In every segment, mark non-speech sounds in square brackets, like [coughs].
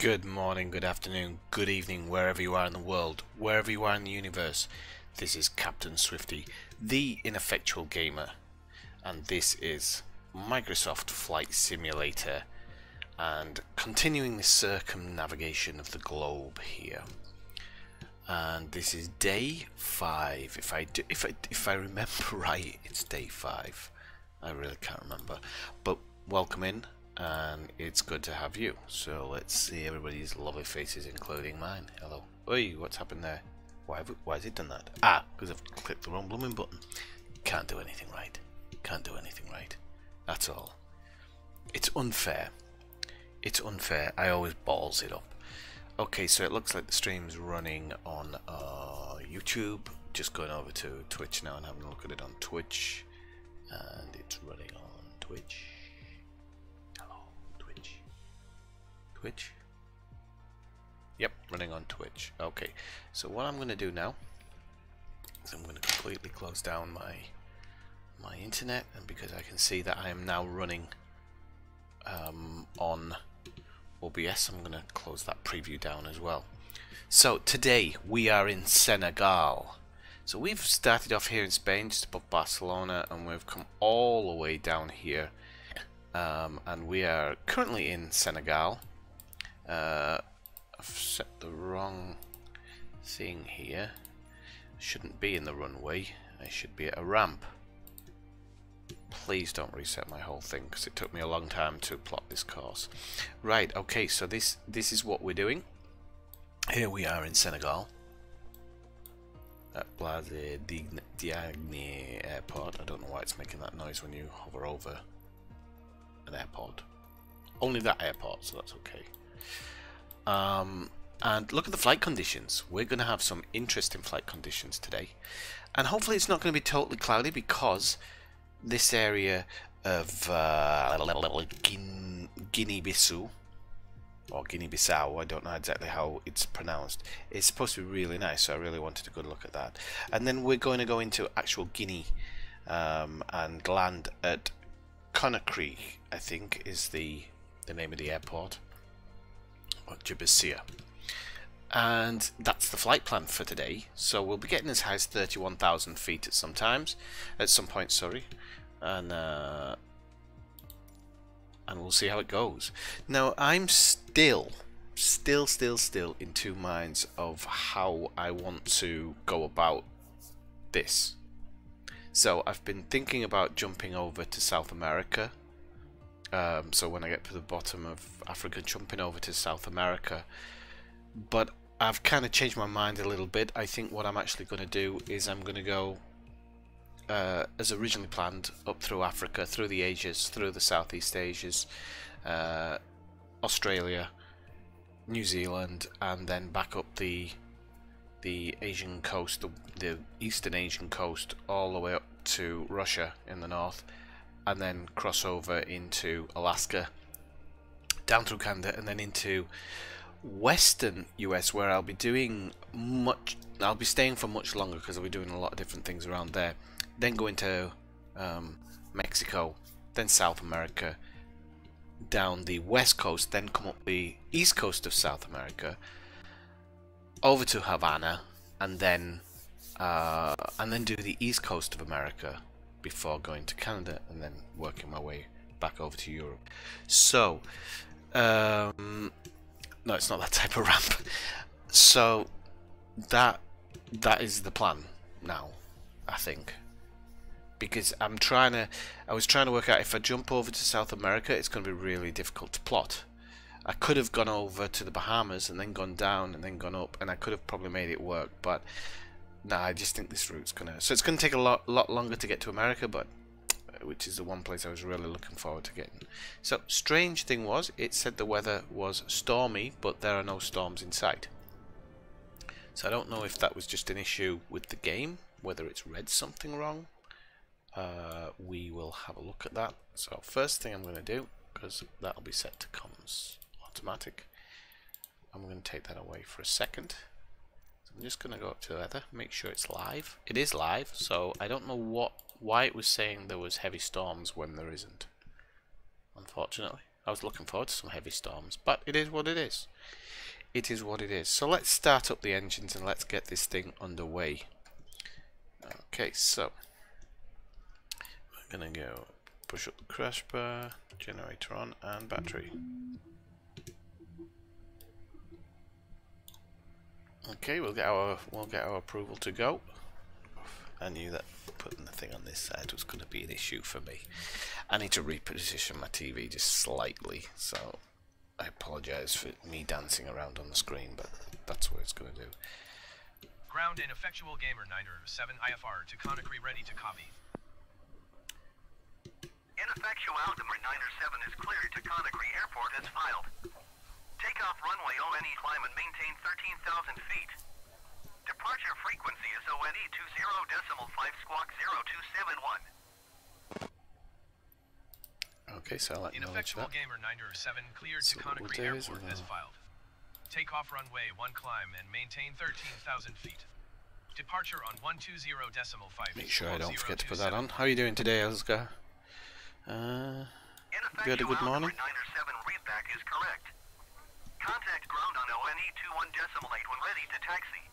Good morning, good afternoon, good evening, wherever you are in the world, wherever you are in the universe. This is Captain Swifty, the ineffectual gamer, and this is Microsoft Flight Simulator, and continuing the circumnavigation of the globe here. And this is day five. If I do, if I if I remember [laughs] right, it's day five. I really can't remember, but welcome in and it's good to have you. So let's see everybody's lovely faces, including mine. Hello. Oi, what's happened there? Why, have, why has it done that? Ah, because I've clicked the wrong blooming button. Can't do anything right. Can't do anything right. That's all. It's unfair. It's unfair. I always balls it up. Okay, so it looks like the stream's running on uh, YouTube. Just going over to Twitch now and having a look at it on Twitch. And it's running on Twitch. Twitch? Yep, running on Twitch. Okay, so what I'm going to do now is I'm going to completely close down my my internet, and because I can see that I am now running um, on OBS, I'm going to close that preview down as well. So today we are in Senegal. So we've started off here in Spain, just above Barcelona, and we've come all the way down here. Um, and we are currently in Senegal. Uh, I've set the wrong thing here. shouldn't be in the runway. I should be at a ramp. Please don't reset my whole thing because it took me a long time to plot this course. Right, okay, so this this is what we're doing. Here we are in Senegal at Blaise Diagne Airport. I don't know why it's making that noise when you hover over an airport. Only that airport, so that's okay. Um, and look at the flight conditions. We're going to have some interesting flight conditions today. And hopefully it's not going to be totally cloudy because this area of uh, Guinea-Bissau or Guinea-Bissau, I don't know exactly how it's pronounced, it's supposed to be really nice, so I really wanted a good look at that. And then we're going to go into actual Guinea um, and land at Conakry, I think is the, the name of the airport Gbessia. And that's the flight plan for today. So we'll be getting as high as 31,000 feet at some times, at some point, sorry. And uh, and we'll see how it goes. Now I'm still, still, still, still in two minds of how I want to go about this. So I've been thinking about jumping over to South America um, so when I get to the bottom of Africa, jumping over to South America. But I've kind of changed my mind a little bit. I think what I'm actually going to do is I'm going to go, uh, as originally planned, up through Africa, through the Asias, through the Southeast Asias, uh, Australia, New Zealand, and then back up the the Asian coast, the, the Eastern Asian coast, all the way up to Russia in the north and then cross over into Alaska, down through Canada, and then into western US where I'll be doing much I'll be staying for much longer because I'll be doing a lot of different things around there. Then go into um, Mexico then South America down the west coast then come up the east coast of South America over to Havana and then uh, and then do the east coast of America before going to Canada and then working my way back over to Europe. So, um, no, it's not that type of [laughs] ramp. So that that is the plan now, I think. Because I'm trying to, I was trying to work out if I jump over to South America, it's going to be really difficult to plot. I could have gone over to the Bahamas and then gone down and then gone up, and I could have probably made it work, but Nah, I just think this route's gonna. So it's gonna take a lot, lot longer to get to America, but uh, which is the one place I was really looking forward to getting. So strange thing was, it said the weather was stormy, but there are no storms in sight. So I don't know if that was just an issue with the game, whether it's read something wrong. Uh, we will have a look at that. So first thing I'm going to do, because that'll be set to comms automatic, I'm going to take that away for a second. I'm just going to go up to the weather, make sure it's live. It is live, so I don't know what why it was saying there was heavy storms when there isn't. Unfortunately. I was looking forward to some heavy storms, but it is what it is. It is what it is. So let's start up the engines and let's get this thing underway. Okay, so we're gonna go push up the crash bar, generator on, and battery. Okay, we'll get our we'll get our approval to go. I knew that putting the thing on this side was going to be an issue for me. I need to reposition my TV just slightly, so I apologise for me dancing around on the screen, but that's what it's going to do. Ground ineffectual gamer 97 IFR to Conakry ready to copy. Ineffectual Altimer 97 is cleared to Conakry Airport as filed. Takeoff runway ONE climb and maintain 13,000 feet. Departure frequency is ONE 20 decimal 5 squawk 0271. Okay, so I'll acknowledge Ineffectual gamer 97 cleared So to Conakry Airport as filed. Takeoff runway 1 climb and maintain 13,000 feet. Departure on 120 decimal 5 Make sure I don't forget to put that on. How are you doing today, Elska? Uh, You had a good morning? 97 readback is correct. Contact ground on ONE 21 decimal 8 when ready to taxi.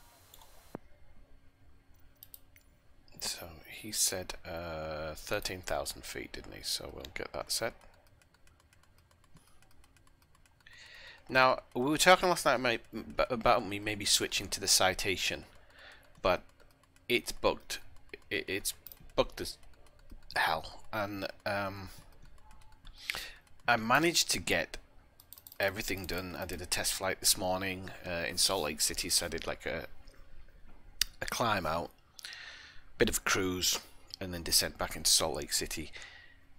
so he said uh, 13,000 feet, didn't he? So we'll get that set. Now, we were talking last night about me maybe switching to the citation, but it's bugged. It's bugged as hell, and um, I managed to get everything done. I did a test flight this morning uh, in Salt Lake City, so I did like a a climb out, bit of a cruise, and then descent back into Salt Lake City.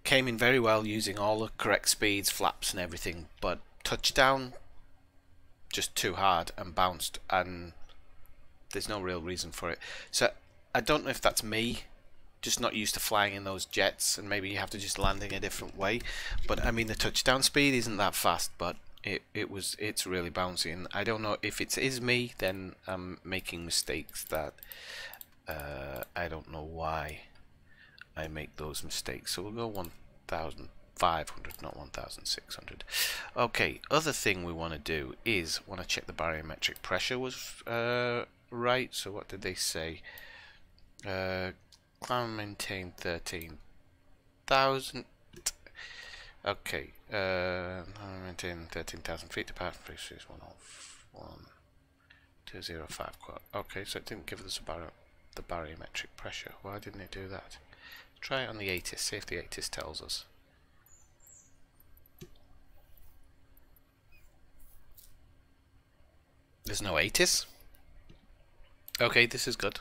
Came in very well using all the correct speeds, flaps, and everything, but touchdown just too hard and bounced, and there's no real reason for it. So I don't know if that's me, just not used to flying in those jets, and maybe you have to just land in a different way. But I mean, the touchdown speed isn't that fast, but it it was it's really bouncy, and I don't know if it is me. Then I'm making mistakes that uh, I don't know why I make those mistakes. So we'll go 1,500, not 1,600. Okay, other thing we want to do is want to check the barometric pressure was uh, right. So what did they say? Uh, climb maintain 13,000. Okay, uh, maintain 13,000 feet. Departure pressure is 101. 205 quad. Okay, so it didn't give us bar the barometric pressure. Why didn't it do that? Try it on the ATIS, see if the ATIS tells us. There's no ATIS? Okay, this is good.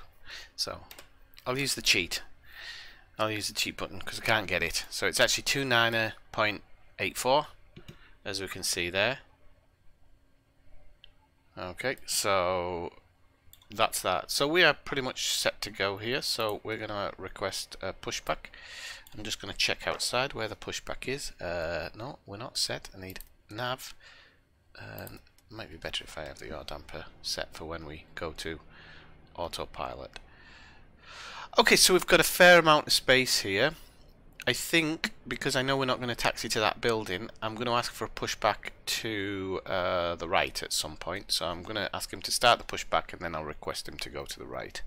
So, I'll use the cheat. I'll use the cheat button because I can't get it. So it's actually 29.84 as we can see there. Okay, so that's that. So we are pretty much set to go here. So we're going to request a pushback. I'm just going to check outside where the pushback is. Uh, no, we're not set. I need nav. Uh, might be better if I have the yaw damper set for when we go to autopilot. Okay, so we've got a fair amount of space here. I think, because I know we're not going to taxi to that building, I'm going to ask for a pushback to uh, the right at some point. So I'm going to ask him to start the pushback and then I'll request him to go to the right.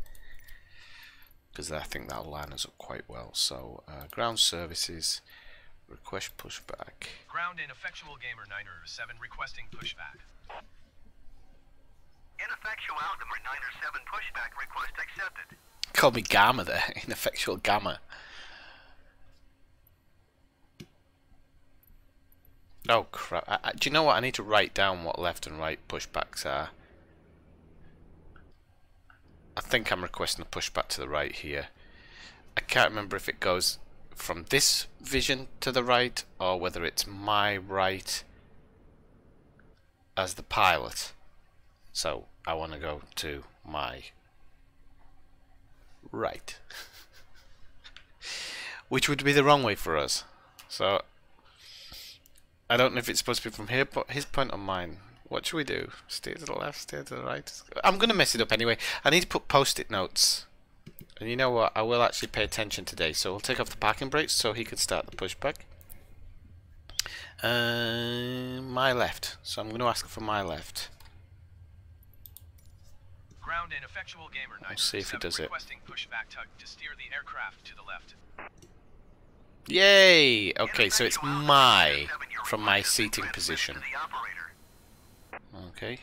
Because I think that'll line us up quite well. So, uh, ground services, request pushback. Ground ineffectual gamer 97 requesting pushback. Ineffectual 97 pushback request accepted. Call me Gamma there, [laughs] ineffectual Gamma. Oh crap! I, I, do you know what? I need to write down what left and right pushbacks are. I think I'm requesting a pushback to the right here. I can't remember if it goes from this vision to the right or whether it's my right as the pilot. So I want to go to my right. Which would be the wrong way for us. So I don't know if it's supposed to be from here, but his point or mine. What should we do? Steer to the left, steer to the right? I'm going to mess it up anyway. I need to put post-it notes. And you know what? I will actually pay attention today. So we'll take off the parking brakes so he can start the pushback. Uh, my left. So I'm going to ask for my left. Ground gamer We'll see if he does it. requesting pushback tug to steer the aircraft to the left. Yay! Okay, so it's my altitude 7, you're from my seating position. to the operator. Okay.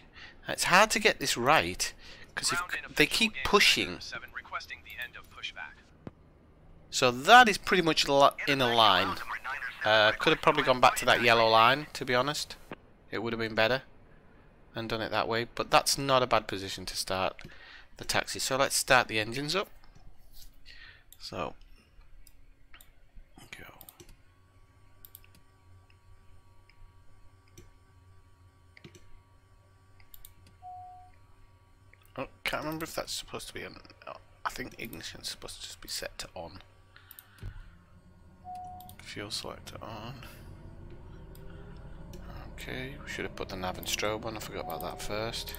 It's hard to get this right because they keep pushing. 7 requesting the end of pushback. So that is pretty much in a line. altimeter 9 or 7 Uh, could have probably gone back to that yellow line, to be honest. It would have been better and done it that way. But that's not a bad position to start the taxi. So let's start the engines up. So, go. Oh, can't remember if that's supposed to be on. I think ignition's supposed to just be set to on. Fuel selector on. Okay, we should have put the nav and strobe on. I forgot about that first.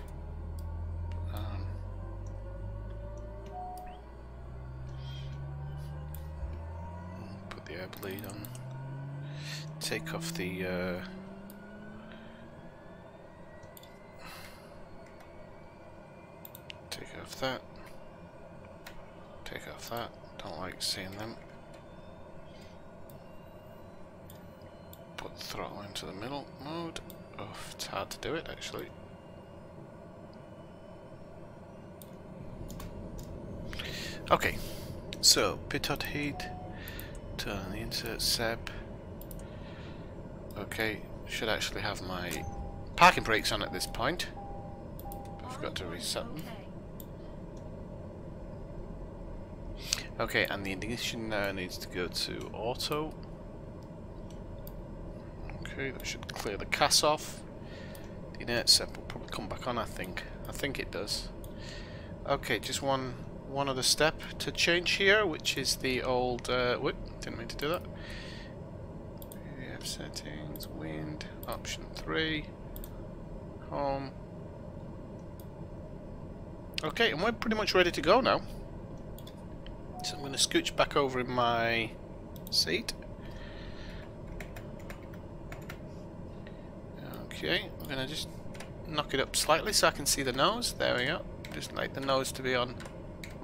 Um, put the air bleed on. Take off the. Uh, take off that. Take off that. Don't like seeing them. Put the throttle into the middle mode. Oh, it's hard to do it actually. Okay, so pitot heat, turn on the inert sep. Okay, should actually have my parking brakes on at this point. I forgot to reset them. Okay, and the ignition now needs to go to auto. That should clear the CAS off. The inert sep will probably come back on, I think. I think it does. Okay, just one one other step to change here, which is the old... Uh, whoop, didn't mean to do that. PFD settings, wind, option 3, home. Okay, and we're pretty much ready to go now. So I'm going to scooch back over in my seat. Okay, I'm going to just knock it up slightly so I can see the nose. There we go. Just like the nose to be on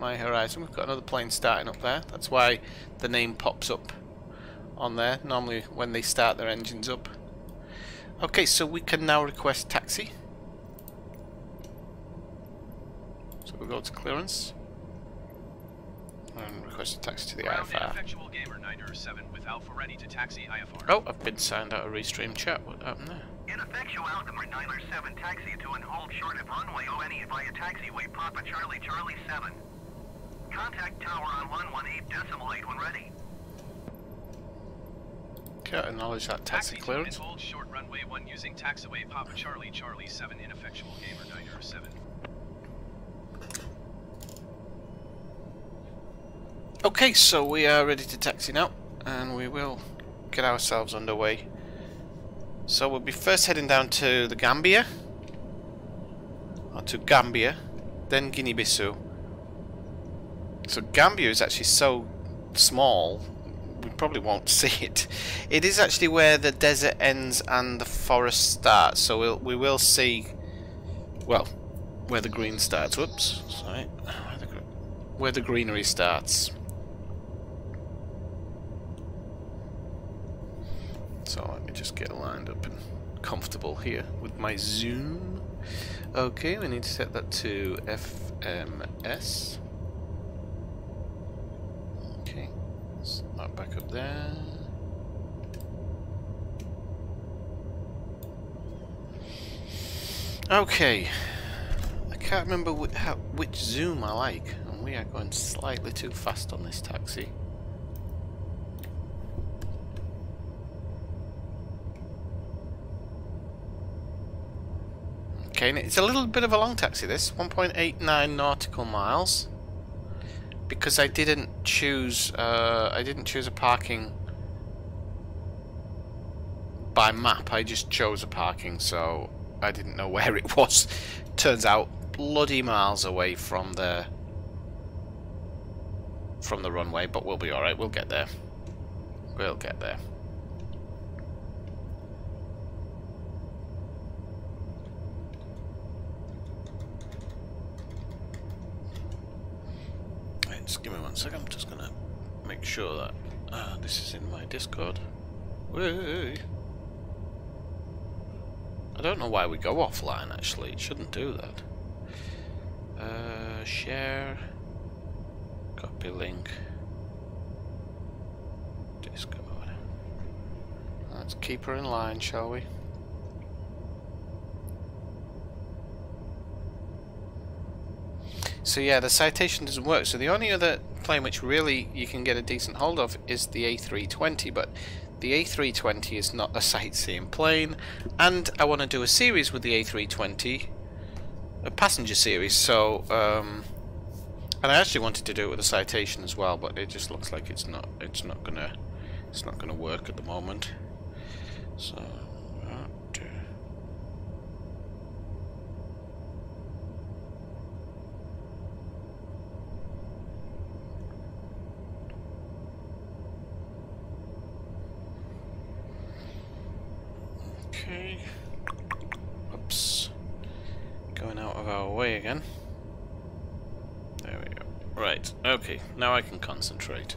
my horizon. We've got another plane starting up there. That's why the name pops up on there. Normally when they start their engines up. Okay, so we can now request taxi. So we'll go to clearance. And request a taxi to the Ground IFR. gamer 907 with Alpha ready to taxi IFR. Oh, I've been signed out of Restream chat. What happened there? Ineffectual 9 or 7 taxi to and hold short of runway ONE via taxiway Papa Charlie Charlie 7. Contact tower on 118 decimal 8 when ready. Okay, I acknowledge that taxi clearance. and hold short runway 1 using taxiway Papa Charlie Charlie 7 ineffectual gamer 907. Okay, so we are ready to taxi now, and we will get ourselves underway. So we'll be first heading down to the Gambia, or to Gambia, then Guinea-Bissau. So Gambia is actually so small, we probably won't [laughs] see it. It is actually where the desert ends and the forest starts, so we'll, we will see, well, where the green starts. Whoops, sorry. Where the, where the greenery starts. So let me just get lined up and comfortable here with my zoom. Okay, we need to set that to FMS. Okay, let's not back up there. Okay, I can't remember whi how, which zoom I like, and we are going slightly too fast on this taxi. Okay, it's a little bit of a long taxi this, 1.89 nautical miles. Because I didn't choose, uh, I didn't choose a parking by map, I just chose a parking, so I didn't know [laughs] where it was. Turns out, bloody miles away from the from the runway, but we'll be alright, we'll get there. We'll get there. Just give me one second. I'm just gonna make sure that uh, this is in my Discord. Whey! I don't know why we go offline. Actually, it shouldn't do that. Uh, share. Copy link. Discord. Let's keep her in line, shall we? So yeah, the citation doesn't work. So the only other plane which really you can get a decent hold of is the A320, but the A320 is not a [laughs] sightseeing plane, and I want to do a series with the A320, a passenger series. So, um, and I actually wanted to do it with a citation as well, but it just looks like it's not. It's not gonna. It's not gonna work at the moment. So. Okay. Oops. Going out of our way again. There we go. Right, okay, now I can concentrate.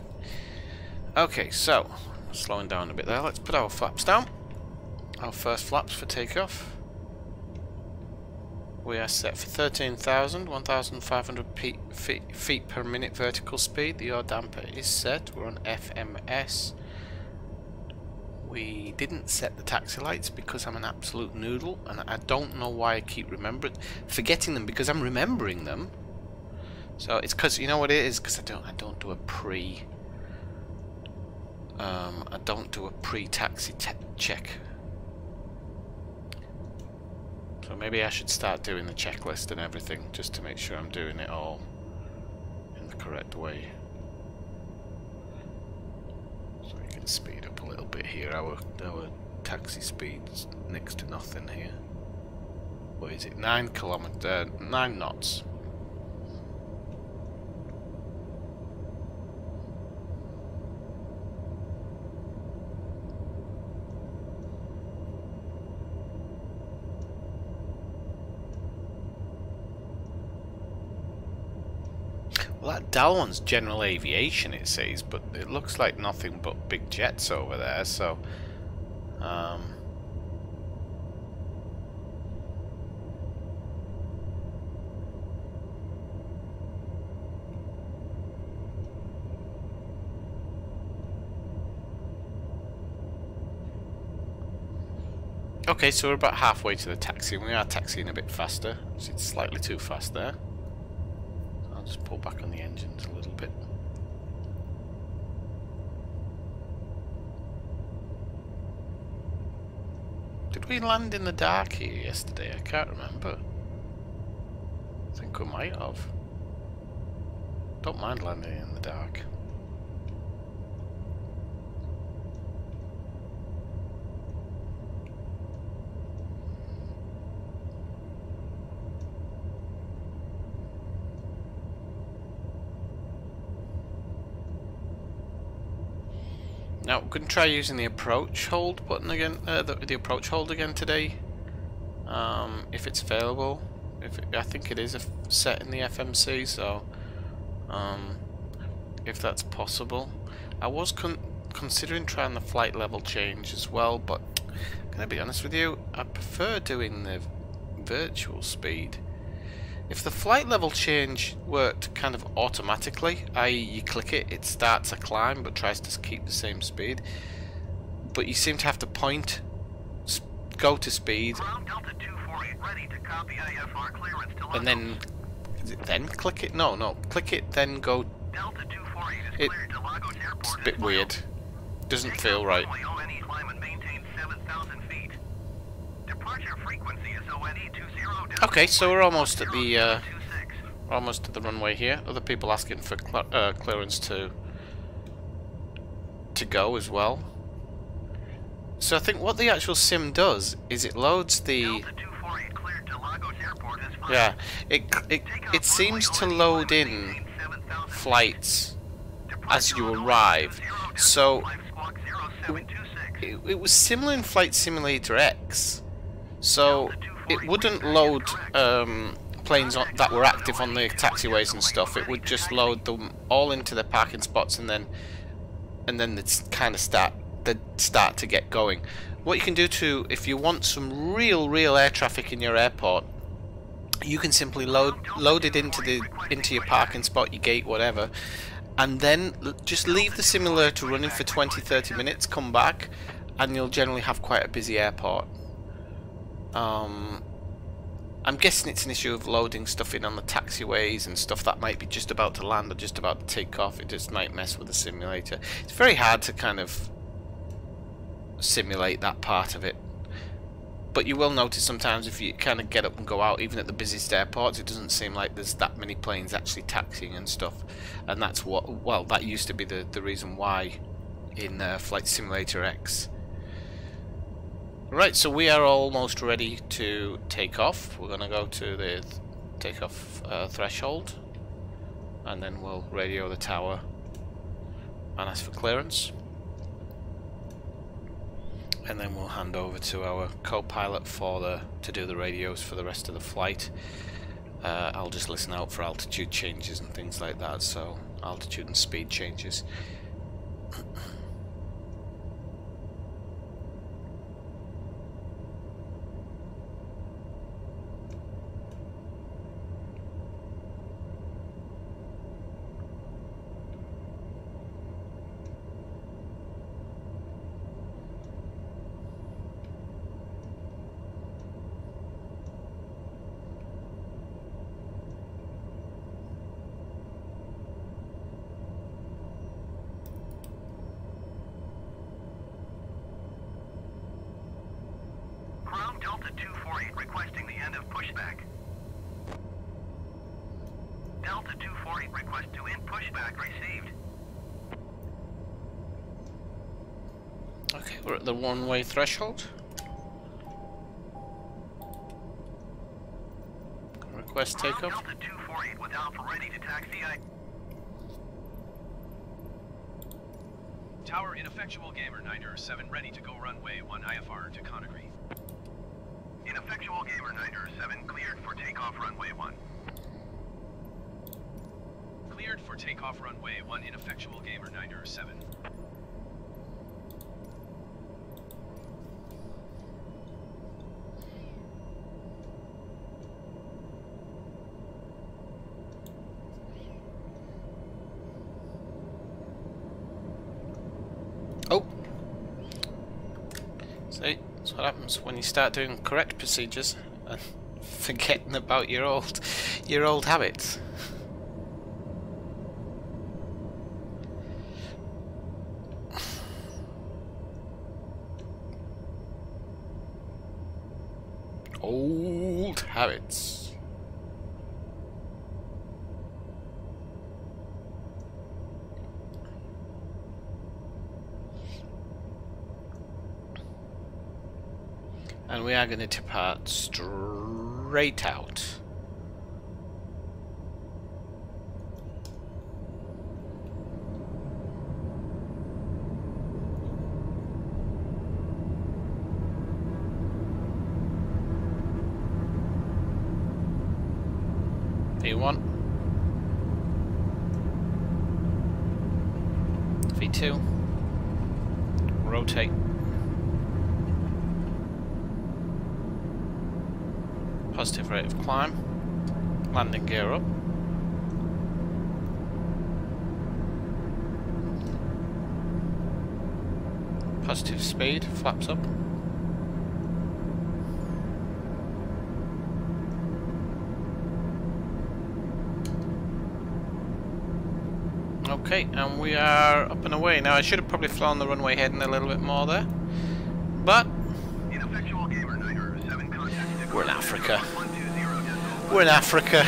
Okay, so, slowing down a bit there, let's put our flaps down. Our first flaps for takeoff. We are set for 13,000, 1,500 feet, feet per minute vertical speed. The yaw damper is set. We're on FMS. We didn't set the taxi lights because I'm an absolute noodle and I don't know why I keep remembering forgetting them because I'm remembering them. So it's because you know what it is because I don't I don't do a pre um, I don't do a pre-taxi check. So maybe I should start doing the checklist and everything just to make sure I'm doing it all in the correct way. So we can speed up a little bit here. Our our taxi speed's next to nothing here. What is it? Nine kilometer, nine knots. Well, that Dalwan's general aviation, it says, but it looks like nothing but big jets over there, so... Um, Okay, so we're about halfway to the taxi. And we are taxiing a bit faster. It's slightly too fast there just pull back on the engines a little bit. Did we land in the dark here yesterday? I can't remember. I think we might have. Don't mind landing in the dark. Can try using the approach hold button again, uh, the, the, approach hold again today, um, if it's available. If it, I think it is set in the FMC, so um, if that's possible. I was con considering trying the flight level change as well, but can I be honest with you, I prefer doing the vertical speed if the flight level change worked kind of automatically, i.e. you click it, it starts a climb but tries to keep the same speed, but you seem to have to point, go to speed, and then, then click it? No, no, click it, then go, it, it's a bit weird, doesn't feel right. Okay, so we're almost at the uh, almost at the runway here. Other people asking for cl uh, clearance to to go as well. So I think what the actual sim does is it loads the yeah it it it seems to load in flights as you arrive. So it, it was similar in Flight Simulator X. So it wouldn't load um, planes on, that were active on the taxiways and stuff, it would just load them all into the parking spots and then and then they'd kind of start they'd start to get going. What you can do to, if you want some real, real air traffic in your airport, you can simply load load it into the into your parking spot, your gate, whatever, and then just leave the simulator running for 20-30 minutes. Come back, and you'll generally have quite a busy airport. Um, I'm guessing it's an issue of loading stuff in on the taxiways and stuff that might be just about to land or just about to take off. It just might mess with the simulator. It's very hard to kind of simulate that part of it. But you will notice sometimes if you kind of get up and go out, even at the busiest airports, it doesn't seem like there's that many planes actually taxiing and stuff. And that's what, well, that used to be the, the reason why in uh, Flight Simulator X. Right, so we are almost ready to take off. We're going to go to the takeoff uh, threshold. And then we'll radio the tower and ask for clearance and then we'll hand over to our co-pilot for the to do the radios for the rest of the flight. Uh, I'll just listen out for altitude changes and things like that, so altitude and speed changes. one-way threshold. Request takeoff. Tower ineffectual gamer Niner 7 ready to go runway 1 IFR to Conakry. Ineffectual gamer Niner 7 cleared for takeoff runway 1. Cleared for takeoff runway 1 ineffectual gamer Niner 7. What happens when you start doing correct procedures and [laughs] forgetting about your old, your old habits. Old habits. And we are going to depart straight out. V1 V2 Rotate Positive rate of climb Landing gear up Positive speed, flaps up Okay, and we are up and away. Now, I should have probably flown the runway heading a little bit more there. But, Ineffectual Gamer 907 contact. We're in Africa. 120 decimal. we're in Africa.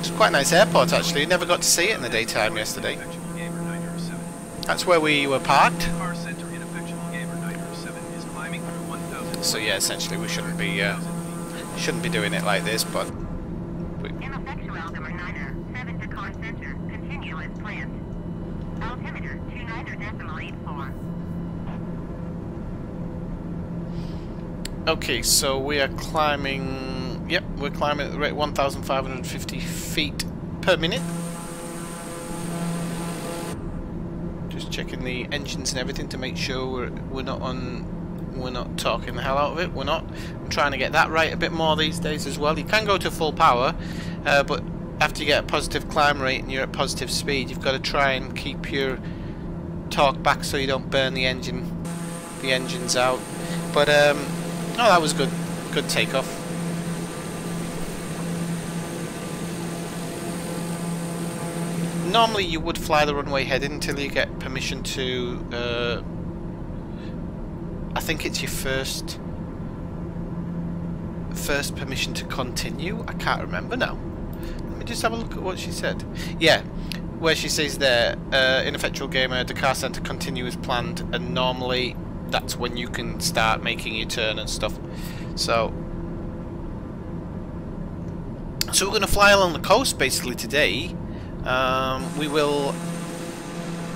It's quite a nice airport, actually. Never got to see it in the daytime yesterday. Ineffectual gamer 907. That's where we were parked. Car center ineffectual gamer 907 is climbing through 1,000. So yeah, essentially we shouldn't be uh, shouldn't be doing it like this, but we, Ineffectual Gamer 907 to car center. Continue as planned. Altimeter 29 decimal 84. okay. So we are climbing. Yep, we're climbing at the rate 1,550 feet per minute. Just checking the engines and everything to make sure we're, we're not on we're not talking the hell out of it. We're not. I'm trying to get that right a bit more these days as well. You can go to full power, uh, but after you get a positive climb rate and you're at positive speed, you've got to try and keep your torque back so you don't burn the engine, the engines out. But um, oh, that was good. Good takeoff. Normally you would fly the runway heading until you get permission to uh, I think it's your first first permission to continue. I can't remember now. Let me just have a look at what she said. Yeah, where she says there, uh, Ineffectual Gamer, Dakar Centre continue as planned, and normally that's when you can start making your turn and stuff. So, so we're going to fly along the coast basically today. Um, we will.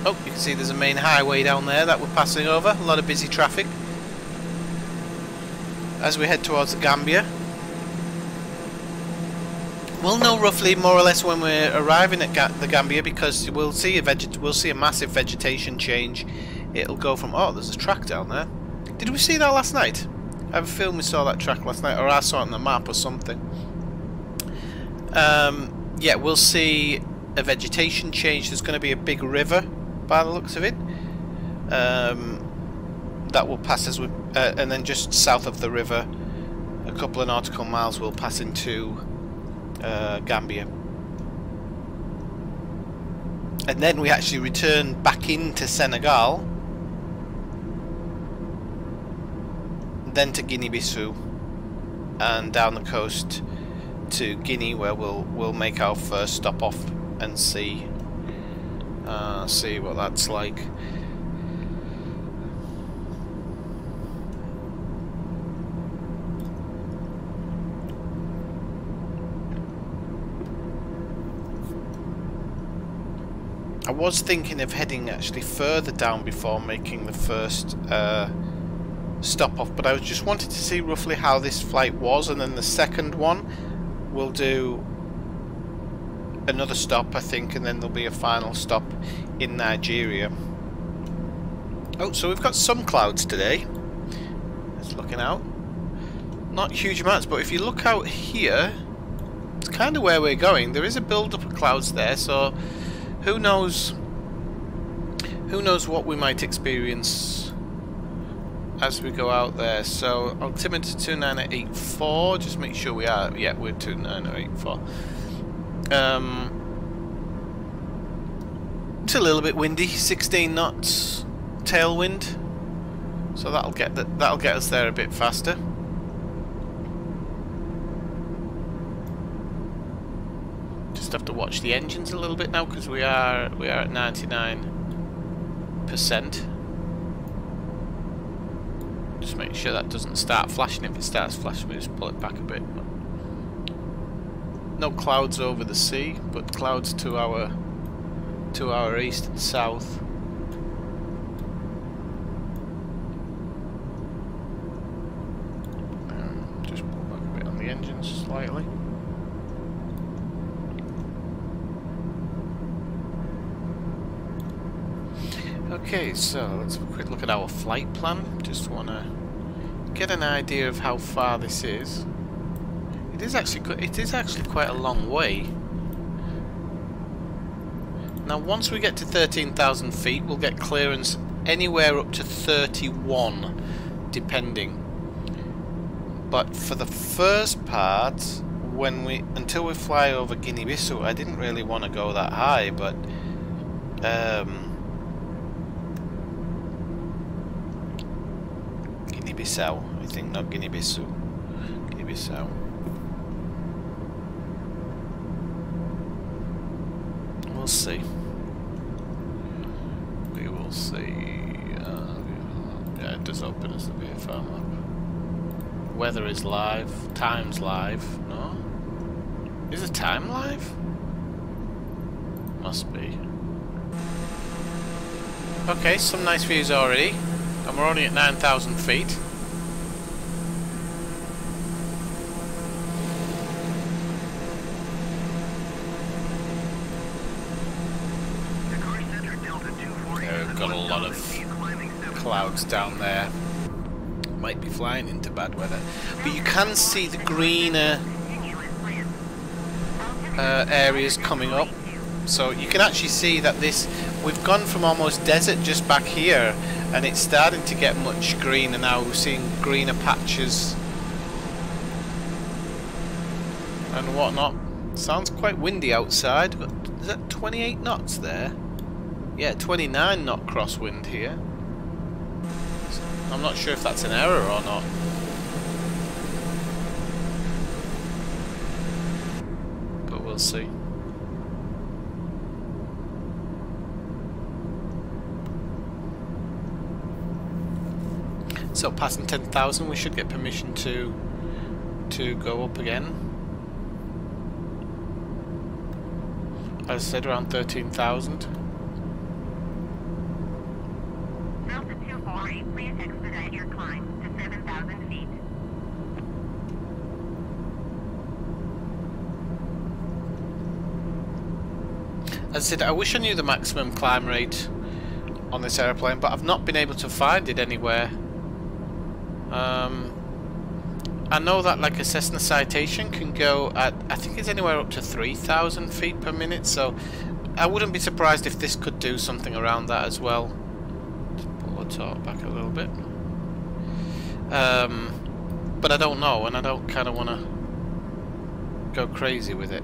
Oh, you can see there's a main highway down there that we're passing over. A lot of busy traffic as we head towards the Gambia. We'll know roughly more or less when we're arriving at Ga the Gambia because we'll see a veget we'll see a massive vegetation change. It'll go from oh, there's a track down there. Did we see that last night? I have a feeling we saw that track last night, or I saw it on the map or something. Um, yeah, we'll see a vegetation change. There's going to be a big river, by the looks of it. Um, that will pass as we, uh, and then just south of the river, a couple of nautical miles, will pass into uh, Gambia. And then we actually return back into Senegal, then to Guinea-Bissau, and down the coast to Guinea, where we'll we'll make our first stop off and see uh, see what that's like. I was thinking of heading actually further down before making the first uh, stop off, but I was just wanted to see roughly how this flight was, and then the second one we'll do another stop, I think, and then there'll be a final stop in Nigeria. Oh, so we've got some clouds today. It's looking out. Not huge amounts, but if you look out here, it's kind of where we're going. There is a build-up of clouds there, so who knows who knows what we might experience as we go out there so altimeter 2984 just make sure we are yeah we're 2984 um it's a little bit windy 16 knots tailwind. So that'll get that'll get us there a bit faster. Just have to watch the engines a little bit now because we are we are at 99 percent. Just make sure that doesn't start flashing. If it starts flashing we just pull it back a bit no clouds over the sea but clouds to our to our east and south um, just pull back a bit on the engines slightly Okay, so let's have a quick look at our flight plan. Just want to get an idea of how far this is. It is actually it is actually quite a long way. Now, once we get to 13,000 feet, we'll get clearance anywhere up to 31, depending. But for the first part, when we until we fly over Guinea-Bissau, I didn't really want to go that high, but um, Guinea-Bissau, I think, not Guinea-Bissau. Guinea-Bissau. We'll see. We will see. Uh, yeah, it does open as the VFR map. Weather is live. Time's live. No? Is the time live? Must be. Okay, some nice views already. And we're only at 9,000 feet. got a lot of down there. Might be flying into bad weather. But you can see the greener uh, areas coming up. So you can actually see that this, we've gone from almost desert just back here and it's starting to get much greener now. We're seeing greener patches and whatnot. Sounds quite windy outside. But is that 28 knots there? Yeah, 29 knot crosswind here. I'm not sure if that's an error or not. But we'll see. So passing 10,000 we should get permission to to go up again. As I said around 13,000. Please expedite your climb to 7,000 feet. As I said, I wish I knew the maximum climb rate on this airplane, but I've not been able to find it anywhere. Um, I know that like a Cessna Citation can go at, I think it's anywhere up to 3,000 feet per minute, so I wouldn't be surprised if this could do something around that as well. Top back a little bit. Um, but I don't know, and I don't kind of want to go crazy with it.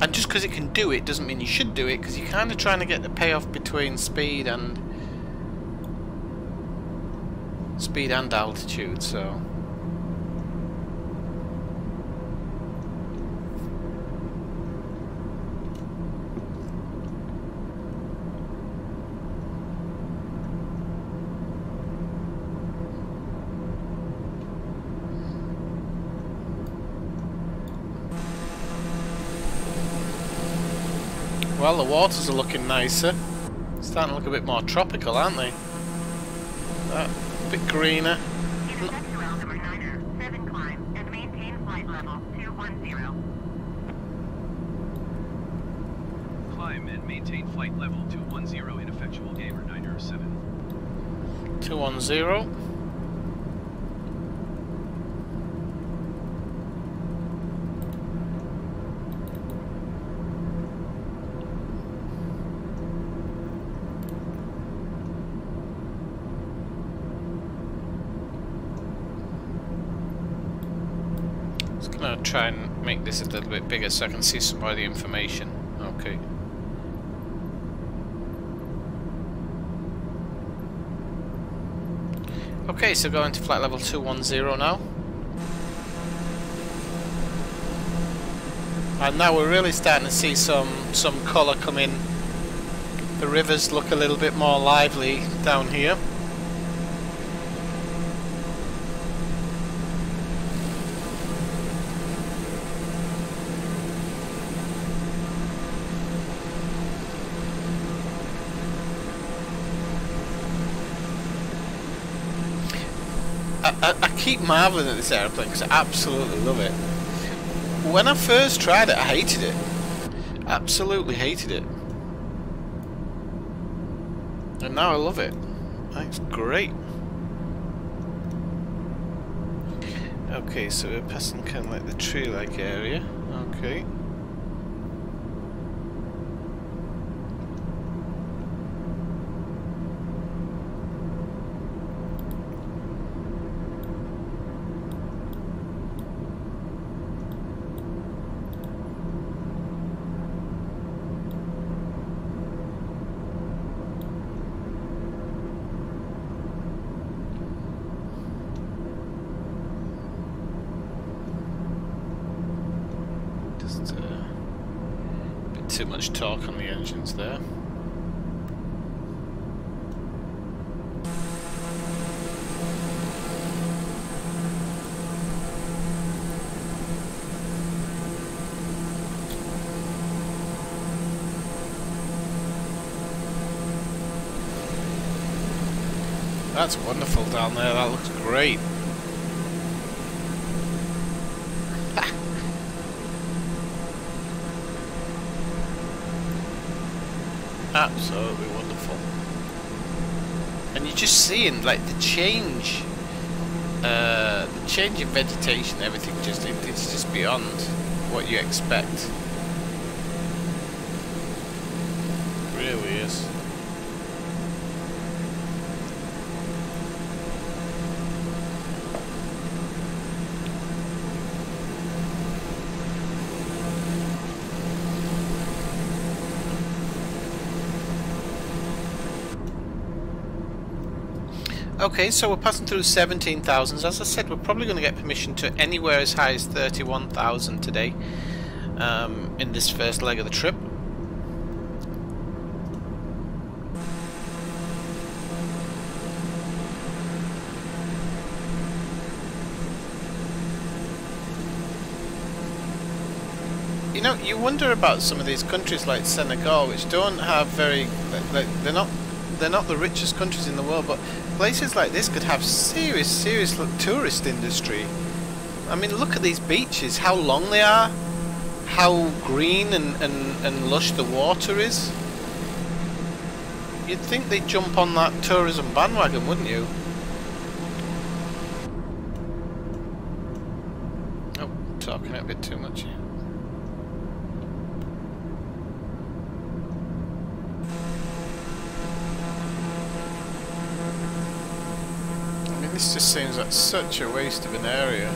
And just because it can do it doesn't mean you should do it, because you're kind of trying to get the payoff between speed and speed and altitude. So Well, the waters are looking nicer. Starting to look a bit more tropical, aren't they? Uh, a bit greener. Intersect to altimeter niner, 7 climb, and maintain flight level 210. Climb and maintain flight level 210 ineffectual gamer 907. 210. Just gonna try and make this a little bit bigger so I can see some of the information. Okay. Okay, so going to flight level 210 now. And now we're really starting to see some some colour come in. The rivers look a little bit more lively down here. I, I, I keep marveling at this airplane because I absolutely love it. When I first tried it, I hated it. Absolutely hated it. And now I love it. It's great. Okay, so we're passing kind of like the tree-like area. Okay. Just uh, a bit too much torque on the engines there. That's wonderful down there, that looks great. Absolutely wonderful. And you're just seeing like the change, uh, the change in vegetation, everything. Just it's just beyond what you expect. It really is. Okay, so we're passing through 17,000. As I said, we're probably going to get permission to anywhere as high as 31,000 today um, in this first leg of the trip. You know, you wonder about some of these countries like Senegal, which don't have very, like, they're not, they're not the richest countries in the world, but places like this could have serious, serious tourist industry. I mean, look at these beaches, how long they are, how green and, and, and lush the water is. You'd think they'd jump on that tourism bandwagon, wouldn't you? Oh, talking a bit too much here. I mean, like such a waste of an area.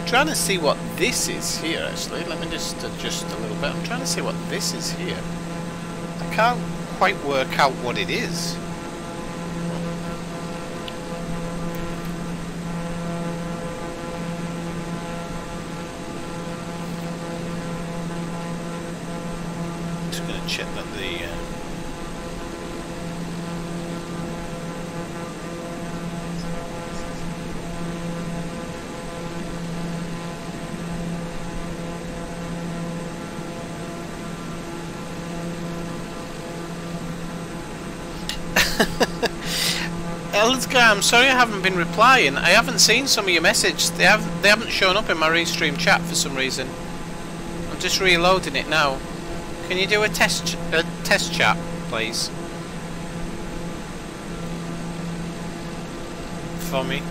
I'm trying to see what this is here, actually. Let me just adjust a little bit. I'm trying to see what this is here. I can't quite work out what it is. Just going to check that the... Uh, Elska, I'm sorry I haven't been replying. I haven't seen some of your messages. They have they haven't shown up in my restream chat for some reason. I'm just reloading it now. Can you do a test a test chat, please? For me.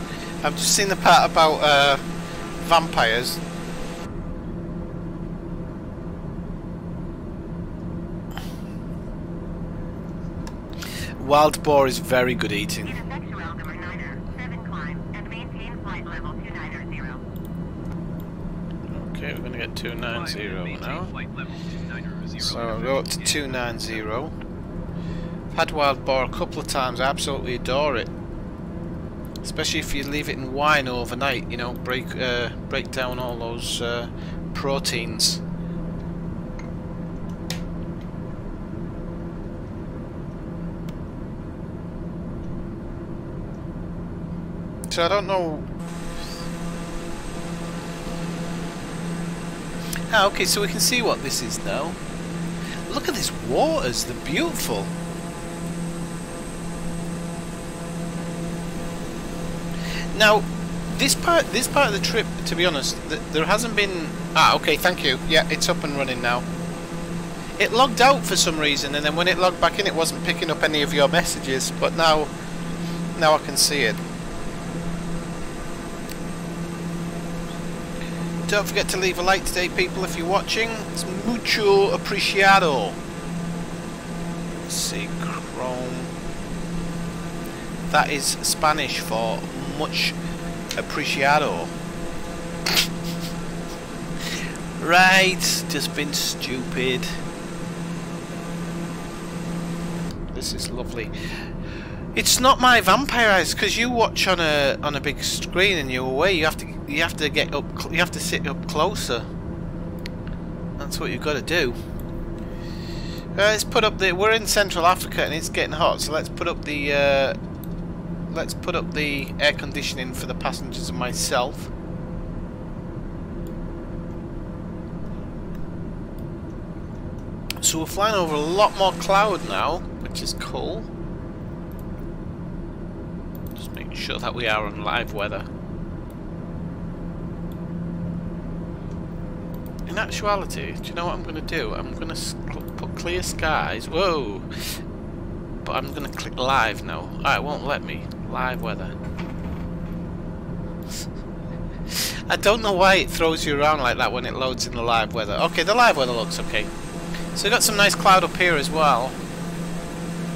I've just seen the part about uh, vampires. Wild boar is very good eating. Intersect your altimeter Niner, 7 climb, and maintain flight level 290. Okay, we're going to get 290 now. flight level 290. So I'll go up to 290. I've had wild boar a couple of times, I absolutely adore it. Especially if you leave it in wine overnight, you know, break uh, break down all those uh, proteins. So I don't know Ah, okay, so we can see what this is now. Look at these waters, they're beautiful. Now, this part, this part of the trip, to be honest, th there hasn't been. Ah, okay, thank you. Yeah, it's up and running now. It logged out for some reason, and then when it logged back in, it wasn't picking up any of your messages. But now, now I can see it. Don't forget to leave a like today, people, if you're watching. It's mucho apreciado. Let's see, Chrome. That is Spanish for much apreciado. right, just been stupid. This is lovely. It's not my vampire eyes because you watch on a on a big screen and you're away. You have to you have to get up. You have to sit up closer. That's what you've got to do. Uh, let's put up the. We're in Central Africa and it's getting hot, so let's put up the. Uh, let's put up the air conditioning for the passengers and myself. So we're flying over a lot more cloud now, which is cool. Just making sure that we are on live weather. In actuality, do you know what I'm going to do? I'm going to put clear skies. Whoa! But I'm going to click live now. Ah, it won't let me. Live weather. I don't know why it throws you around like that when it loads in the live weather. Okay, the live weather looks okay. So we've got some nice cloud up here as well.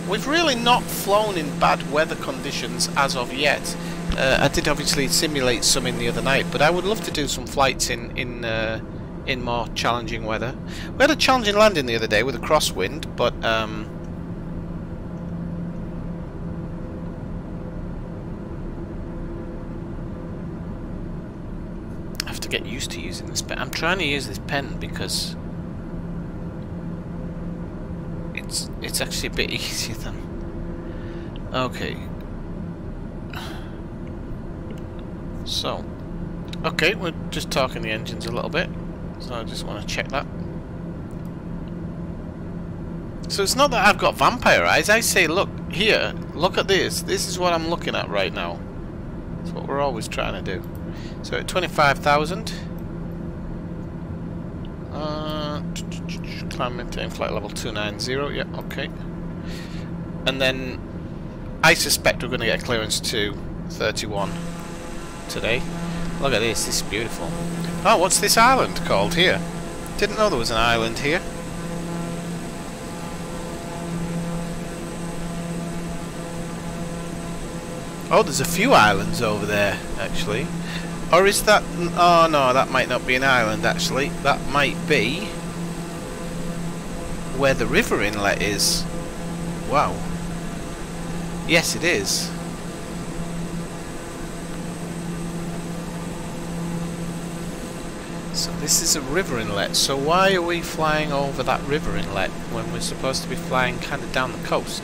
We've really not flown in bad weather conditions as of yet. Uh, I did obviously simulate some in the other night, but I would love to do some flights in in uh, in more challenging weather. We had a challenging landing the other day with a crosswind, but um, I have to get used to using this pen. I'm trying to use this pen because it's it's actually a bit [laughs] easier than okay so okay we're just torquing the engines a little bit so I just want to check that so it's not that I've got vampire eyes I say look here look at this this is what I'm looking at right now that's what we're always trying to do so at 25,000 uh, climb maintain flight level 290, yeah, okay. And then I suspect we're going to get clearance to 31 today. Look at this, this is beautiful. Oh, what's this island called here? Didn't know there was an island here. Oh, there's a few islands over there, actually. Or is that... Oh, no, that might not be an island, actually. That might be where the river inlet is. Wow. Yes, it is. So this is a river inlet. So why are we flying over that river inlet when we're supposed to be flying kind of down the coast?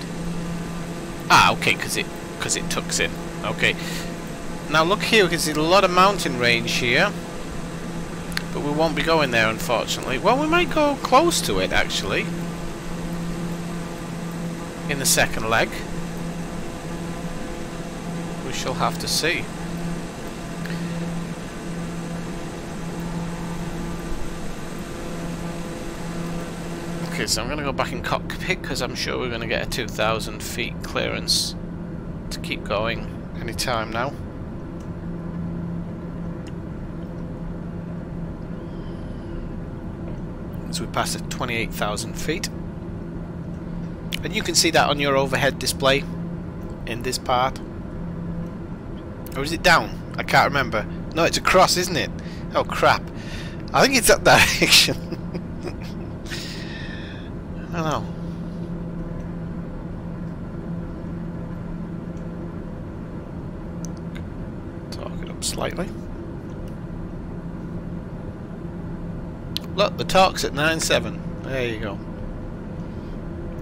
Ah, okay, because it because it tucks in. Okay. Now look here, we can see a lot of mountain range here. But we won't be going there, unfortunately. Well, we might go close to it, actually in the second leg. We shall have to see. Okay, so I'm going to go back in cockpit because I'm sure we're going to get a 2,000 feet clearance to keep going anytime now. As we pass at 28,000 feet. And you can see that on your overhead display in this part. Or is it down? I can't remember. No, it's across, isn't it? Oh crap. I think it's up that [laughs] direction. I don't know. Torque it up slightly. Look, the torque's at 9.7. There you go.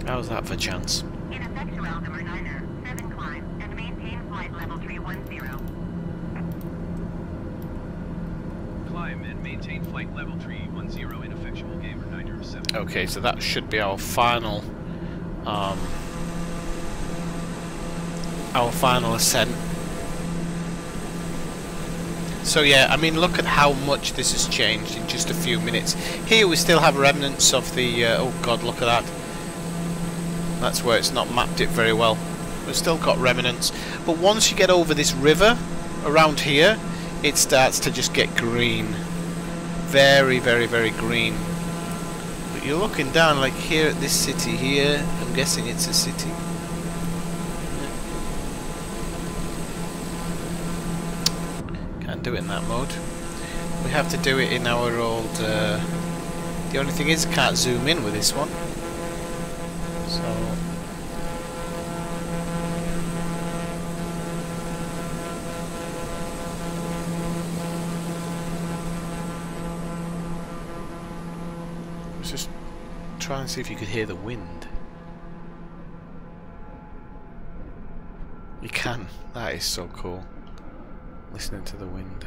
How's that for chance? In effect to altimeter Niner, 7 climb, and maintain flight level 310. Climb and maintain flight level 310 ineffectual gamer 907. Okay, so that should be our final, um, our final ascent. So yeah, I mean, look at how much this has changed in just a few minutes. Here we still have remnants of the, uh, oh god, look at that. That's where it's not mapped it very well. We've still got remnants. But once you get over this river around here, it starts to just get green. Very, very, very green. You're looking down like here at this city here. I'm guessing it's a city. Can't do it in that mode. We have to do it in our old... Uh, the only thing is can't zoom in with this one. So let's just try and see if you could hear the wind. You can. That is so cool. Listening to the wind.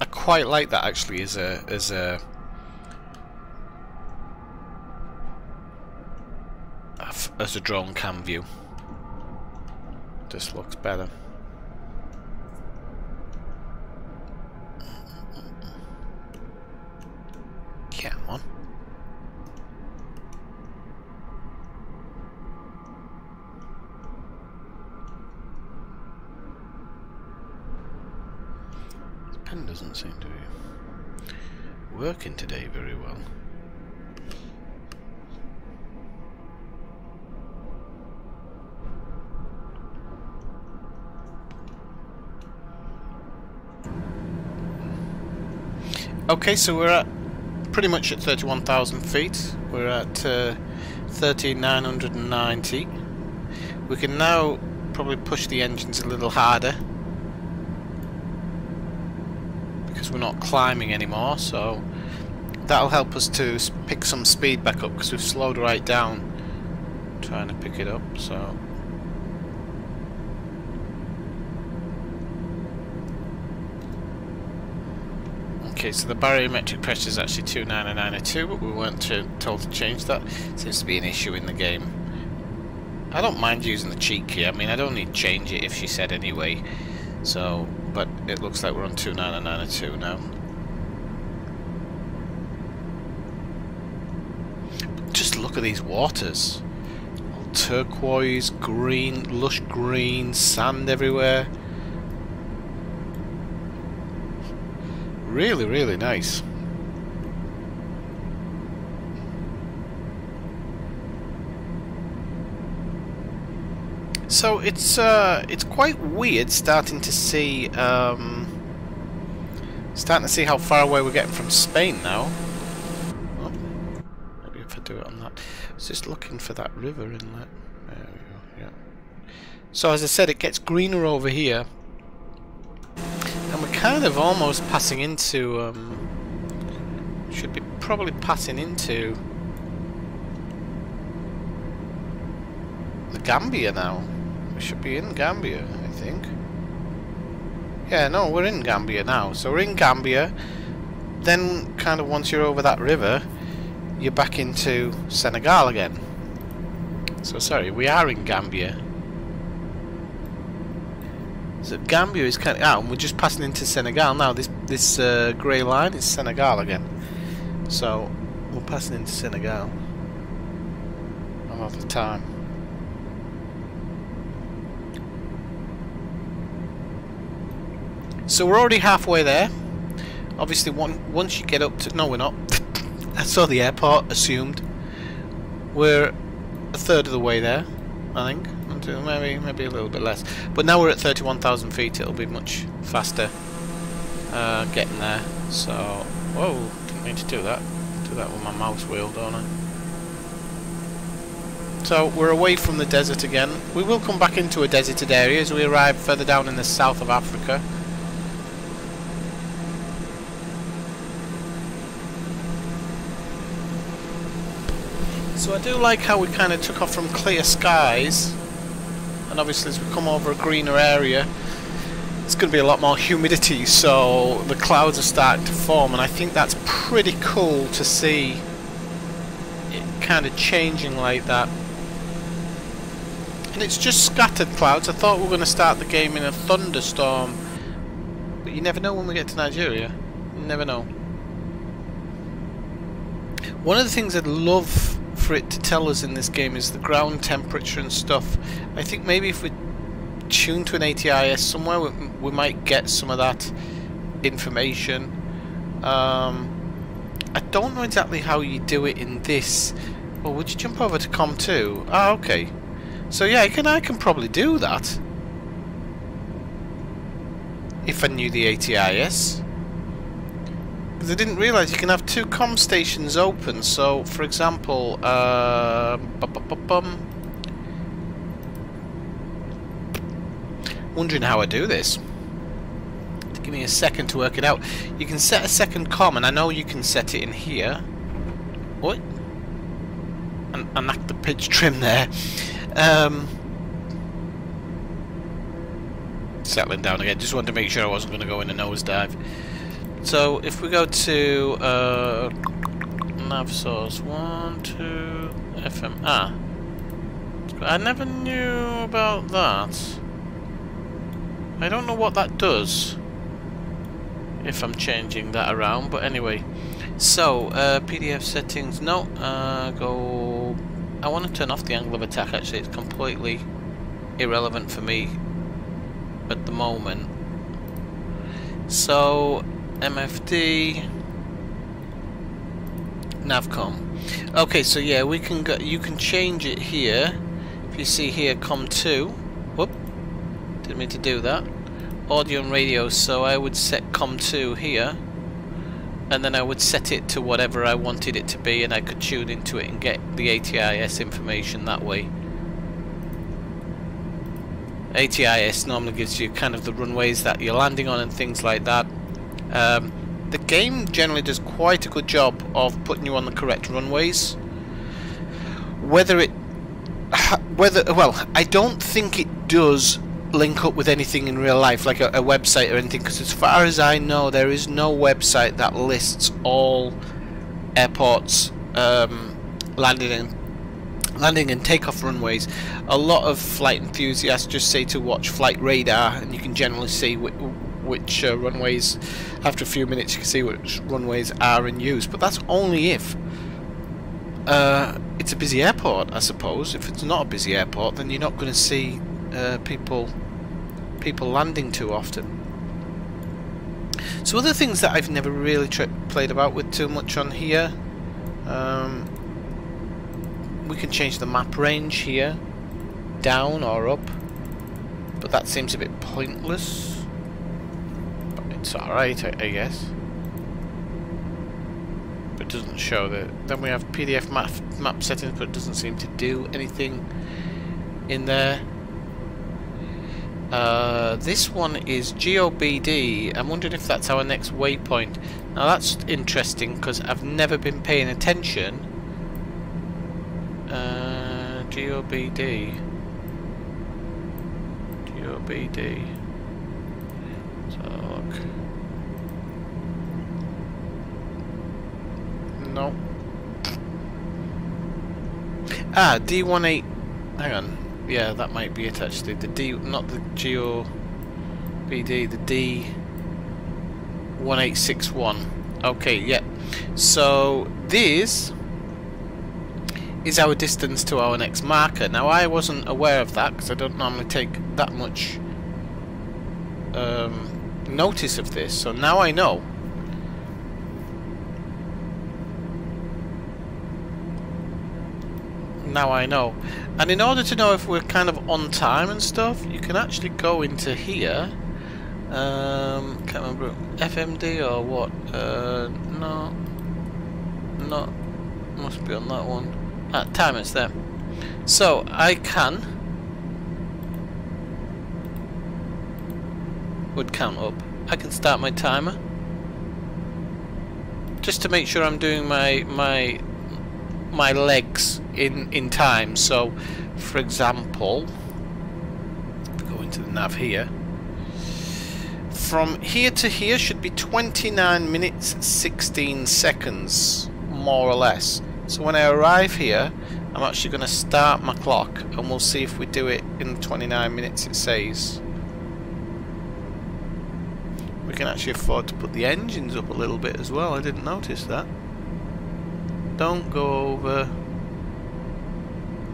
I quite like that actually as a as a as a drone cam view. this looks better. Come on. This pen doesn't seem to be working today very well. Okay, so we're at pretty much at 31,000 feet. We're at uh, 13,990. We can now probably push the engines a little harder because we're not climbing anymore, so that'll help us to pick some speed back up because we've slowed right down trying to pick it up, so Okay, so the barometric pressure is actually 29902, but we weren't to, told to change that. Seems to be an issue in the game. I don't mind using the cheat key. I mean, I'd only change it if she said anyway. So, but it looks like we're on 29902 now. Just look at these waters. All turquoise, green, lush green, sand everywhere. Really, really nice. So it's uh, it's quite weird starting to see um, starting to see how far away we're getting from Spain now. Oh, maybe if I do it on that, I was just looking for that river inlet. There we go. Yeah. So as I said, it gets greener over here. Kind of almost passing into, um, should be probably passing into the Gambia now. We should be in Gambia, I think. Yeah, no, we're in Gambia now. So we're in Gambia. Then, kind of once you're over that river, you're back into Senegal again. So sorry, we are in Gambia. So Gambia is kind of out, and we're just passing into Senegal now. This this uh, grey line is Senegal again. So we're passing into Senegal. Another time. So we're already halfway there. Obviously, one, once you get up to no, we're not. [laughs] I saw the airport. Assumed we're a third of the way there. I think maybe maybe a little bit less. But now we're at 31,000 feet. It'll be much faster uh, getting there. So, whoa! Didn't mean to do that. Do that with my mouse wheel, don't I? So we're away from the desert again. We will come back into a deserted area as we arrive further down in the south of Africa. So I do like how we kind of took off from clear skies and obviously as we come over a greener area it's going to be a lot more humidity so the clouds are starting to form and I think that's pretty cool to see it kind of changing like that. And it's just scattered clouds. I thought we were going to start the game in a thunderstorm. But you never know when we get to Nigeria. You never know. One of the things I'd love for it to tell us in this game is the ground temperature and stuff. I think maybe if we tune to an ATIS somewhere, we, we might get some of that information. Um, I don't know exactly how you do it in this. Well, would you jump over to Com 2? Ah, okay. So yeah, I can I can probably do that if I knew the ATIS. Because I didn't realise you can have two com stations open. So, for example, uh, wondering how I do this. Give me a second to work it out. You can set a second com, and I know you can set it in here. What? And, act the pitch trim there. Um, settling down again. Just wanted to make sure I wasn't going to go in a nosedive. So if we go to uh, nav source one, two, FM. Ah, I never knew about that. I don't know what that does if I'm changing that around, but anyway. So, uh, PFD settings, no, uh, go... I want to turn off the angle of attack actually, it's completely irrelevant for me at the moment. So, MFD, Navcom. Okay, so yeah, we can go, you can change it here. If you see here, COM2. Whoop, didn't mean to do that. Audio and radio, so I would set COM2 here. And then I would set it to whatever I wanted it to be and I could tune into it and get the ATIS information that way. ATIS normally gives you kind of the runways that you're landing on and things like that. Um, the game generally does quite a good job of putting you on the correct runways. Whether it, [laughs] whether well, I don't think it does link up with anything in real life, like a, a website or anything, because as far as I know, there is no website that lists all airports um, landing and landing and takeoff runways. A lot of flight enthusiasts just say to watch flight radar, and you can generally see which, uh, runways. After a few minutes, you can see which runways are in use, but that's only if. Uh, it's a busy airport, I suppose. If it's not a busy airport, then you're not going to see uh, people people landing too often. So other things that I've never really played about with too much on here, um, we can change the map range here, down or up, but that seems a bit pointless. It's alright, I, I guess. But it doesn't show that. Then we have PFD map, map settings, but it doesn't seem to do anything in there. Uh, this one is GOBD. I'm wondering if that's our next waypoint. Now that's interesting because I've never been paying attention. Uh, GOBD. GOBD. So look. No. Ah, D18. Hang on yeah, that might be it actually. The D, not the Geo BD, the D 1861. Okay, yeah. So this is our distance to our next marker. Now I wasn't aware of that because I don't normally take that much um, notice of this. So now I know. Now I know. And in order to know if we're kind of on time and stuff, you can actually go into here. Um, can't remember FMD or what? Uh, no, not. Must be on that one. Ah, time it's there. So I can would count up. I can start my timer just to make sure I'm doing my my my legs in in time. So, for example, go into the nav here. From here to here should be 29 minutes 16 seconds, more or less. So when I arrive here, I'm actually going to start my clock, and we'll see if we do it in 29 minutes it says. We can actually afford to put the engines up a little bit as well. I didn't notice that. Don't go over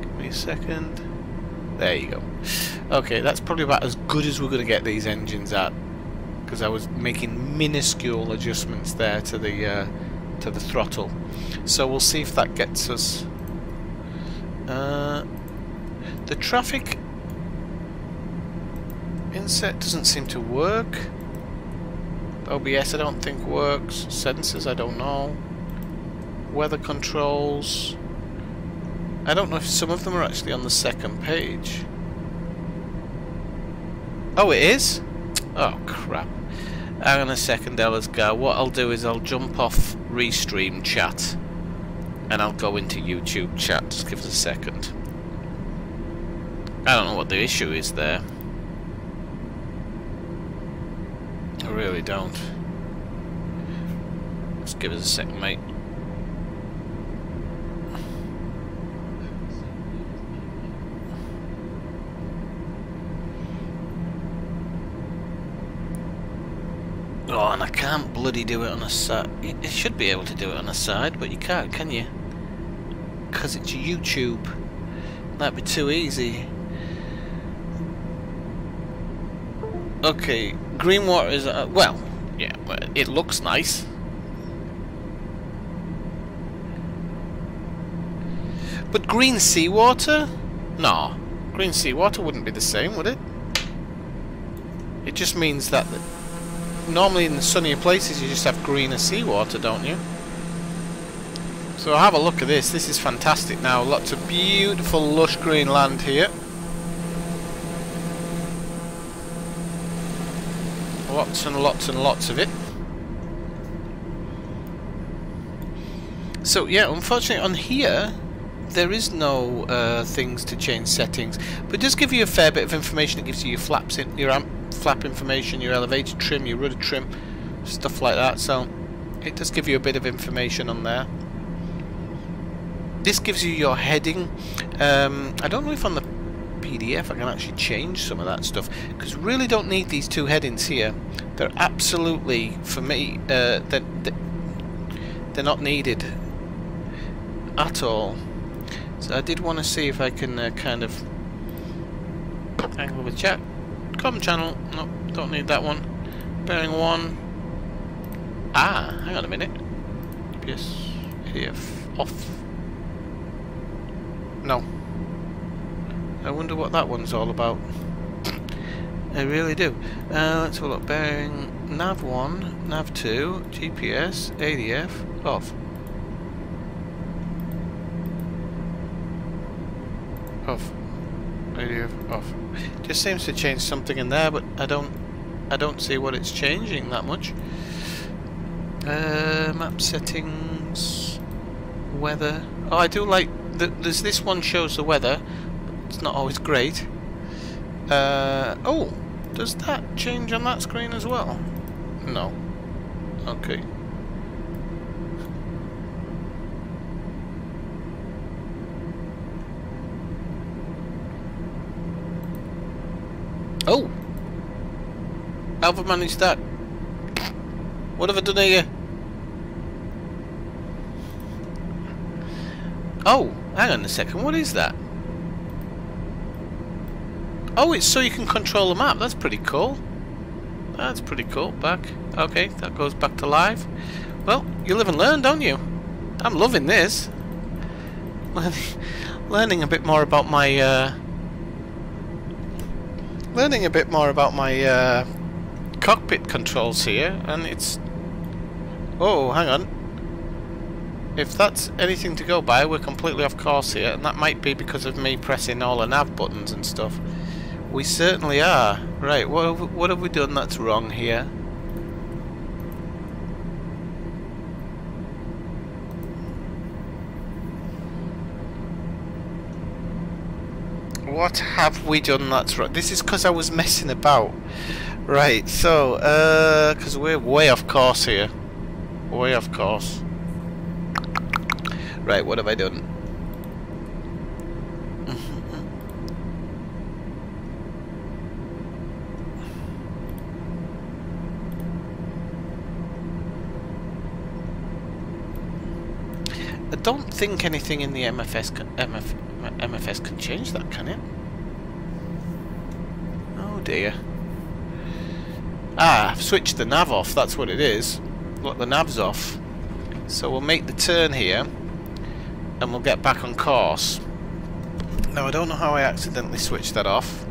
Give me a second. There you go. Okay, that's probably about as good as we're going to get these engines at. Because I was making minuscule adjustments there to the uh, to the throttle. So we'll see if that gets us. Uh, the traffic inset doesn't seem to work. OBS I don't think works. Sensors I don't know. Weather controls. I don't know if some of them are actually on the second page. Oh, it is? Oh, crap. Hang on a second, Ella's go. What I'll do is I'll jump off Restream chat and I'll go into YouTube chat. Just give us a second. I don't know what the issue is there. I really don't. Just give us a second, mate. Oh, and I can't bloody do it on a side. You should be able to do it on a side, but you can't, can you? Because it's YouTube. That'd be too easy. Okay, green water is... Uh, well, yeah, it looks nice. But green seawater? No. Green seawater wouldn't be the same, would it? It just means that normally in the sunnier places you just have greener seawater, don't you? So have a look at this. This is fantastic now. Lots of beautiful lush green land here. Lots and lots and lots of it. So yeah, unfortunately on here there is no uh, things to change settings, but it does give you a fair bit of information. It gives you your flaps, in, your amp flap information, your elevator trim, your rudder trim, stuff like that. So it does give you a bit of information on there. This gives you your heading. Um, I don't know if on the PFD I can actually change some of that stuff because really don't need these two headings here. They're absolutely, for me, uh, they're, they're not needed at all. So I did want to see if I can uh, kind of angle with chat. Com channel, no, don't need that one. Bearing one. Ah, hang on a minute. Yes, AF off. No. I wonder what that one's all about. I really do. Uh, let's have a look. Bearing nav 1, nav 2, GPS, ADF, off. Off. Off. Just seems to change something in there, but I don't I don't see what it's changing that much. Uh, map settings, weather. Oh, I do like the, there's this one shows the weather. It's not always great. Uh, oh, does that change on that screen as well? No. Okay. Oh! How have I managed that? What have I done here? Oh, hang on a second, what is that? Oh, it's so you can control the map. That's pretty cool. That's pretty cool. Back. Okay, that goes back to live. Well, you live and learn, don't you? I'm loving this. [laughs] Learning, a bit more about my... Uh, learning a bit more about my uh, cockpit controls here, and it's... Oh, hang on. If that's anything to go by, we're completely off course here, and that might be because of me pressing all the nav buttons and stuff. We certainly are. Right, what have, what have we done that's wrong here? What have we done that's right? This is because I was messing about. Right, so, uh, because we're way off course here. Way off course. Right, what have I done? I don't think anything in the MFS can, MF, MFS can change that, can it? Oh dear. Ah, I've switched the nav off, that's what it is. Look, the nav's off. So we'll make the turn here, and we'll get back on course. Now I don't know how I accidentally switched that off,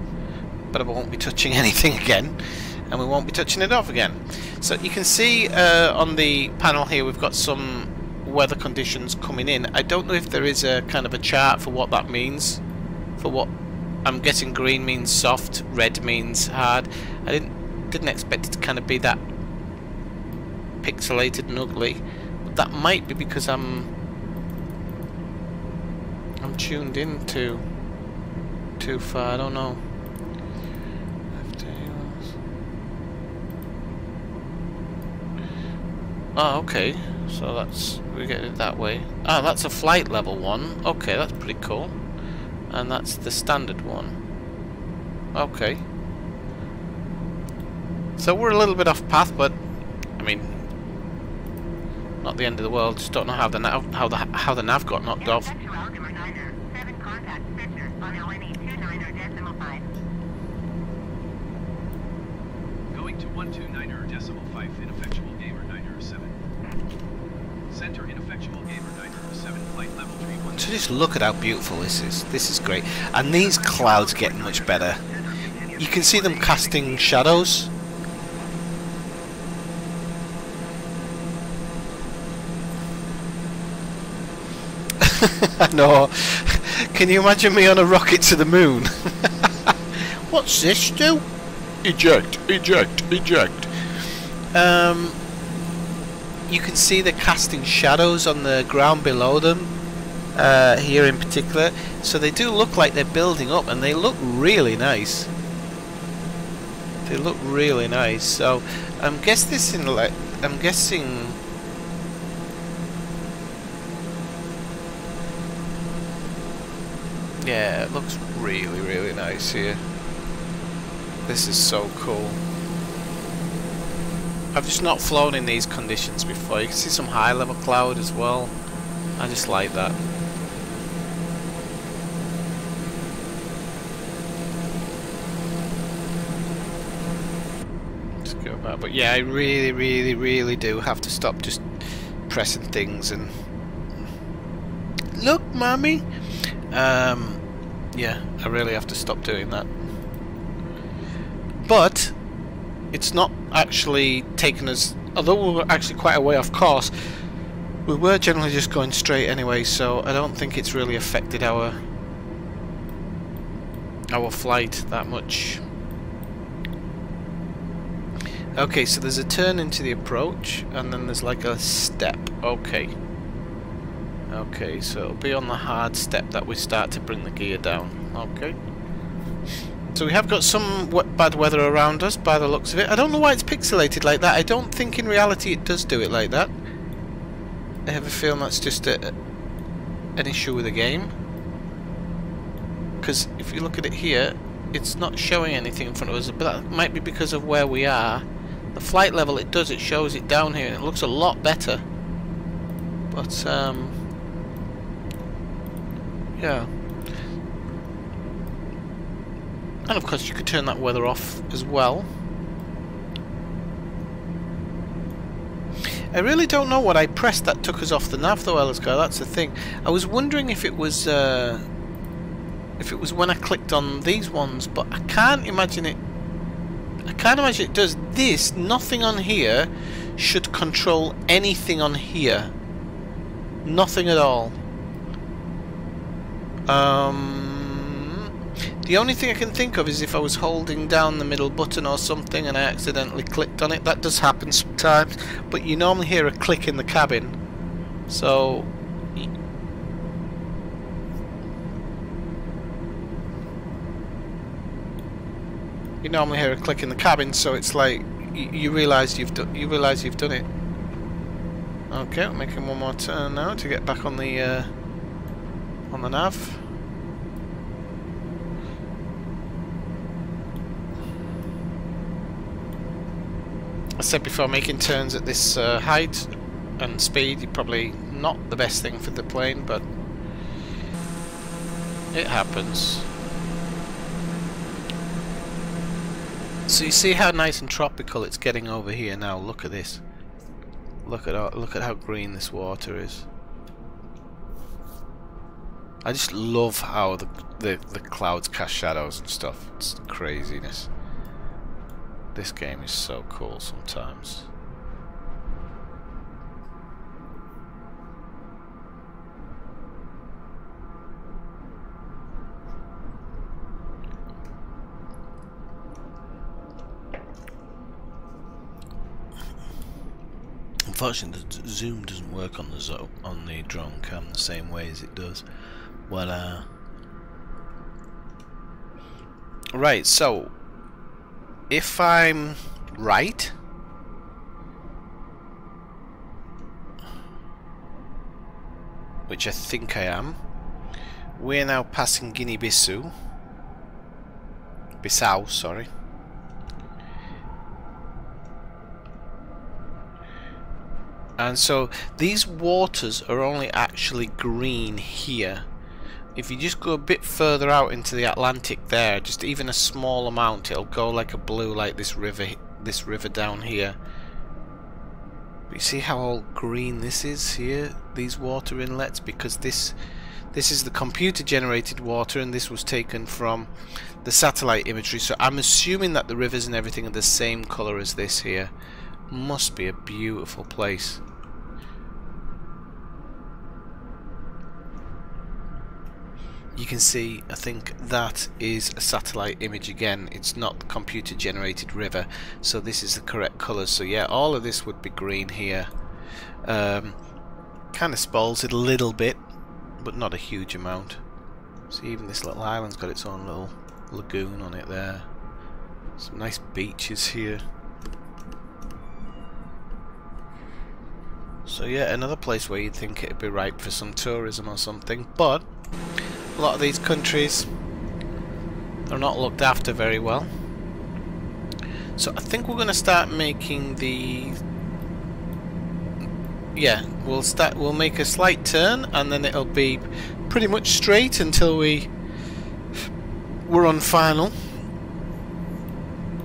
but I won't be touching [laughs] anything again, and we won't be touching it off again. So you can see uh, on the panel here we've got some weather conditions coming in. I don't know if there is a kind of a chart for what that means. For what I'm guessing green means soft, red means hard. I didn't didn't expect it to kind of be that pixelated and ugly. But that might be because I'm I'm tuned in too too far, I don't know. Oh, okay. So that's we get it that way. Ah, that's a flight level one. Okay, that's pretty cool. And that's the standard one. Okay. So we're a little bit off path, but I mean, not the end of the world. Just don't know how the nav how the how the nav got knocked off. Center Altimer Niner, 7 contact center on LNE 29er decimal 5. Going to 129er decimal 5 ineffectual gamer 9er 7. Center ineffectual gamer 9er 7 flight level 31. So just look at how beautiful this is. This is great. And these clouds get much better. You can see them casting shadows. [laughs] I know. Can you imagine me on a rocket to the moon? [laughs] What's this do? Eject, eject, eject. Um, you can see they're casting shadows on the ground below them uh, here in particular. So they do look like they're building up, and they look really nice. They look really nice. So I'm guess this in like I'm guessing. Yeah, it looks really, really nice here. This is so cool. I've just not flown in these conditions before. You can see some high level cloud as well. I just like that. Just go back. But yeah, I really, really, really do have to stop just pressing things and look, mommy. Um, yeah, I really have to stop doing that. But it's not actually taken us. Although we were actually quite a way off course, we were generally just going straight anyway. So I don't think it's really affected our our flight that much. Okay, so there's a turn into the approach, and then there's like a step. Okay. Okay, so it'll be on the hard step that we start to bring the gear down. Okay. So we have got some bad weather around us by the looks of it. I don't know why it's pixelated like that. I don't think in reality it does do it like that. I have a feeling that's just a, an issue with the game. Because if you look at it here, it's not showing anything in front of us. But that might be because of where we are. The flight level it does, it shows it down here and it looks a lot better. But, um... Yeah. And of course you could turn that weather off as well. I really don't know what I pressed that took us off the nav though, Elliscar, that's the thing. I was wondering if it was uh, if it was when I clicked on these ones, but I can't imagine it I can't imagine it does this, nothing on here should control anything on here. Nothing at all. Um the only thing I can think of is if I was holding down the middle button or something and I accidentally clicked on it. That does happen sometimes, but you normally hear a click in the cabin. So... You normally hear a click in the cabin, so it's like you, realise you've done you realise you've done it. Okay, I'm making one more turn now to get back on the uh, on the nav. I said before, making turns at this uh, height and speed is probably not the best thing for the plane, but it happens. So you see how nice and tropical it's getting over here now. Look at this. Look at look at how green this water is. I just love how the, the the clouds cast shadows and stuff. It's craziness. This game is so cool sometimes. Unfortunately, the zoom doesn't work on the zo on the drone cam the same way as it does. Well, uh, right. So if I'm right, which I think I am, we're now passing Guinea-Bissau. Bissau, sorry. And so these waters are only actually green here. If you just go a bit further out into the Atlantic there, just even a small amount, it'll go like a blue like this river this river down here. But you see how all green this is here, these water inlets, because this this is the computer generated water and this was taken from the satellite imagery. So I'm assuming that the rivers and everything are the same colour as this here. Must be a beautiful place you can see I think that is a satellite image again. It's not computer generated river so this is the correct colours so yeah all of this would be green here. Um, kind of spoils it a little bit but not a huge amount. See even this little island's got its own little lagoon on it there. Some nice beaches here. So yeah another place where you'd think it'd be ripe for some tourism or something but a lot of these countries are not looked after very well. So I think we're going to start making the yeah, we'll start we'll make a slight turn and then it'll be pretty much straight until we we're on final.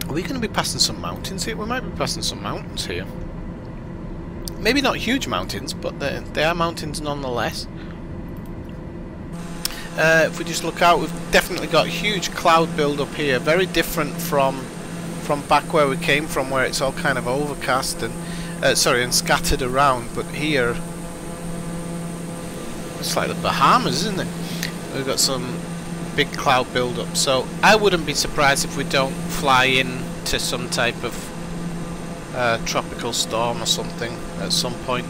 Are we going to be passing some mountains here? We might be passing some mountains here. Maybe not huge mountains, but they, they are mountains nonetheless. Uh, if we just look out, we've definitely got huge cloud build up here. Very different from from back where we came from, where it's all kind of overcast and uh, sorry and scattered around. But here, it's like the Bahamas, isn't it? We've got some big cloud build up. So I wouldn't be surprised if we don't fly in to some type of uh, tropical storm or something at some point.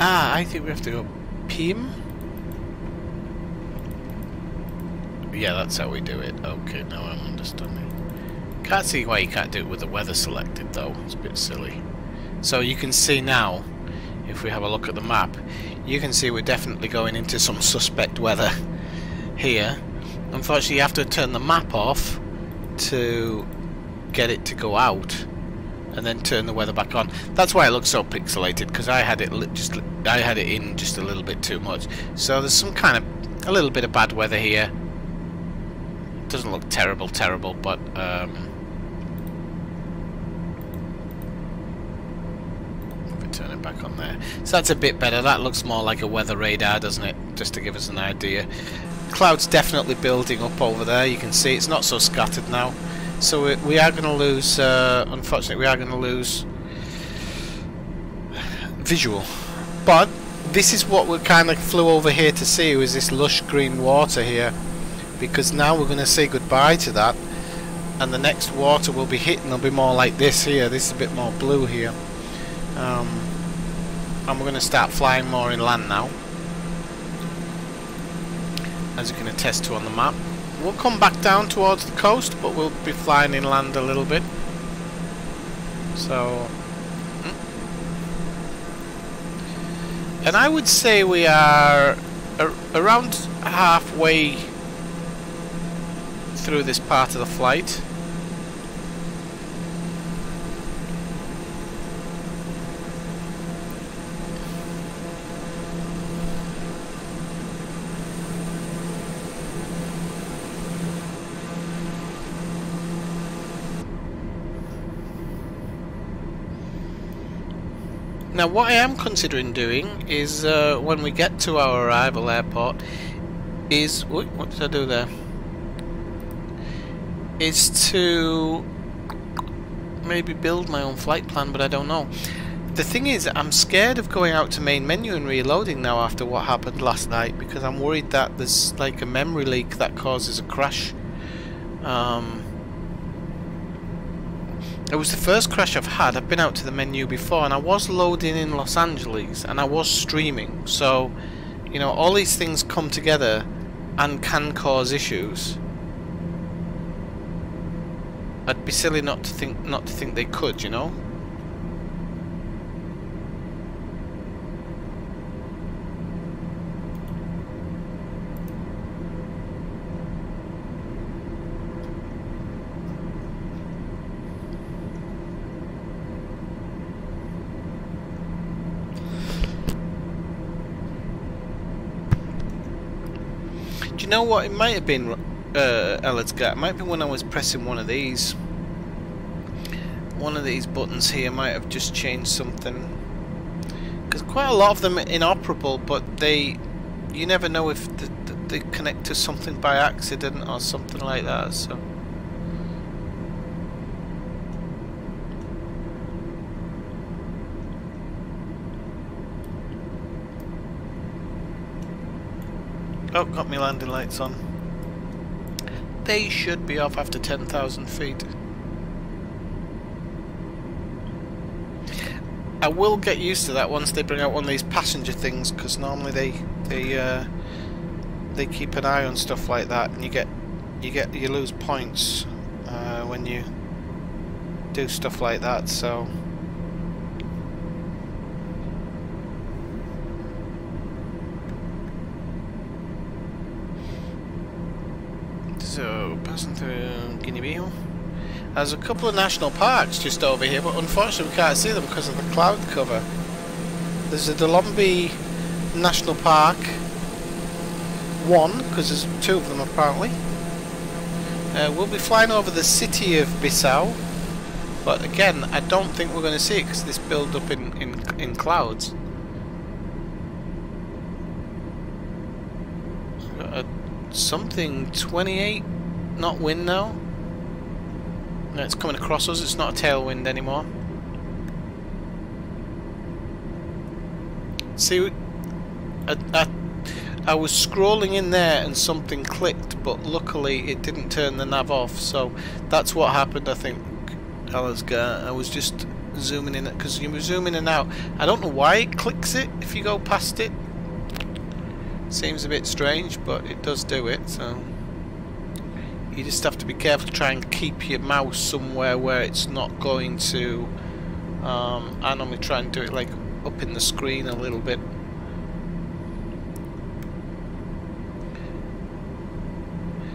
Ah, I think we have to go Pim. Yeah, that's how we do it. Okay, now I'm understanding. Can't see why you can't do it with the weather selected though. It's a bit silly. So you can see now, if we have a look at the map, you can see we're definitely going into some suspect weather here. Unfortunately, you have to turn the map off to get it to go out and then turn the weather back on. That's why it looks so pixelated because I had it just I had it in just a little bit too much. So there's some kind of a little bit of bad weather here. Doesn't look terrible, terrible, but um, turn it back on there. So that's a bit better. That looks more like a weather radar, doesn't it? Just to give us an idea. Cloud's definitely building up over there. You can see it's not so scattered now. So we, we are going to lose, uh, unfortunately, we are going to lose visual. But this is what we kind of flew over here to see, was this lush green water here. Because now we're going to say goodbye to that. And the next water we'll be hitting will be more like this here. This is a bit more blue here. Um, and we're going to start flying more inland now. As you can attest to on the map. We'll come back down towards the coast, but we'll be flying inland a little bit. So... Hmm. And I would say we are around halfway through this part of the flight. Now what I am considering doing is uh, when we get to our arrival airport is what did I do there? Is to maybe build my own flight plan but I don't know. The thing is I'm scared of going out to main menu and reloading now after what happened last night because I'm worried that there's like a memory leak that causes a crash Um, it was the first crash I've had. I've been out to the menu before and I was loading in Los Angeles and I was streaming. So, you know, all these things come together and can cause issues. I'd be silly not to think not to think they could, you know. Do you know what? It might have been uh, Ellard's It might be when I was pressing one of these. One of these buttons here might have just changed something. Because quite a lot of them are inoperable, but they... You never know if the, the, they connect to something by accident or something like that, so... Oh, got my landing lights on. They should be off after 10,000 feet. I will get used to that once they bring out one of these passenger things, because normally they they uh, they keep an eye on stuff like that, and you get you get you lose points uh, when you do stuff like that. So. So, passing through Guinea-Bissau. There's a couple of national parks just over here, but unfortunately we can't see them because of the cloud cover. There's a Dulombi National Park. One, because there's two of them apparently. Uh, we'll be flying over the city of Bissau. But again, I don't think we're going to see it because this build up in, in, in clouds. Uh, something 28 not wind now. No, it's coming across us, it's not a tailwind anymore. See, I, I, I was scrolling in there and something clicked, but luckily it didn't turn the nav off, so that's what happened, I think, Alasgar. I was just zooming in, because you were zooming in and out. I don't know why it clicks it if you go past it. Seems a bit strange, but it does do it, so... You just have to be careful to try and keep your mouse somewhere where it's not going to... Um, I normally try and do it like up in the screen a little bit.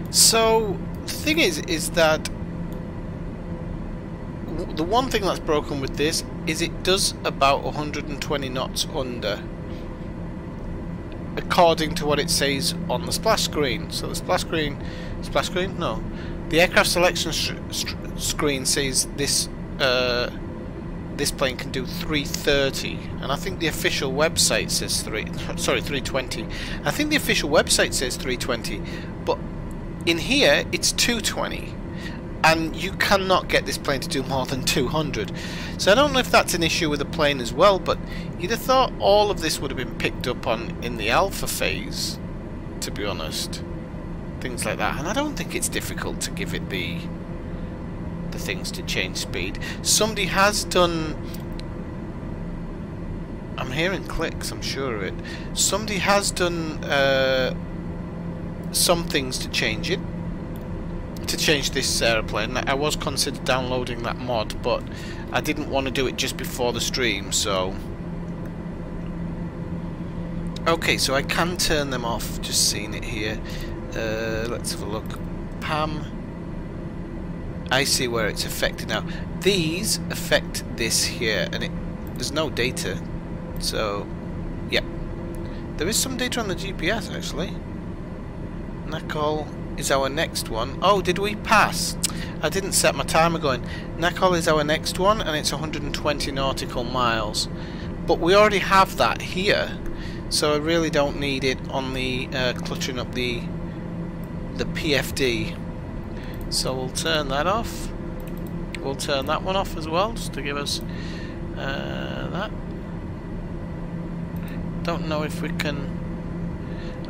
So, the thing is, is that the one thing that's broken with this is it does about 120 knots under according to what it says on the splash screen. So the splash screen, splash screen? No, the aircraft selection screen says this uh, this plane can do 330, and I think the official website says three. [laughs] Sorry, 320. I think the official website says 320, but in here it's 220 and you cannot get this plane to do more than 200. So I don't know if that's an issue with the plane as well, but you'd have thought all of this would have been picked up on in the alpha phase, to be honest. Things like that. And I don't think it's difficult to give it the the things to change speed. Somebody has done I'm hearing clicks, I'm sure of it. Somebody has done uh, some things to change it to change this aeroplane. I was considered downloading that mod, but I didn't want to do it just before the stream, so... Okay, so I can turn them off, just seeing it here. Uh, let's have a look. PAM. I see where it's affected now. These affect this here, and it there's no data. So, yeah. There is some data on the GPS, actually. Nakol is our next one. Oh, did we pass? I didn't set my timer going. Nakol is our next one, and it's 120 nautical miles. But we already have that here, so I really don't need it on the uh, clutching up the the PFD. So we'll turn that off. We'll turn that one off as well, just to give us uh, that. Don't know if we can...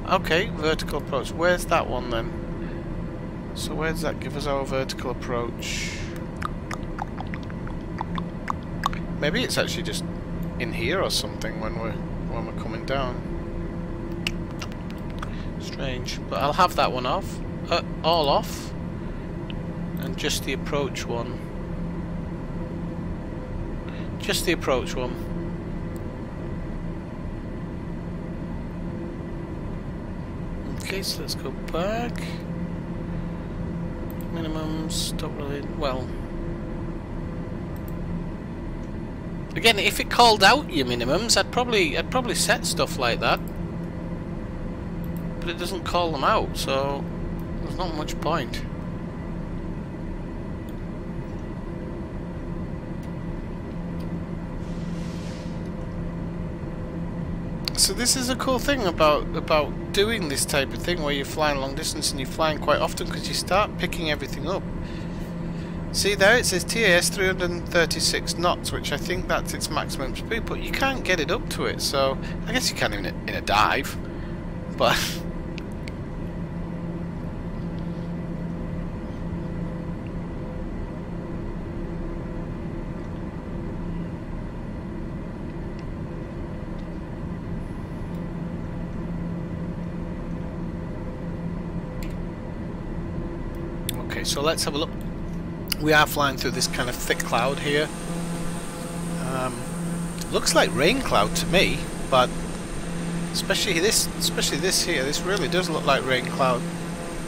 Okay, vertical approach. Where's that one then? So where does that give us our vertical approach? Maybe it's actually just in here or something when we're when we're coming down. Strange, but I'll have that one off, uh, all off, and just the approach one. Just the approach one. Okay, so let's go back. Minimums, don't really, well. Again, if it called out your minimums, I'd probably, I'd probably set stuff like that. But it doesn't call them out, so there's not much point. So this is a cool thing about about doing this type of thing where you're flying long distance and you're flying quite often because you start picking everything up. See there it says TAS 336 knots which I think that's its maximum speed but you can't get it up to it so I guess you can in a, in a dive but [laughs] Okay, so let's have a look. We are flying through this kind of thick cloud here. Um, looks like rain cloud to me, but especially this, especially this here, this really does look like rain cloud.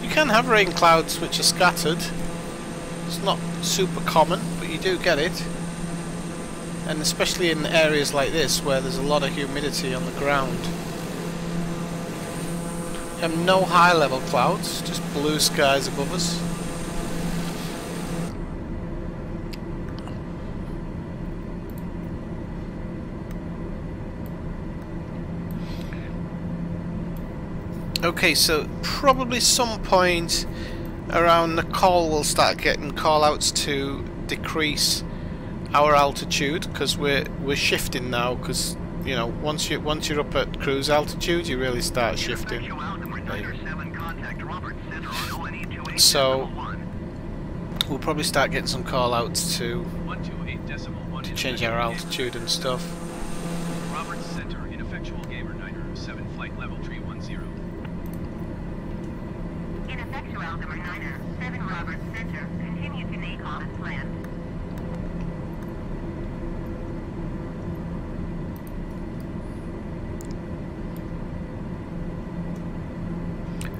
You can have rain clouds which are scattered. It's not super common, but you do get it. And especially in areas like this where there's a lot of humidity on the ground. have no high level clouds, just blue skies above us. Okay, so probably some point around the call we'll start getting call-outs to decrease our altitude because we're we're shifting now because you know once you once you're up at cruise altitude you really start shifting. So we'll probably start getting some call-outs to to change our altitude and stuff. Roberts Center, ineffectual gamer niner, 7 flight level 310. Ineffectual Altimer Niner, 7 Roberts Center, continue to NACOM as planned.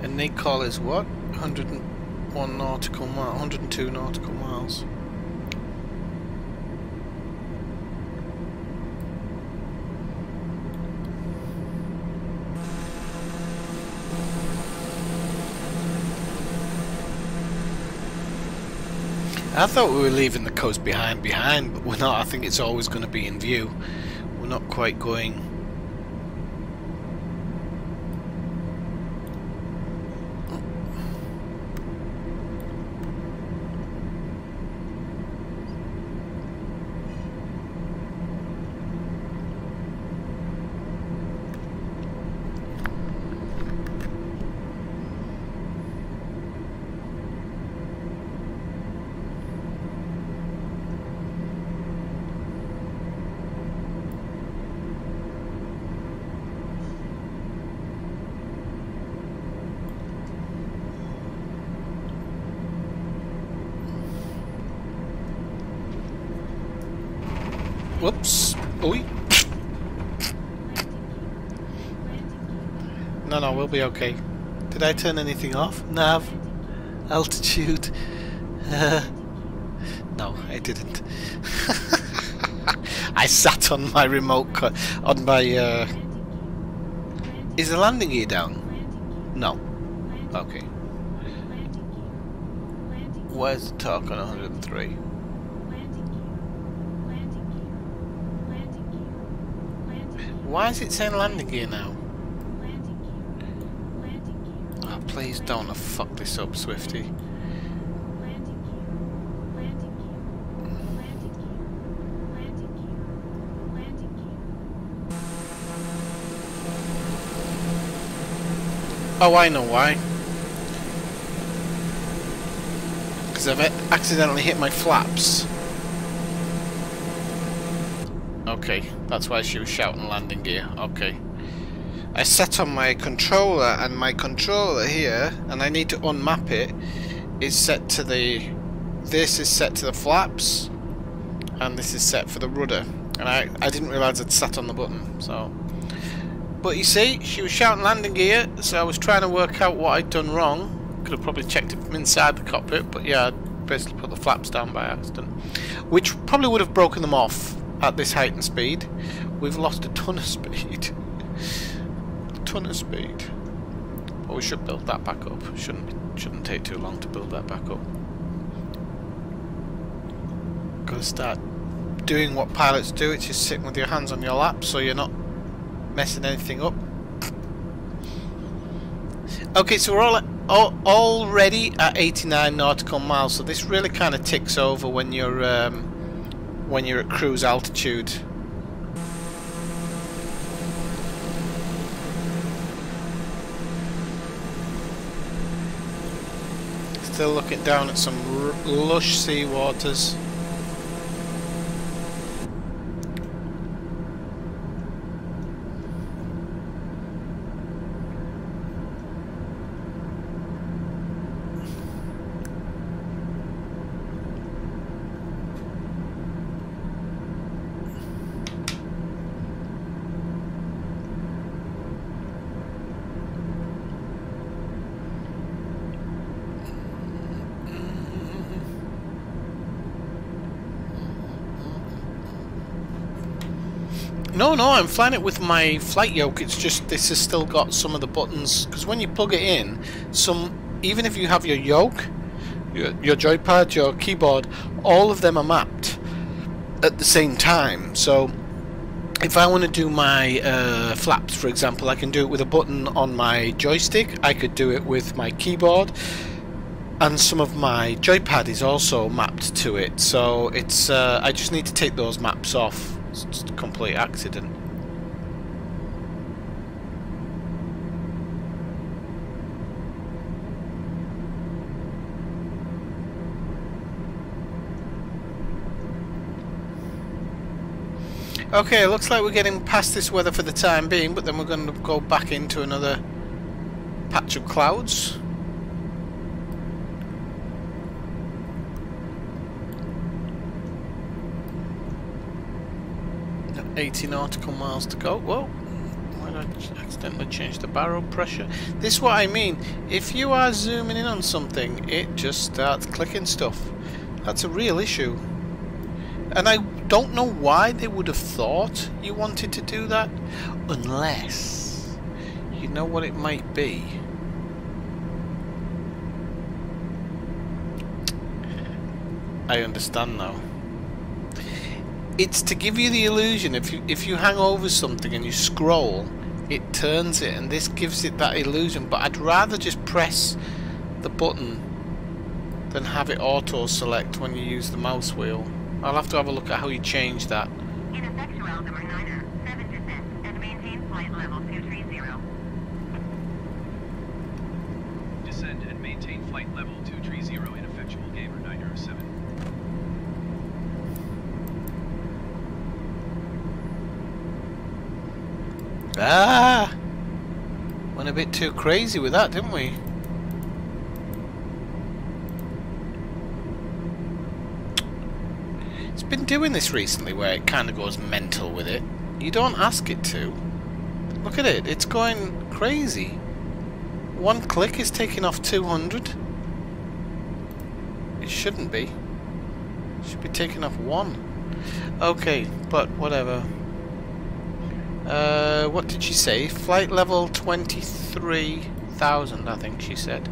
And they call is what? 101 nautical mile, 102 nautical miles. I thought we were leaving the coast behind behind, but we're not. I think it's always going to be in view. We're not quite going Whoops. Oi. No, no, we'll be okay. Did I turn anything off? Nav? Altitude? Uh, no, I didn't. [laughs] I sat on my remote on my uh Is the landing gear down? No. Okay. Where's the torque on 103? Why is it saying landing gear now? Oh, please don't have fuck this up, Swifty. Oh, I know why. Because I've accidentally hit my flaps. Okay, that's why she was shouting landing gear. Okay. I set on my controller and my controller here, and I need to unmap it, is set to the... This is set to the flaps, and this is set for the rudder. And I, I didn't realise I'd sat on the button, so... But you see, she was shouting landing gear, so I was trying to work out what I'd done wrong. Could have probably checked it from inside the cockpit, but yeah, I basically put the flaps down by accident. Which probably would have broken them off at this height and speed. We've lost a ton of [laughs] speed. Of speed. But we should build that back up. Shouldn't shouldn't take too long to build that back up. Gotta start doing what pilots do, it's just sitting with your hands on your lap so you're not messing anything up. Okay, so we're all, all already at 89 nautical miles, so this really kind of ticks over when you're um, when you're at cruise altitude. Still looking down at some lush sea waters. No, no, I'm flying it with my flight yoke. It's just this has still got some of the buttons because when you plug it in, some even if you have your yoke, your, your joypad, your keyboard, all of them are mapped at the same time. So if I want to do my uh, flaps, for example, I can do it with a button on my joystick. I could do it with my keyboard. And some of my joypad is also mapped to it, so it's uh, I just need to take those maps off it's just a complete accident. Okay, looks like we're getting past this weather for the time being, but then we're going to go back into another patch of clouds. 80 nautical miles to go. Whoa! Why did I accidentally change the baro pressure? This is what I mean. If you are zooming in on something, it just starts clicking stuff. That's a real issue. And I don't know why they would have thought you wanted to do that, unless you know what it might be. I understand now it's to give you the illusion if you if you hang over something and you scroll it turns it and this gives it that illusion. But I'd rather just press the button than have it auto select when you use the mouse wheel. I'll have to have a look at how you change that Ineffectual Altimeter Niner, 7 descent and maintain flight level 230. Descend and maintain flight level 230 ineffectual gamer 907. Ah! Went a bit too crazy with that, didn't we? It's been doing this recently where it kind of goes mental with it. You don't ask it to. Look at it, it's going crazy. One click is taking off 200. It shouldn't be. It should be taking off one. Okay, but whatever. Uh, what did she say? Flight level 23,000, I think she said.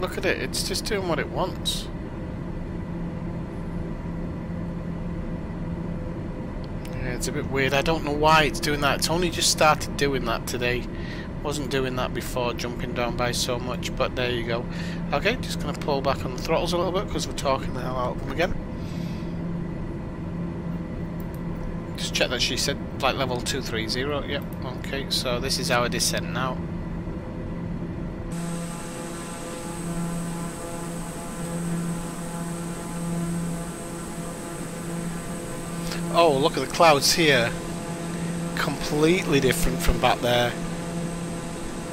Look at it, it's just doing what it wants. Yeah, it's a bit weird. I don't know why it's doing that. It's only just started doing that today. Wasn't doing that before, jumping down by so much, but there you go. Okay, just going to pull back on the throttles a little bit because we're torquing the hell out of them again. Just check that she said flight level 230. Yep, okay, so this is our descent now. Oh, look at the clouds here. Completely different from back there.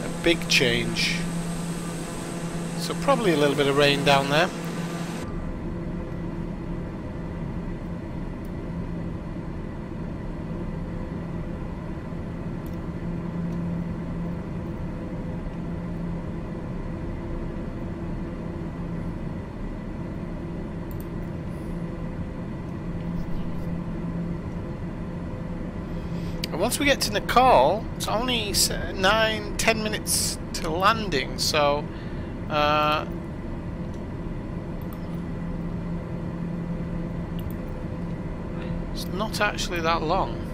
A big change. So probably a little bit of rain down there. And once we get to Nicole, it's only nine, ten minutes to landing, so uh, it's not actually that long.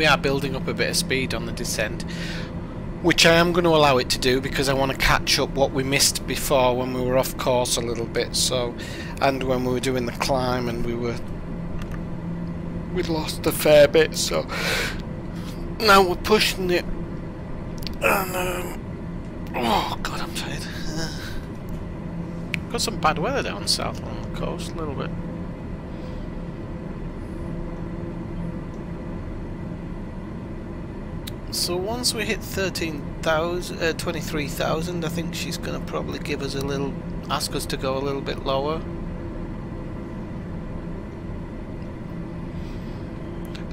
we are building up a bit of speed on the descent which I am going to allow it to do because I want to catch up what we missed before when we were off course a little bit. So and when we were doing the climb and we were we'd lost a fair bit so. Now we're pushing it. And um, oh god I'm tired. Got some bad weather down south along the coast a little bit So once we hit 13,000, uh, 23,000, I think she's going to probably give us a little, ask us to go a little bit lower.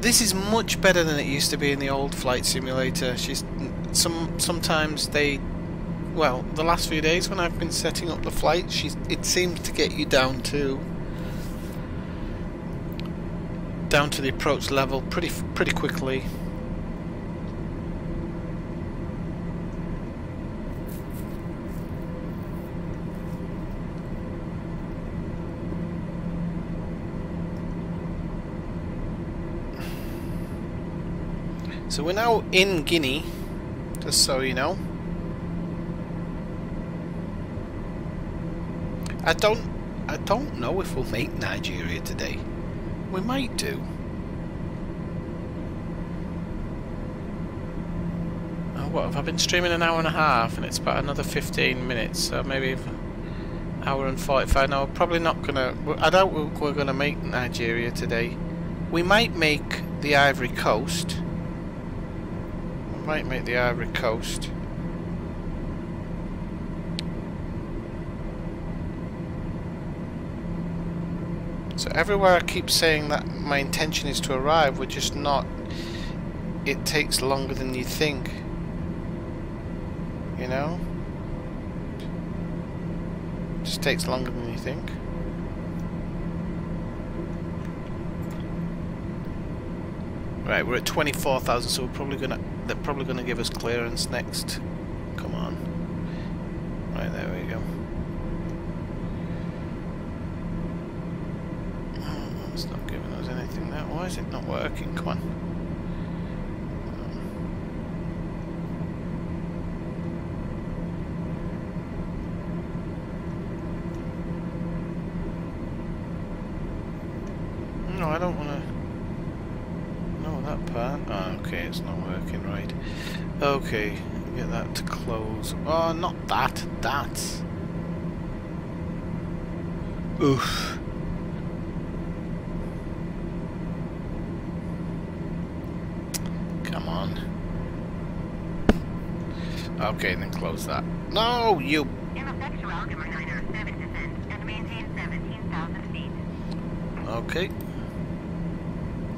This is much better than it used to be in the old flight simulator. She's some sometimes they, well, the last few days when I've been setting up the flight, she's it seems to get you down to down to the approach level pretty pretty quickly. So we're now in Guinea, just so you know. I don't I don't know if we'll make Nigeria today. We might do. Oh, what have I been streaming an hour and a half and it's about another 15 minutes, so maybe an hour and 45. No, probably not gonna. I doubt we're gonna make Nigeria today. We might make the Ivory Coast might make the Ivory Coast. So everywhere I keep saying that my intention is to arrive, we're just not. It takes longer than you think. You know? It just takes longer than you think. Right, we're at 24,000, so we're probably gonna they're probably gonna give us clearance next. Come on. Right, there we go. Mm, it's not giving us anything now. Why is it not working? Come on. No, I don't wanna no, that part. Ah, okay, it's not working right. Okay, get that to close. Oh, not that. That. Oof. Come on. Okay, then close that. No, you. Ineffectual Algebra 907 descent and maintain 17,000 feet. Okay.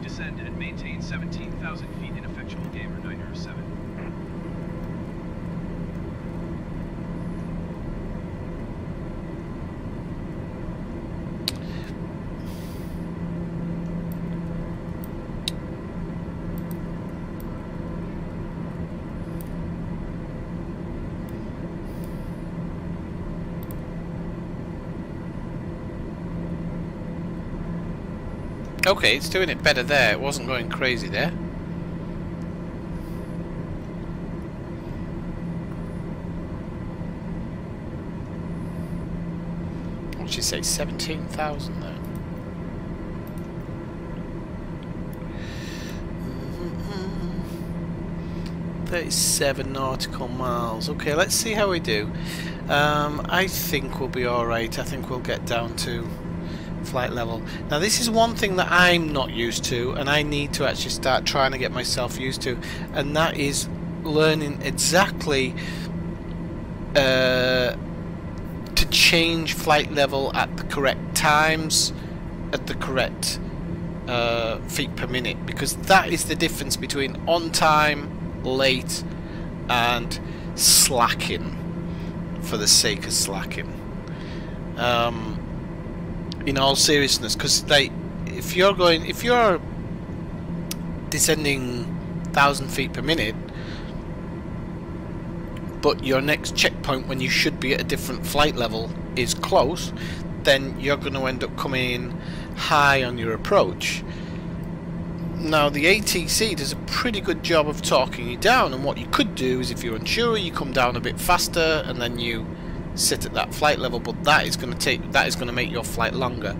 Descend and maintain 17,000 feet ineffectual gamer 907. Okay, it's doing it better there. It wasn't going crazy there. What did she say? 17,000 there. [laughs] Thirty-seven nautical miles. Okay, let's see how we do. Um, I think we'll be alright. I think we'll get down to flight level. Now this is one thing that I'm not used to and I need to actually start trying to get myself used to and that is learning exactly uh, to change flight level at the correct times at the correct uh, feet per minute because that is the difference between on time, late and slacking for the sake of slacking. Um, in all seriousness because like if you're going if you're descending thousand feet per minute but your next checkpoint when you should be at a different flight level is close then you're going to end up coming in high on your approach. Now the ATC does a pretty good job of talking you down and what you could do is if you're unsure you come down a bit faster and then you sit at that flight level, but that is going to take that is going to make your flight longer.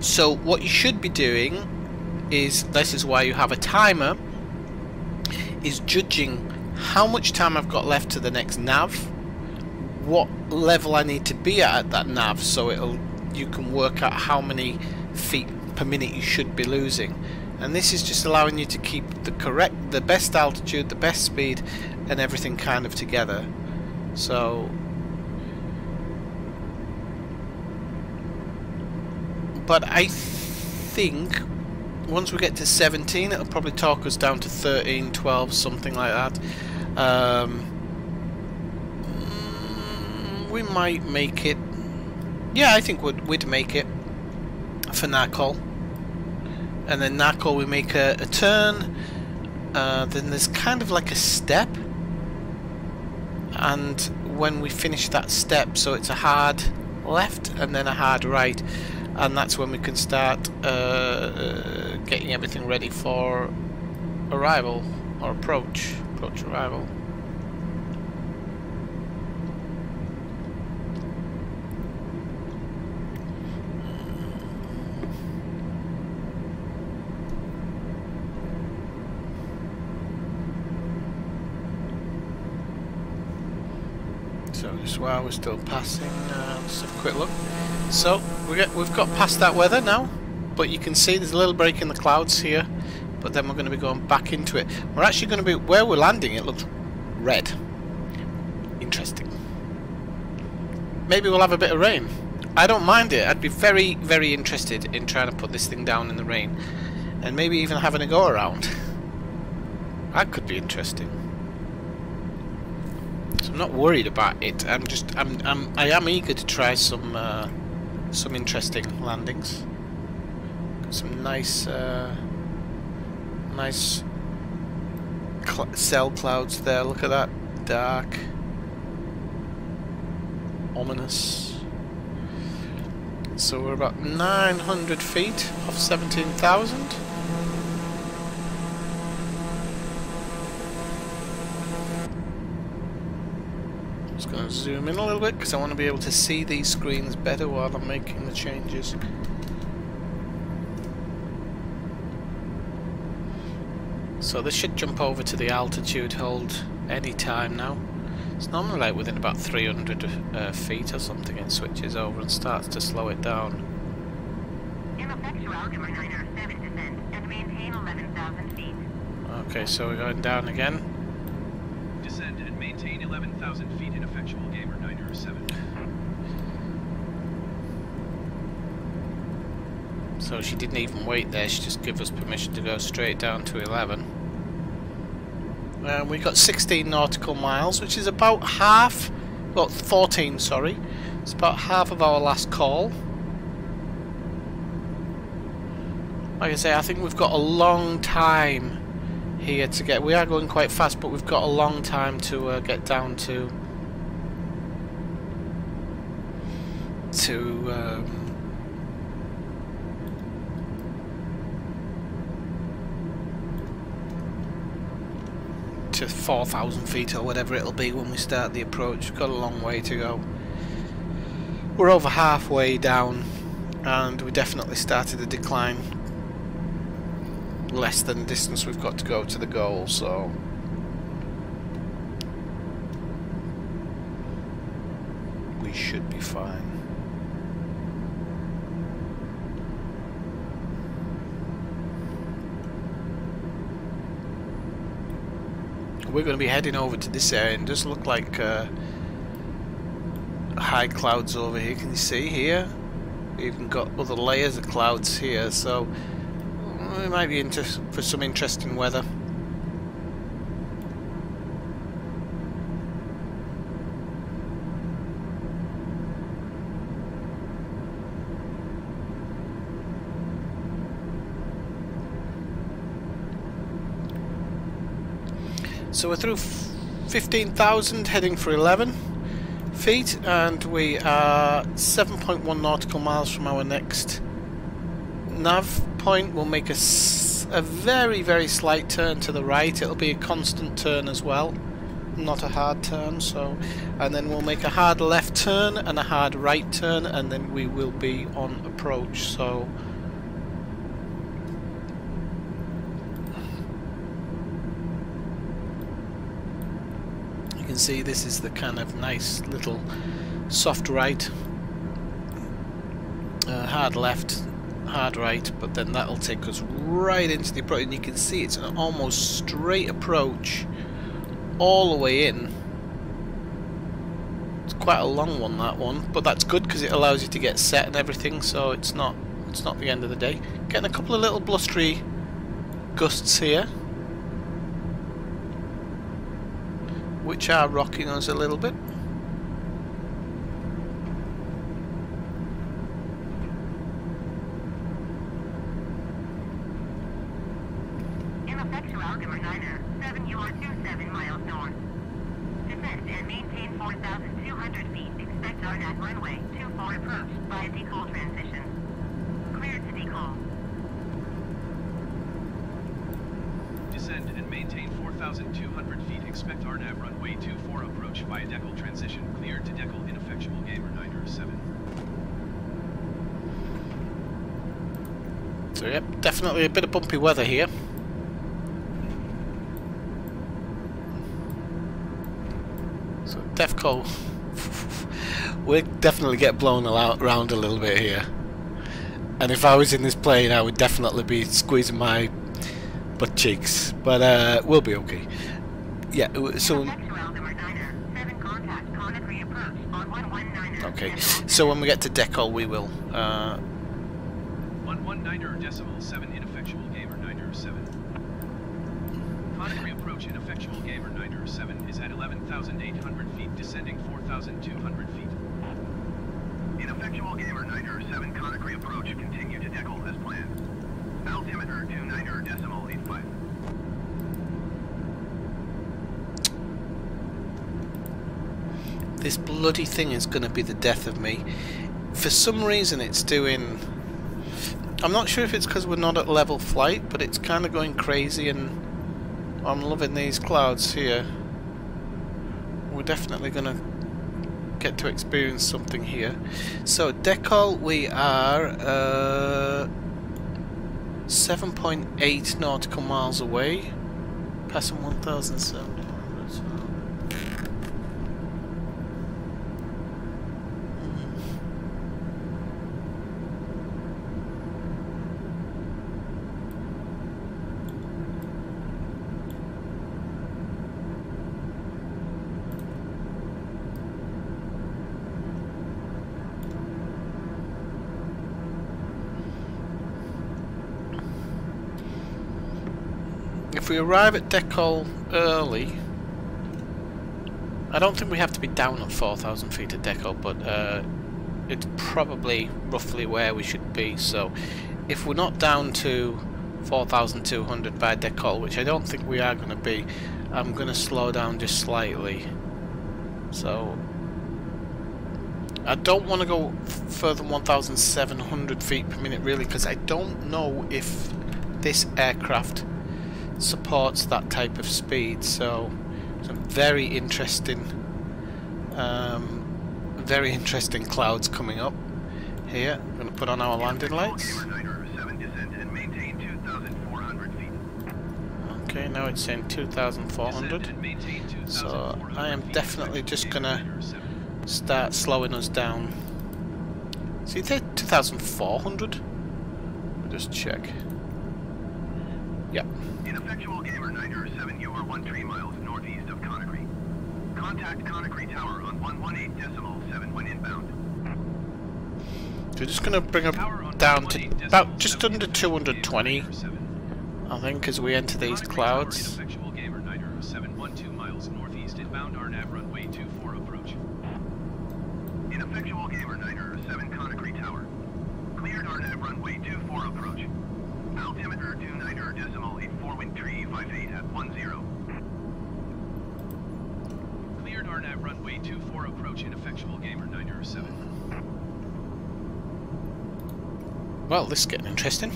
So what you should be doing is this is why you have a timer is judging how much time I've got left to the next nav, what level I need to be at at that nav, so it'll you can work out how many feet per minute you should be losing and this is just allowing you to keep the correct the best altitude the best speed and everything kind of together. So but I think once we get to 17 it'll probably talk us down to 13 12 something like that. Um, mm, we might make it. Yeah I think we'd, we'd make it for Narcol and then Narcol we make a, a turn. Uh, then there's kind of like a step. And when we finish that step so it's a hard left and then a hard right. And that's when we can start uh, getting everything ready for arrival or approach approach arrival So while we're still passing, uh, let's have a quick look. So we get, we've got past that weather now, but you can see there's a little break in the clouds here. But then we're going to be going back into it. We're actually going to be where we're landing. It looks red. Interesting. Maybe we'll have a bit of rain. I don't mind it. I'd be very, very interested in trying to put this thing down in the rain, and maybe even having a go around. That could be interesting. So I'm not worried about it. I'm just I'm I'm I am eager to try some uh, some interesting landings. Got some nice uh, nice cl cell clouds there. Look at that dark, ominous. So we're about 900 feet off 17,000. Just going to zoom in a little bit because I want to be able to see these screens better while I'm making the changes. So this should jump over to the altitude hold any time now. It's normally like within about 300 uh, feet or something it switches over and starts to slow it down. Ineffectual Gamer 907 descent and maintain 11,000 feet. Okay, so we're going down again. Descend and maintain 11,000 feet ineffectual gamer 907. So she didn't even wait there, she just gave us permission to go straight down to 11. And we got 16 nautical miles, which is about half, well 14 sorry, it's about half of our last call. Like I say, I think we've got a long time here to get, we are going quite fast, but we've got a long time to uh, get down to, to um, to 4,000 feet or whatever it'll be when we start the approach. We've got a long way to go. We're over halfway down and we definitely started the decline less than the distance we've got to go to the goal so we should be fine. We're going to be heading over to this area and just look like uh, high clouds over here. Can you see here? We've even got other layers of clouds here, so we might be for some interesting weather. So we're through 15,000 heading for 11 feet and we are 7.1 nautical miles from our next nav point. We'll make a, a very very slight turn to the right. It'll be a constant turn as well not a hard turn so and then we'll make a hard left turn and a hard right turn and then we will be on approach so see this is the kind of nice little soft right. Uh, hard left hard right but then that'll take us right into the approach and you can see it's an almost straight approach all the way in. It's quite a long one that one but that's good because it allows you to get set and everything so it's not it's not the end of the day. Getting a couple of little blustery gusts here which are rocking us a little bit. Ineffectual Gamer Niner, 7 you are 27 miles north. Descend and maintain 4,200 feet. Expect RNAV runway 24 approach via decool transition. Cleared to decool. Descend and maintain 4,200 feet. Expect RNAV runway 24 approach via decal transition. Cleared to decal ineffectual gamer 907. So yep, definitely a bit of bumpy weather here. So Defco, [laughs] we definitely get blown around a little bit here. And if I was in this plane, I would definitely be squeezing my butt cheeks. But uh, we'll be okay. Yeah, so... Ineffectual Gamer Niner, 7 contact Conakry approach on 119er. Okay, so when we get to Decol, we will. Uh, 119er decimal 7 ineffectual gamer 907. Conakry approach ineffectual gamer 907 is at 11,800 feet descending 4,200 feet. Ineffectual Gamer 907 Conakry approach. Continue to decal as planned. Altimeter 29er decimal 85. this bloody thing is going to be the death of me. For some reason it's doing... I'm not sure if it's because we're not at level flight, but it's kind of going crazy and I'm loving these clouds here. We're definitely going to get to experience something here. So, Decol, we are uh, 7.8 nautical miles away, passing 1,700. If we arrive at Decol early, I don't think we have to be down at 4,000 feet at Decol, but uh, it's probably roughly where we should be. So if we're not down to 4,200 by Decol, which I don't think we are going to be, I'm going to slow down just slightly. So I don't want to go further than 1,700 feet per minute really because I don't know if this aircraft supports that type of speed. So some very interesting, um, very interesting clouds coming up here. I'm going to put on our landing lights. Gamer 907 descend and maintain 2,400 feet. Okay, now it's saying 2,400. Descend and maintain So I am definitely just gonna start slowing us down. See, they 2,400? Just check. Yep. Ineffectual Gamer 907, you are 13 miles northeast of Conakry. Contact Conakry Tower on 118 decimal 7 when inbound. So we're just gonna bring up down to about just under 220, I think, as we enter these clouds. ineffectual Gamer 907, 12 miles northeast inbound RNAV runway 24 approach. Ineffectual Gamer 907, Conakry Tower. Cleared RNAV runway 24 approach. Altimeter 29er decimal 84 wind tree 58 at 10. Cleared RNAV runway 24 approach ineffectual Gamer 907. Er well, this is getting interesting.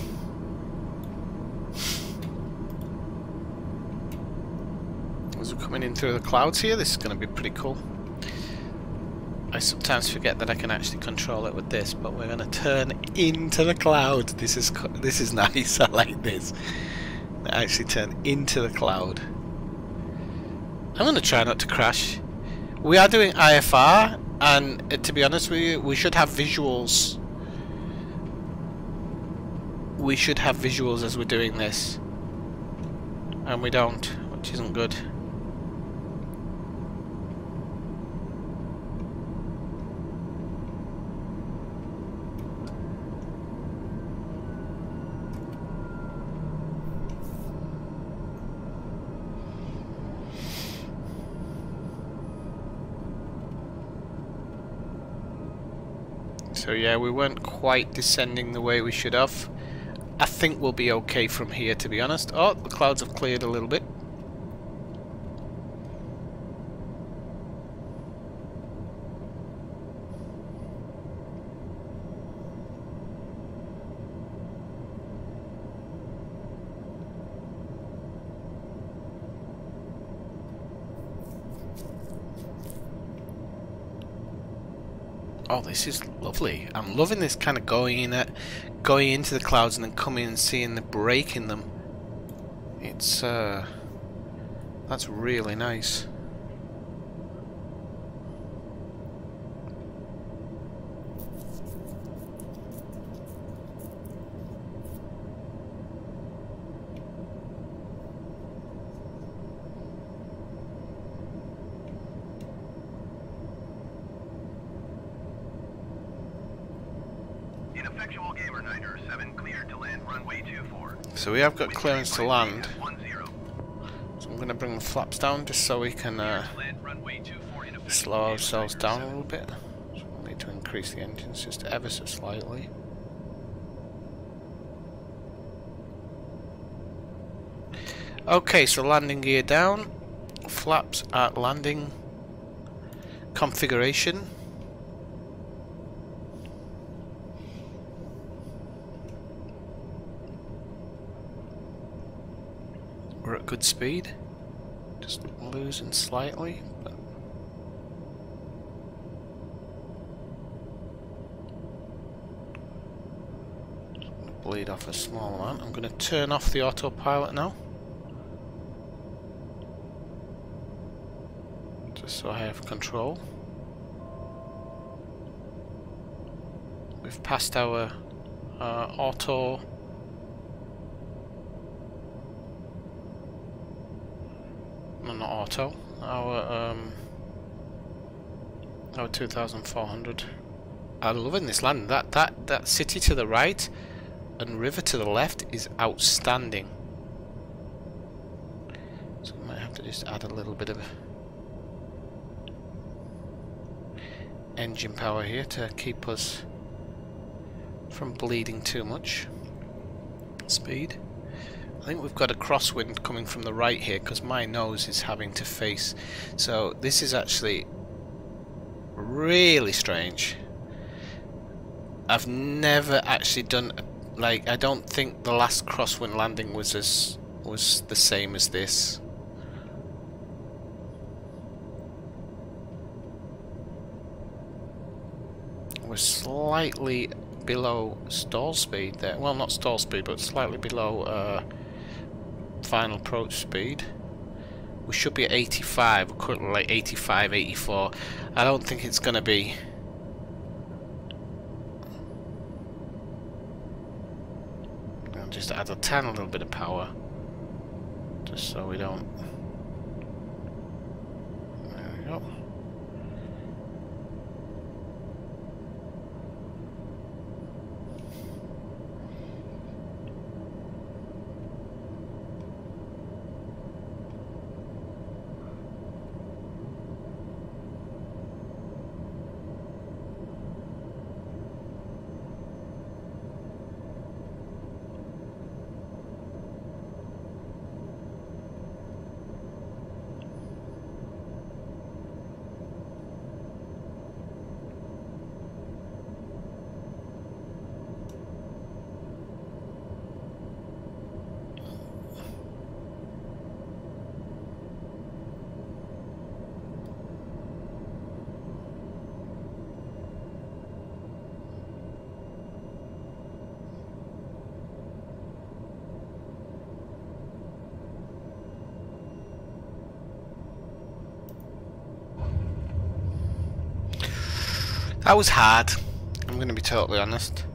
As we're coming in through the clouds here, this is going to be pretty cool. I sometimes forget that I can actually control it with this, but we're going to turn into the cloud. This is this is [laughs] nice. I like this. Actually, turn into the cloud. I'm going to try not to crash. We are doing IFR, and uh, to be honest with you, we should have visuals we should have visuals as we're doing this. And we don't, which isn't good. So yeah, we weren't quite descending the way we should have. I think we'll be okay from here, to be honest. Oh, the clouds have cleared a little bit. Oh, this is lovely. I'm loving this kind of going in at, going into the clouds and then coming and seeing the break in them. It's uh, that's really nice. Ineffectual Gamer 907, cleared to land runway 24. So we have got clearance to land. 58 at 10. So I'm going to bring the flaps down just so we can uh, Land runway 24 ineffectual slow ourselves down a little bit. So we'll need to increase the engines just ever so slightly. Okay, so landing gear down, flaps at landing configuration. We're at good speed, just losing slightly, but bleed off a small amount. I'm going to turn off the autopilot now. Just so I have control. We've passed our uh, auto no not auto. Our um our 2400 I'm loving this land that that that city to the right and river to the left is outstanding. So I might have to just add a little bit of engine power here to keep us from bleeding too much. Speed I think we've got a crosswind coming from the right here because my nose is having to face so this is actually really strange I've never actually done like I don't think the last crosswind landing was as was the same as this. We're slightly below stall speed there. Well, not stall speed, but slightly below uh, final approach speed. We should be at 85, we're currently like 85, 84. I don't think it's going to be... I'll just add a tan a little bit of power. Just so we don't... There we go. That was hard. I'm going to be totally honest.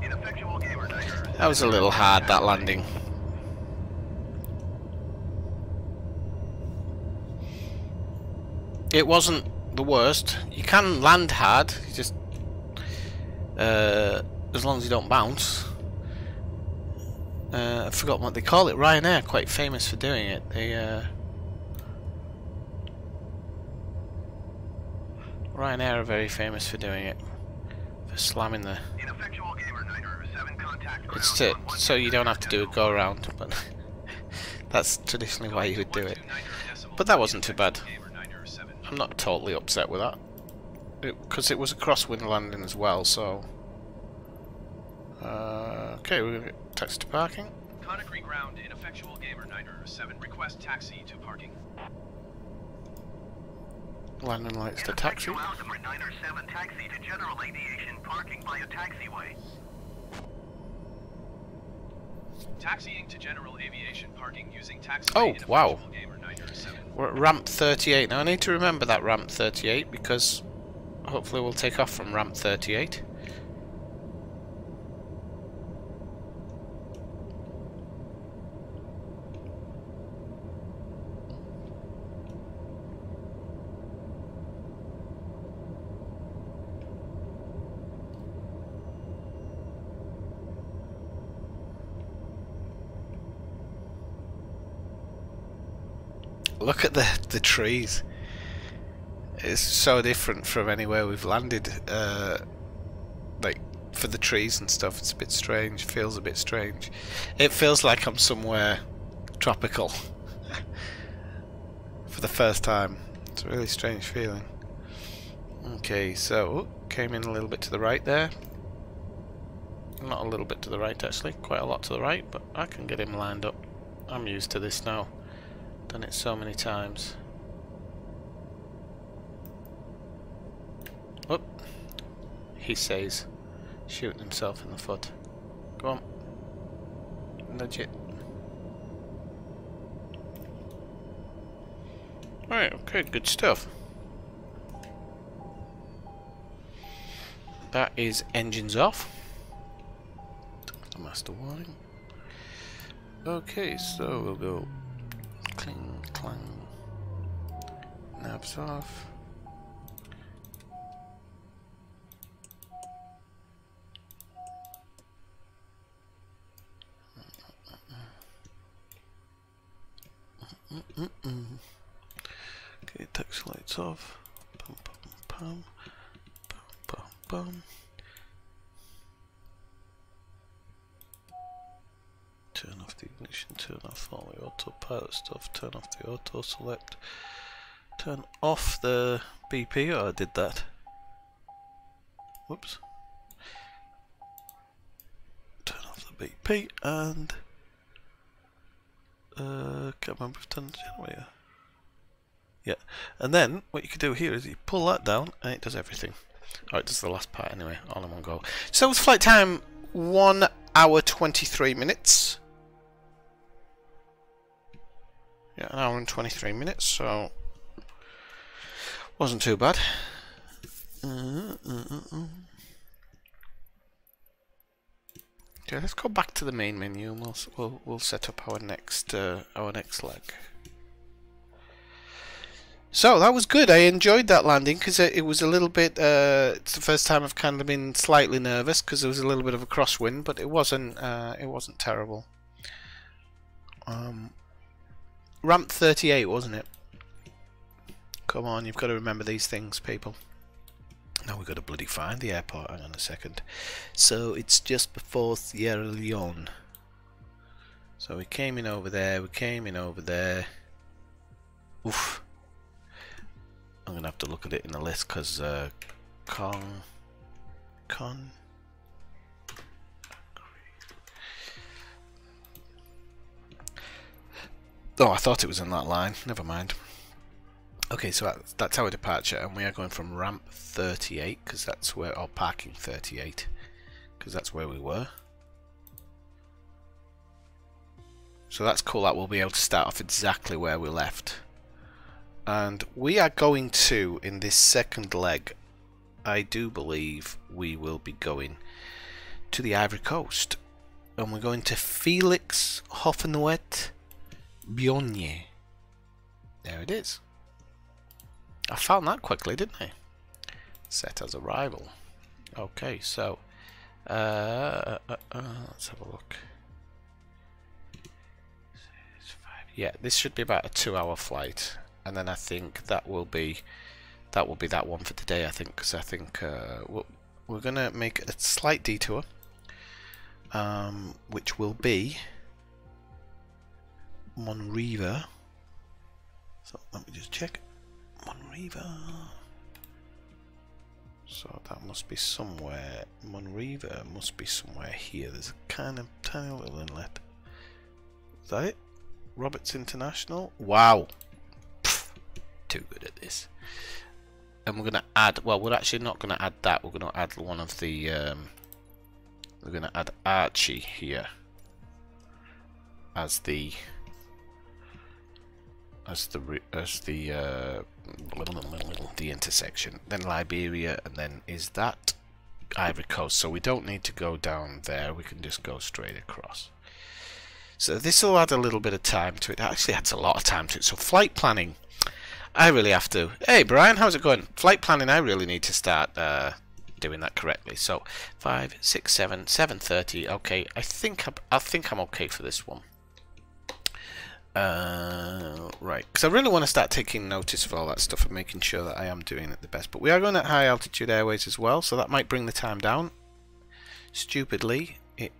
Ineffectual gamer niner. That was a little hard, that landing. It wasn't the worst. You can land hard, you just... Uh, as long as you don't bounce. Uh, I forgot what they call it. Ryanair, quite famous for doing it. They, uh... Ryanair are very famous for doing it. For slamming the... Ineffectual gamer niner. Seven contact ground It's to, so you don't have to do a go around, but [laughs] that's traditionally why you would do it. But that wasn't too bad. I'm not totally upset with that. Because it, was a crosswind landing as well, so... Uh, okay, we're going to get taxi to parking. Conakry ground, ineffectual gamer 907. Request taxi to parking. Landing lights to taxi. Ineffectual Altimer niner seven taxi to general aviation parking via taxiway. Taxiing to general aviation parking using taxi. Oh, wow. We're at ramp 38. Now I need to remember that ramp 38 because hopefully we'll take off from ramp 38. Look at the the trees. It's so different from anywhere we've landed. Uh, like for the trees and stuff, it's a bit strange. Feels a bit strange. It feels like I'm somewhere tropical [laughs] for the first time. It's a really strange feeling. Okay, so came in a little bit to the right there. Not a little bit to the right actually, quite a lot to the right, but I can get him lined up. I'm used to this now. Done it so many times. Whoop. He says, shooting himself in the foot. Go on. Nudge it. Right, okay, good stuff. That is engines off. The master warning. Okay, so we'll go cling clang. Nabs off. Okay, text lights off. Pum pum pum. Pum pum pum. Turn off the ignition, turn off all the autopilot stuff, turn off the auto select, turn off the BP. Oh, I did that. Whoops. Turn off the BP and uh, can't remember if done the generator. Yeah, and then what you could do here is you pull that down and it does everything. Oh, it does the last part anyway, all in one go. So with flight time, 1 hour 23 minutes. Yeah, an hour and 23 minutes, so wasn't too bad. Uh, uh, uh, okay, let's go back to the main menu and we'll we'll, we'll set up our next our next leg. So that was good. I enjoyed that landing because it, it, was a little bit. Uh, it's the first time I've kind of been slightly nervous because there was a little bit of a crosswind, but it wasn't. Uh, it wasn't terrible. Um, ramp 38, wasn't it? Come on, you've got to remember these things, people. Now we've got to bloody find the airport. Hang on a second. So it's just before Sierra Leone. So we came in over there. We came in over there. Oof. I'm gonna have to look at it in the list because uh, Kong, Con. Oh, I thought it was in that line. Never mind. Okay, so that's our departure, and we are going from ramp 38 because that's where, or parking 38 because that's where we were. So that's cool. That we'll be able to start off exactly where we left and we are going to in this second leg I do believe we will be going to the Ivory Coast and we're going to Felix Houphouët Boigny there it is. I found that quickly didn't I? Set as arrival. Okay so uh, uh, uh, uh let's have a look. Yeah this should be about a two hour flight and then I think that will be that will be that one for today I think because I think uh, we're, we're gonna make a slight detour um, which will be Monrovia. So let me just check. Monrovia. So that must be somewhere. Monrovia must be somewhere here. There's a kind of tiny little inlet. Is that it? Roberts International? Wow. Too good at this. And we're going to add, well, we're actually not going to add that. We're going to add one of the, um, we're going to add Archie here as the, as the, as the, uh, the intersection. Then Liberia, and then is that Ivory Coast. So we don't need to go down there. We can just go straight across. So this will add a little bit of time to it. Actually adds a lot of time to it. So flight planning I really have to. Hey, Brian, how's it going? Flight planning, I really need to start uh, doing that correctly. So, 5, 6, 7, 7.30. Okay, I think I'm, I think I'm okay for this one. Uh, right, because I really want to start taking notice of all that stuff and making sure that I am doing it the best. But we are going at high altitude airways as well, so that might bring the time down. Stupidly, it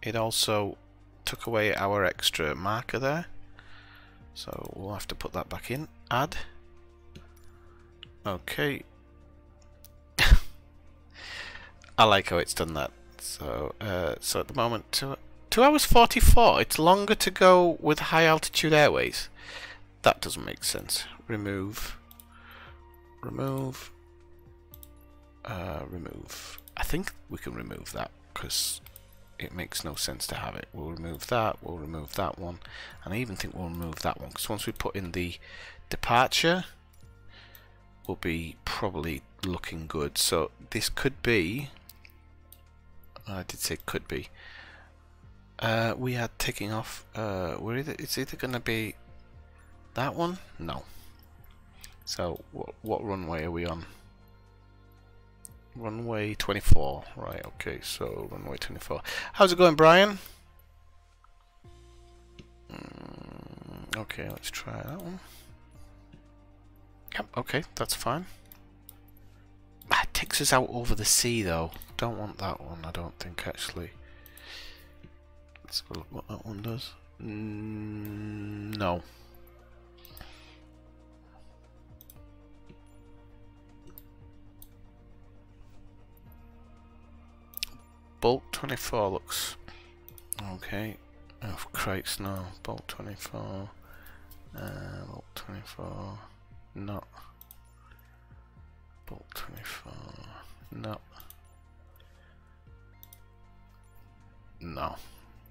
it also took away our extra marker there. So we'll have to put that back in. Add. Okay. [laughs] I like how it's done that. So, uh, so at the moment, two, two hours 44. It's longer to go with high altitude airways. That doesn't make sense. Remove. Remove. Uh, remove. I think we can remove that because it makes no sense to have it. We'll remove that, we'll remove that one, and I even think we'll remove that one, because once we put in the departure, we'll be probably looking good. So this could be, I did say could be, uh, we are taking off, uh, we're either, it's either going to be that one? No. So what, what runway are we on? Runway 24. Right, okay, so runway 24. How's it going, Brian? Mm, okay, let's try that one. Yep, okay, that's fine. Ah, it takes us out over the sea, though. Don't want that one, I don't think, actually. Let's go look what that one does. Mm, no. Bolt 24 looks okay. Oh, Christ, no. Bolt 24. Uh, Bolt 24. No. Bolt 24. No. No.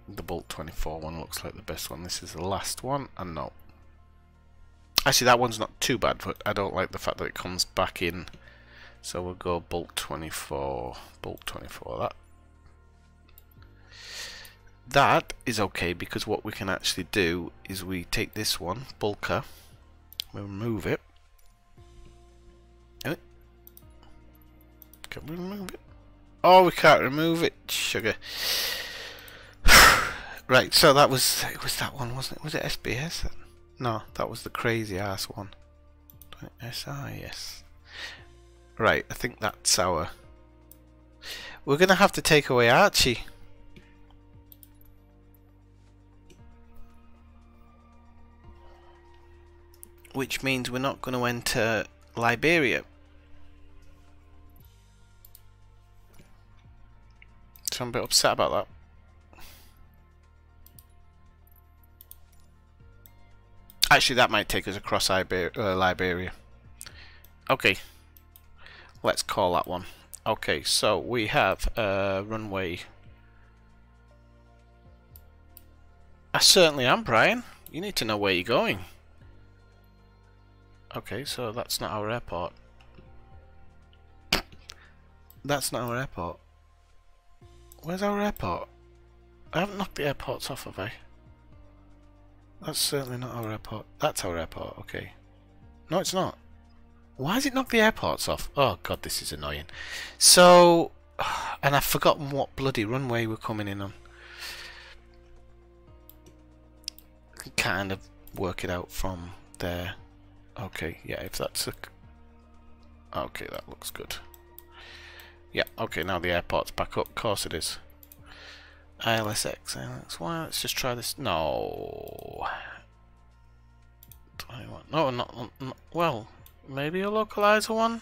The Bolt 24 one looks like the best one. This is the last one, and no. Actually, that one's not too bad, but I don't like the fact that it comes back in. So we'll go Bolt 24. Bolt 24, that. That is okay because what we can actually do is we take this one, Bulker, we remove it. Eh? Can we remove it? Oh, we can't remove it, sugar. Right, so that was it was that one, wasn't it? Was it SBS? No, that was the crazy ass one. SI, yes. Right, I think that's our. We're gonna have to take away Archie. Which means we're not going to enter Liberia. So I'm a bit upset about that. Actually, that might take us across Iber uh, Liberia. Okay. Let's call that one. Okay, so we have uh, runway. I certainly am, Brian. You need to know where you're going. Okay, so that's not our airport. That's not our airport. Where's our airport? I haven't knocked the airports off, have I? That's certainly not our airport. That's our airport, okay. No, it's not. Why has it knocked the airports off? Oh god, this is annoying. So, [sighs] and I've forgotten what bloody runway we're coming in on. Kind of work it out from there. Okay, yeah, if that's a... Okay, that looks good. Yeah, okay, now the airport's back up. Of course it is. ILSX, ILXY, let's just try this. No. 21. No, not, not well, maybe a localizer one?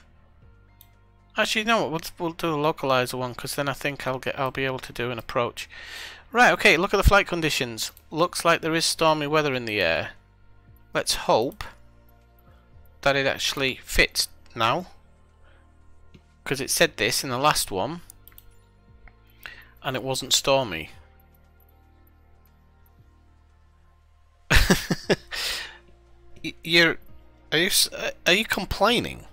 Actually, no, we'll, we'll do a localizer one, because then I think I'll get I'll be able to do an approach. Right, okay, look at the flight conditions. Looks like there is stormy weather in the air. Let's hope that it actually fits now because it said this in the last one and it wasn't stormy. [laughs] You're are you uh, are you complaining?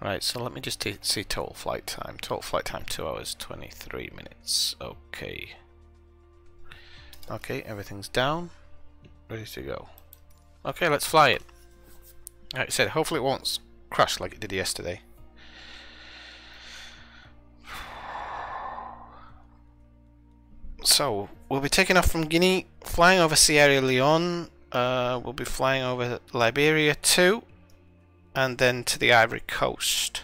Right so let me just see total flight time. Total flight time 2 hours 23 minutes. Okay. Okay everything's down. Ready to go. Okay let's fly it. Like I said, hopefully it won't crash like it did yesterday. So, we'll be taking off from Guinea, flying over Sierra Leone, uh, we'll be flying over Liberia too, and then to the Ivory Coast.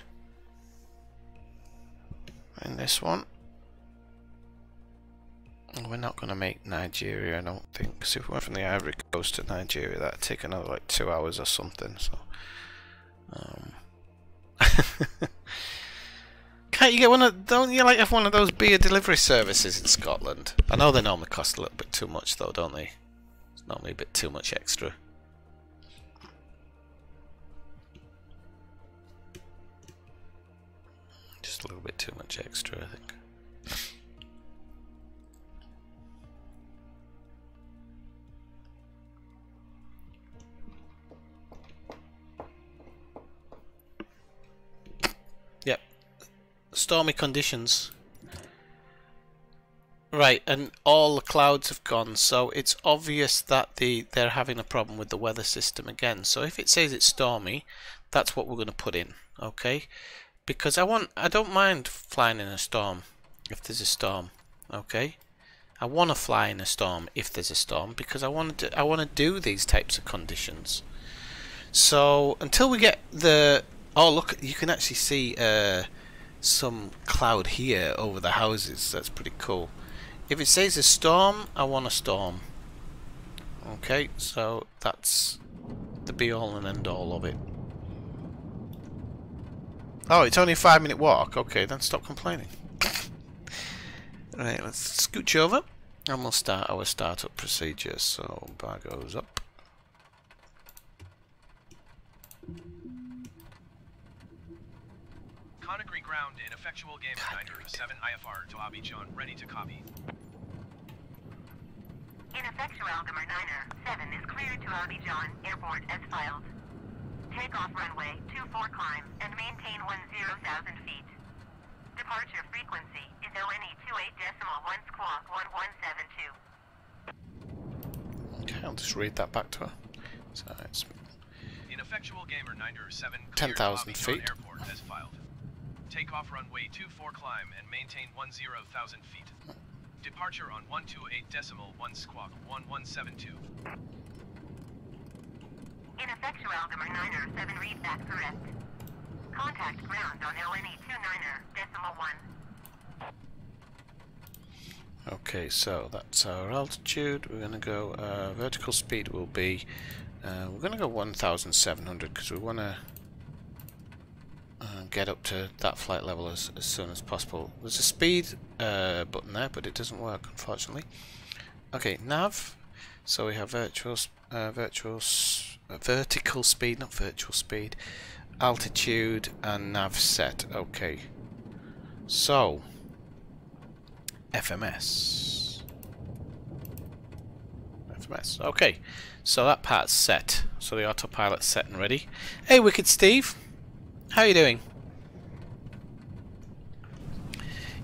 In this one. We're not going to make Nigeria, I don't think. Because if we went from the Ivory Coast to Nigeria, that'd take another like two hours or something. So, um. [laughs] [laughs] you get one of? Don't you like have one of those beer delivery services in Scotland? I know they normally cost a little bit too much, though, don't they? It's normally a bit too much extra. Just a little bit too much extra, I think. Stormy conditions. Right, and all the clouds have gone, so it's obvious that the they're having a problem with the weather system again. So if it says it's stormy, that's what we're going to put in, okay? Because I want, I don't mind flying in a storm if there's a storm, okay? I want to fly in a storm if there's a storm because I want to, I want to do these types of conditions. So until we get the, oh look, you can actually see. Uh, some cloud here over the houses. That's pretty cool. If it says a storm, I want a storm. Okay, so that's the be all and end all of it. Oh, it's only a five minute walk. Okay, then stop complaining. [coughs] Right, let's scooch over and we'll start our startup procedure. So bar goes up. Conakry ground ineffectual gamer 907 IFR to Abidjan, ready to copy. Ineffectual Gamer 7 is cleared to Abidjan Airport as filed. Takeoff runway 24 climb and maintain 10,000 feet. Departure frequency is ONE 28 decimal 1 squawk 1172. Okay, I'll just read that back to her. So it's Ineffectual gamer 907 10,000 cleared to Abidjan feet. Airport as filed. Takeoff runway 24 climb and maintain 10,000 feet. Departure on 128 decimal 1 squawk 1172. Ineffectual Gamer 7 read back correct. Contact ground on LNE 29er decimal 1. Okay, so that's our altitude. We're going to go, uh, vertical speed will be, uh, we're going to go 1,700 because we want to uh, get up to that flight level as, as soon as possible. There's a speed uh, button there, but it doesn't work, unfortunately. Okay, nav. So we have virtual, uh, virtual, uh, vertical speed, not virtual speed, altitude, and nav set. Okay. So, FMS. FMS. Okay, so that part's set. So the autopilot's set and ready. Hey, Wicked Steve. How are you doing?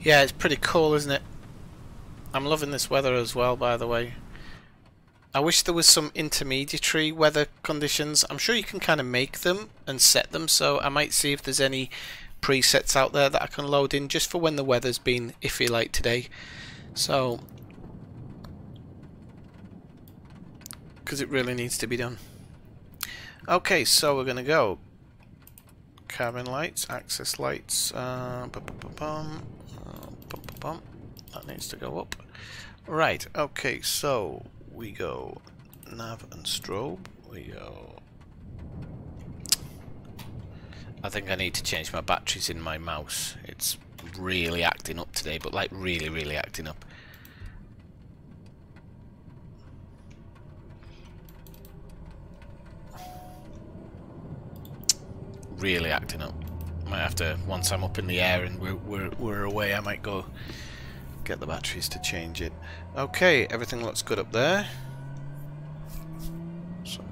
Yeah, it's pretty cool, isn't it? I'm loving this weather as well, by the way. I wish there was some intermediary weather conditions. I'm sure you can kind of make them and set them, so I might see if there's any presets out there that I can load in just for when the weather's been iffy like today. So, because it really needs to be done. Okay, so we're gonna go cabin lights, access lights. Uh, uh. That needs to go up. Right. Okay, so we go nav and strobe. We go. I think I need to change my batteries in my mouse. It's really acting up today, but like really, really acting up. Really acting up. Might have to once I'm up in the air and we're we're we're away. I might go get the batteries to change it. Okay, everything looks good up there. So,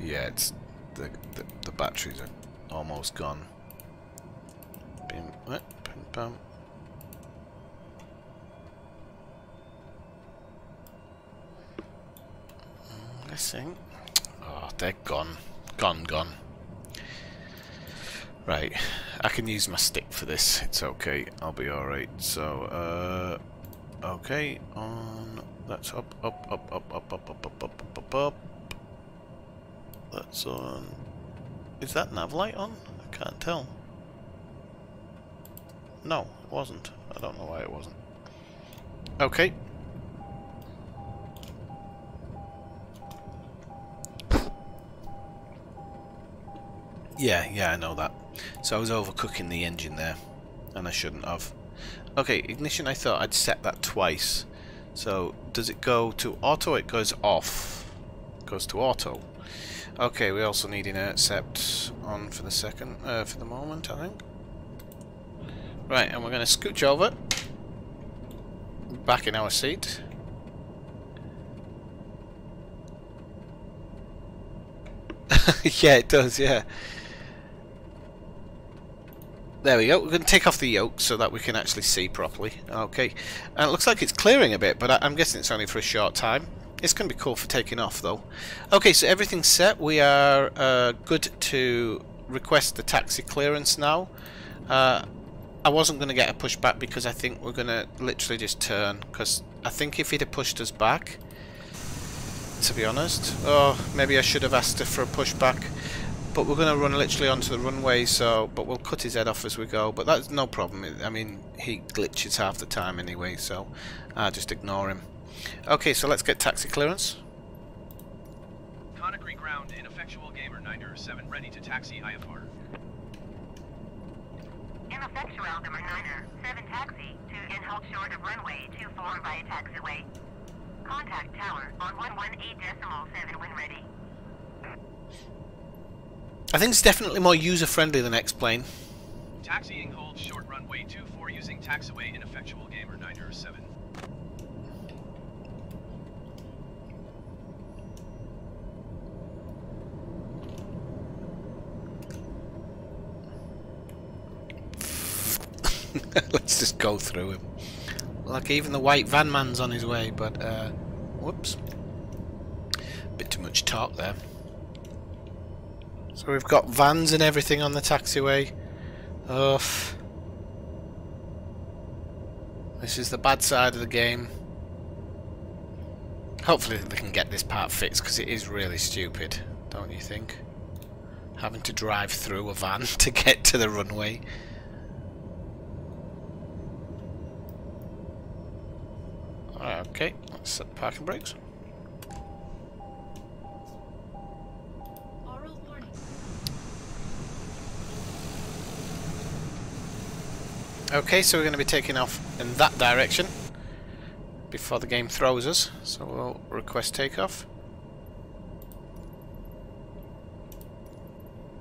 yeah, it's the, the the batteries are almost gone. Bim, what? Bim, bam. Mm, Missing. Oh, they're gone. Gone, gone. Right, I can use my stick for this. It's okay. I'll be alright. So, uh, okay, on. That's up, up, up, up, up, up, up, up, up, up, up, up. That's on. Is that nav light on? I can't tell. No, it wasn't. I don't know why it wasn't. Okay. Yeah, yeah, I know that. So I was overcooking the engine there, and I shouldn't have. Okay, ignition, I thought I'd set that twice. So, does it go to auto? It goes off. It goes to auto. Okay, we also need inert sep on for the second, uh, for the moment, I think. Right, and we're going to scooch over. Back in our seat. [laughs] yeah, it does, yeah. There we go. We're going to take off the yoke so that we can actually see properly. Okay. And it looks like it's clearing a bit, but I I'm guessing it's only for a short time. It's going to be cool for taking off, though. Okay, so everything's set. We are uh, good to request the taxi clearance now. Uh, I wasn't going to get a pushback because I think we're going to literally just turn. Because I think if he'd have pushed us back, to be honest, oh, maybe I should have asked her for a pushback. But we're going to run literally onto the runway, so but we'll cut his head off as we go. But that's no problem. I mean, he glitches half the time anyway, so I'll just ignore him. Okay, so let's get taxi clearance. Conakry ground ineffectual gamer 907 ready to taxi IFR. Ineffectual number 9er, 7 taxi to and hold short of runway 24 via taxiway. Contact tower on 118 decimal 7 when ready. I think it's definitely more user friendly than X-Plane. Taxiing hold short runway 24 using taxiway ineffectual gamer 907. [laughs] Let's just go through him. Like even the white van man's on his way, but uh, whoops, bit too much talk there. So we've got vans and everything on the taxiway. Ugh. This is the bad side of the game. Hopefully they can get this part fixed because it is really stupid, don't you think? Having to drive through a van [laughs] to get to the runway. Okay, let's set the parking brakes. Aural warning. Okay, so we're going to be taking off in that direction before the game throws us. So we'll request takeoff.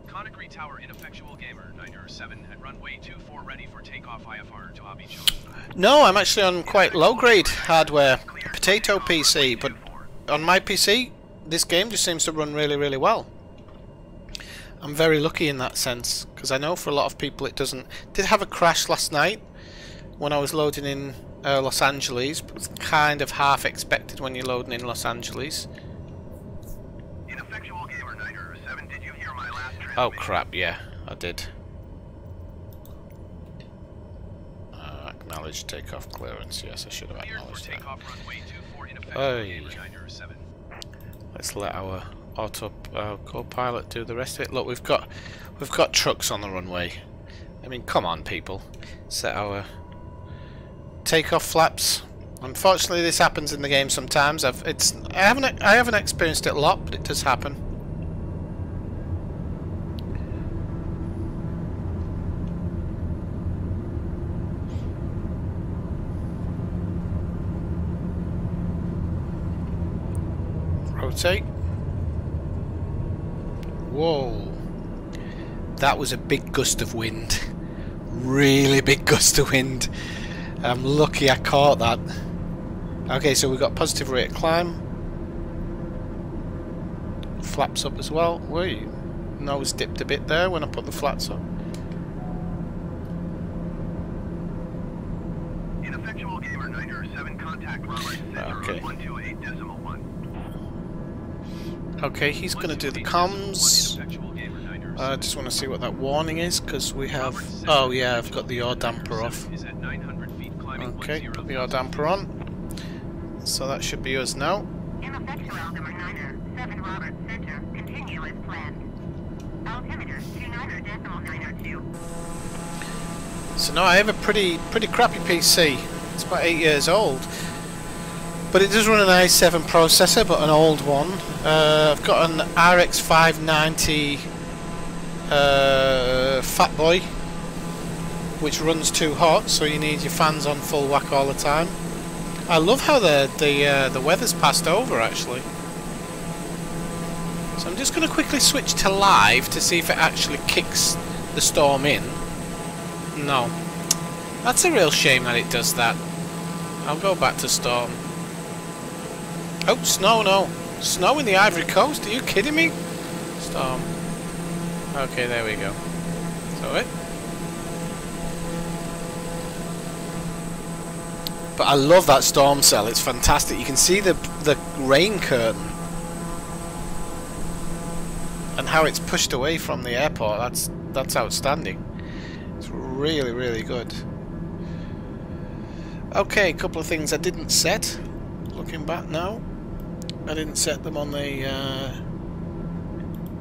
Conakry Tower ineffectual gamer 907 at runway 24 ready for takeoff IFR to Abidjan. No, I'm actually on quite low grade hardware, a potato PC, but on my PC, this game just seems to run really, really well. I'm very lucky in that sense, because I know for a lot of people it doesn't. Did have a crash last night when I was loading in uh, Los Angeles, but it's kind of half expected when you're loading in Los Angeles. Ineffectual gamer 907, did you hear my last transmission? Oh crap, yeah, I did. Uh, acknowledge takeoff clearance, yes, I should have acknowledged that. takeoff runway 24 ineffectual Oy. gamer 907. Let's let our auto uh, co-pilot do the rest of it. Look, we've got we've got trucks on the runway. I mean, come on, people. Set our takeoff flaps. Unfortunately, this happens in the game sometimes. I've it's I haven't I haven't experienced it a lot, but it does happen. Rotate. Whoa. That was a big gust of wind. Really big [laughs] gust of wind. I'm lucky I caught that. Okay, so we've got positive rate of climb. Flaps up as well. Wait, nose dipped a bit there when I put the flaps up. Ineffectual gamer 907, contact Robert ah, Center Okay. Okay, he's going to do the comms. Uh, I just want to see what that warning is because we have. Oh yeah, I've got the yaw damper off. Okay, put the yaw damper on. So that should be us now. Ineffectual number 9er, 7 Robert Center, continue as planned. Altimeter 29er decimal 902. So now I have a pretty pretty crappy PC. It's about eight years old, but it does run an i7 processor, but an old one. Uh, I've got an RX 590 uh, Fat Boy, which runs too hot, so you need your fans on full whack all the time. I love how the the uh, the weather's passed over actually. So I'm just going to quickly switch to live to see if it actually kicks the storm in. No. That's a real shame that it does that. I'll go back to Storm. Oh, snow, no. Snow in the Ivory Coast? Are you kidding me? Storm. Okay, there we go. So it. But I love that storm cell. It's fantastic. You can see the the rain curtain and how it's pushed away from the airport. That's that's outstanding. It's really, really good. Okay, a couple of things I didn't set. Looking back now, I didn't set them on the uh,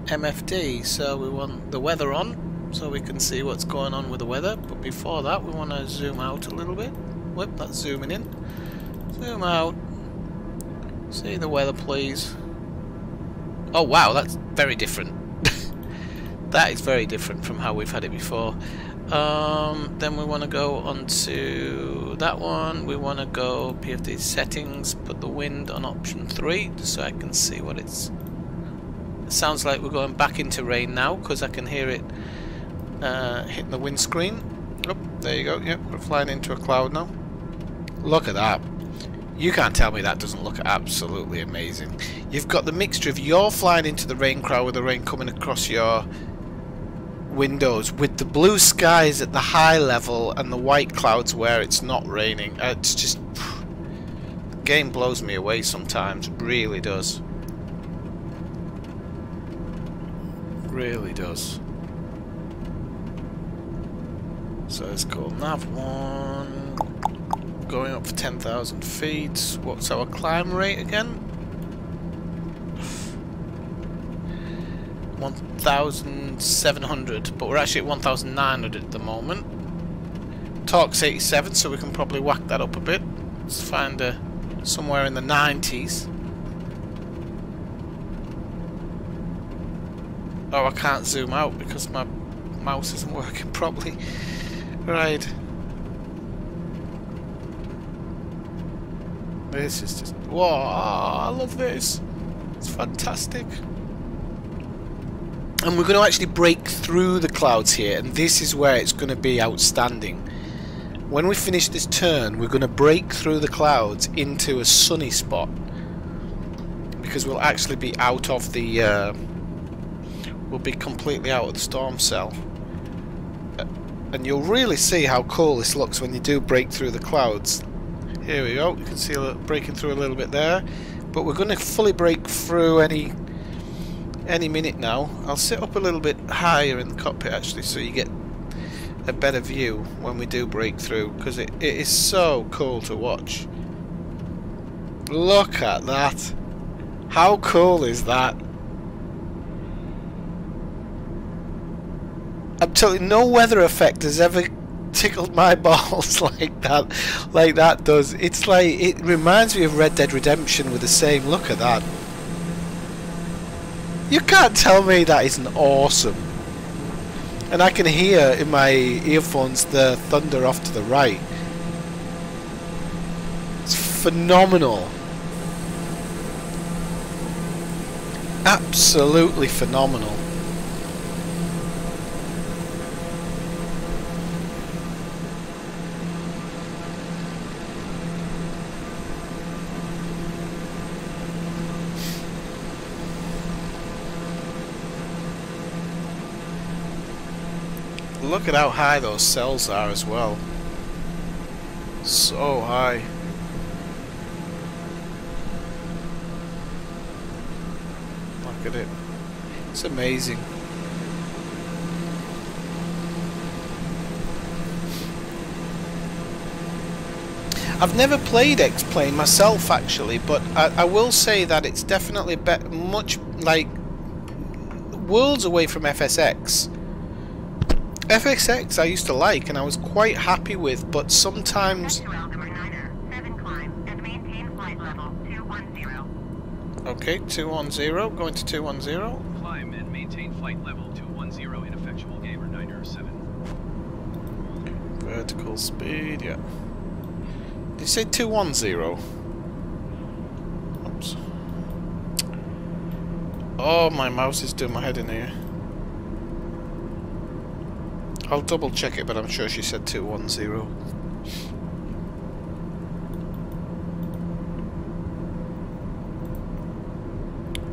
MFD, so we want the weather on, so we can see what's going on with the weather. But before that, we want to zoom out a little bit. Whoop, that's zooming in. Zoom out. See the weather, please. Oh wow, that's very different. [laughs] that is very different from how we've had it before. Um, then we want to go onto that one. We want to go PFD settings, put the wind on option 3 so I can see what it's... It sounds like we're going back into rain now because I can hear it uh, hitting the windscreen. Oh, there you go. Yep, we're flying into a cloud now. Look at that. You can't tell me that doesn't look absolutely amazing. You've got the mixture of you're flying into the rain cloud with the rain coming across your windows with the blue skies at the high level and the white clouds where it's not raining. Uh, it's just... The [sighs] game blows me away sometimes. Really does. Really does. So let's go nav 1 going up for 10,000 feet. What's our climb rate again? 1,700, but we're actually at 1,900 at the moment. Torque's 87, so we can probably whack that up a bit. Let's find a, somewhere in the 90s. Oh, I can't zoom out because my mouse isn't [laughs] working properly. Right. This is just... Whoa, I love this. It's fantastic. And we're going to actually break through the clouds here, and this is where it's going to be outstanding. When we finish this turn, we're going to break through the clouds into a sunny spot. Because we'll actually be out of the... Uh, we'll be completely out of the storm cell. Uh, and you'll really see how cool this looks when you do break through the clouds. Here we go. You can see breaking through a little bit there. But we're going to fully break through any any minute now. I'll sit up a little bit higher in the cockpit actually so you get a better view when we do break through because it, it is so cool to watch. Look at that. How cool is that? I'm telling no weather effect has ever [laughs] tickled my [laughs] balls [laughs] like that like that does it's like it reminds me of Red Dead Redemption with the same look at that you can't tell me that isn't awesome. And I can hear in my earphones the thunder off to the right. It's phenomenal. Absolutely phenomenal look at how high those cells are as well. So high. Look at it. It's amazing. I've never played X-Plane myself actually, but I, I, will say that it's definitely much like worlds away from FSX FSX I used to like and I was quite happy with, but sometimes... Okay, 210, going to 210. Climb and maintain flight level 210, ineffectual gamer 907. Vertical speed, yeah. Did you say 210? Oops. Oh, my mouse is doing my head in here. I'll double check it, but I'm sure she said 210.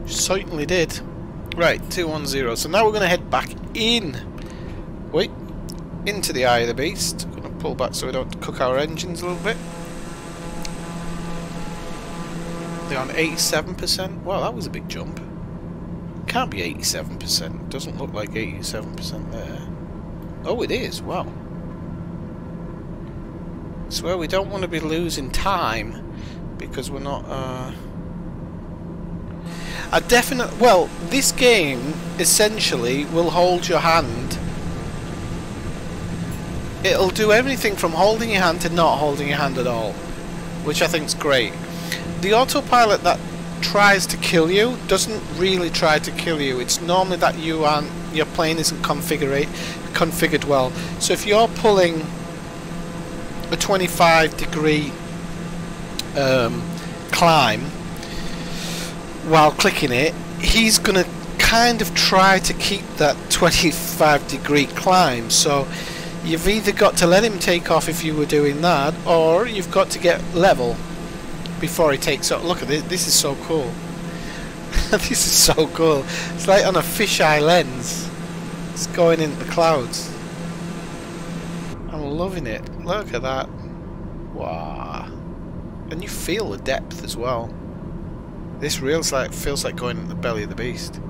Certainly did. Right, 210. So now we're going to head back in. Wait. Into the eye of the beast. Going to pull back so we don't cook our engines a little bit. They're on 87%. Wow, that was a big jump. Can't be 87%. Doesn't look like 87% there. Oh, it is. Wow. Swear we don't want to be losing time because we're not. Uh... A definite. Well, this game essentially will hold your hand. It'll do everything from holding your hand to not holding your hand at all, which I think is great. The autopilot that tries to kill you doesn't really try to kill you. It's normally that you aren't your plane isn't configured configured well. So if you're pulling a 25 degree um, climb while clicking it, he's going to kind of try to keep that 25 degree climb. So you've either got to let him take off if you were doing that, or you've got to get level before he takes off. Look at this, this is so cool. [laughs] this is so cool. It's like on a fisheye lens. It's going into the clouds. I'm loving it. Look at that. Wow. And you feel the depth as well. This feels like feels like going in the belly of the beast.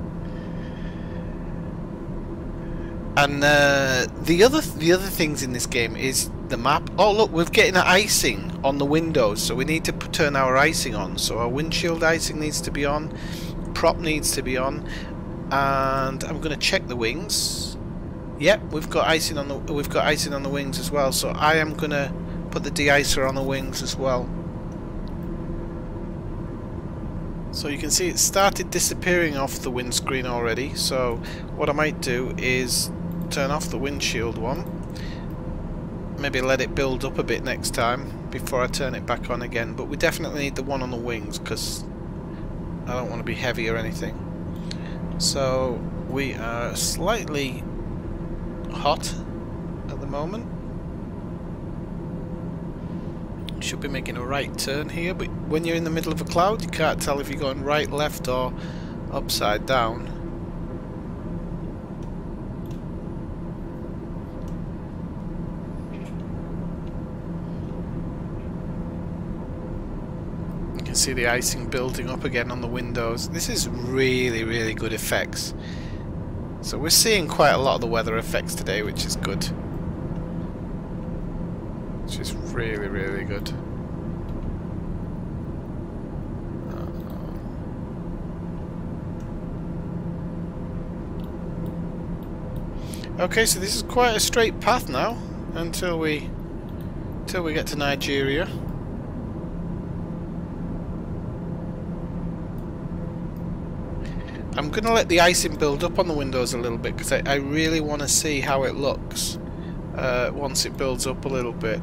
And uh, the other the other things in this game is the map. Oh look, we're getting icing on the windows, so we need to turn our icing on. So our windshield icing needs to be on, prop needs to be on, and I'm going to check the wings. Yep, we've got icing on the we've got icing on the wings as well. So I am going to put the de-icer on the wings as well. So you can see it started disappearing off the windscreen already. So what I might do is turn off the windshield one. Maybe let it build up a bit next time before I turn it back on again. But we definitely need the one on the wings because I don't want to be heavy or anything. So we are slightly hot at the moment. should be making a right turn here, but when you're in the middle of a cloud you can't tell if you're going right, left or upside down. See the icing building up again on the windows. This is really, really good effects. So we're seeing quite a lot of the weather effects today, which is good. Which is really, really good. Okay, so this is quite a straight path now until we until we get to Nigeria. I'm going to let the icing build up on the windows a little bit because I, I, really want to see how it looks uh, once it builds up a little bit.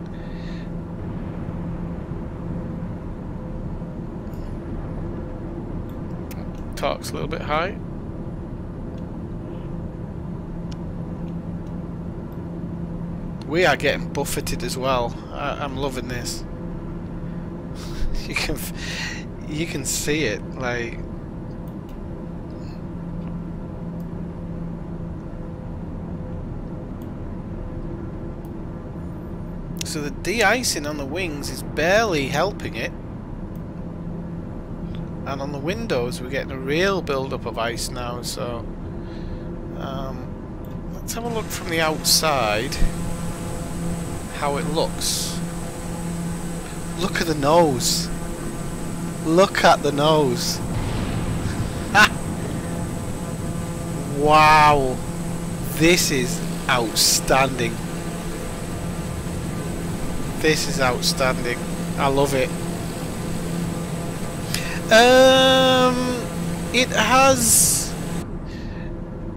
Torque's a little bit high. We are getting buffeted as well. I, I'm loving this. [laughs] you can you can see it like so the de-icing on the wings is barely helping it. And on the windows we're getting a real build-up of ice now, so... Um, let's have a look from the outside how it looks. Look at the nose. Look at the nose. wow. This is outstanding. This is outstanding. I love it. Um, it has.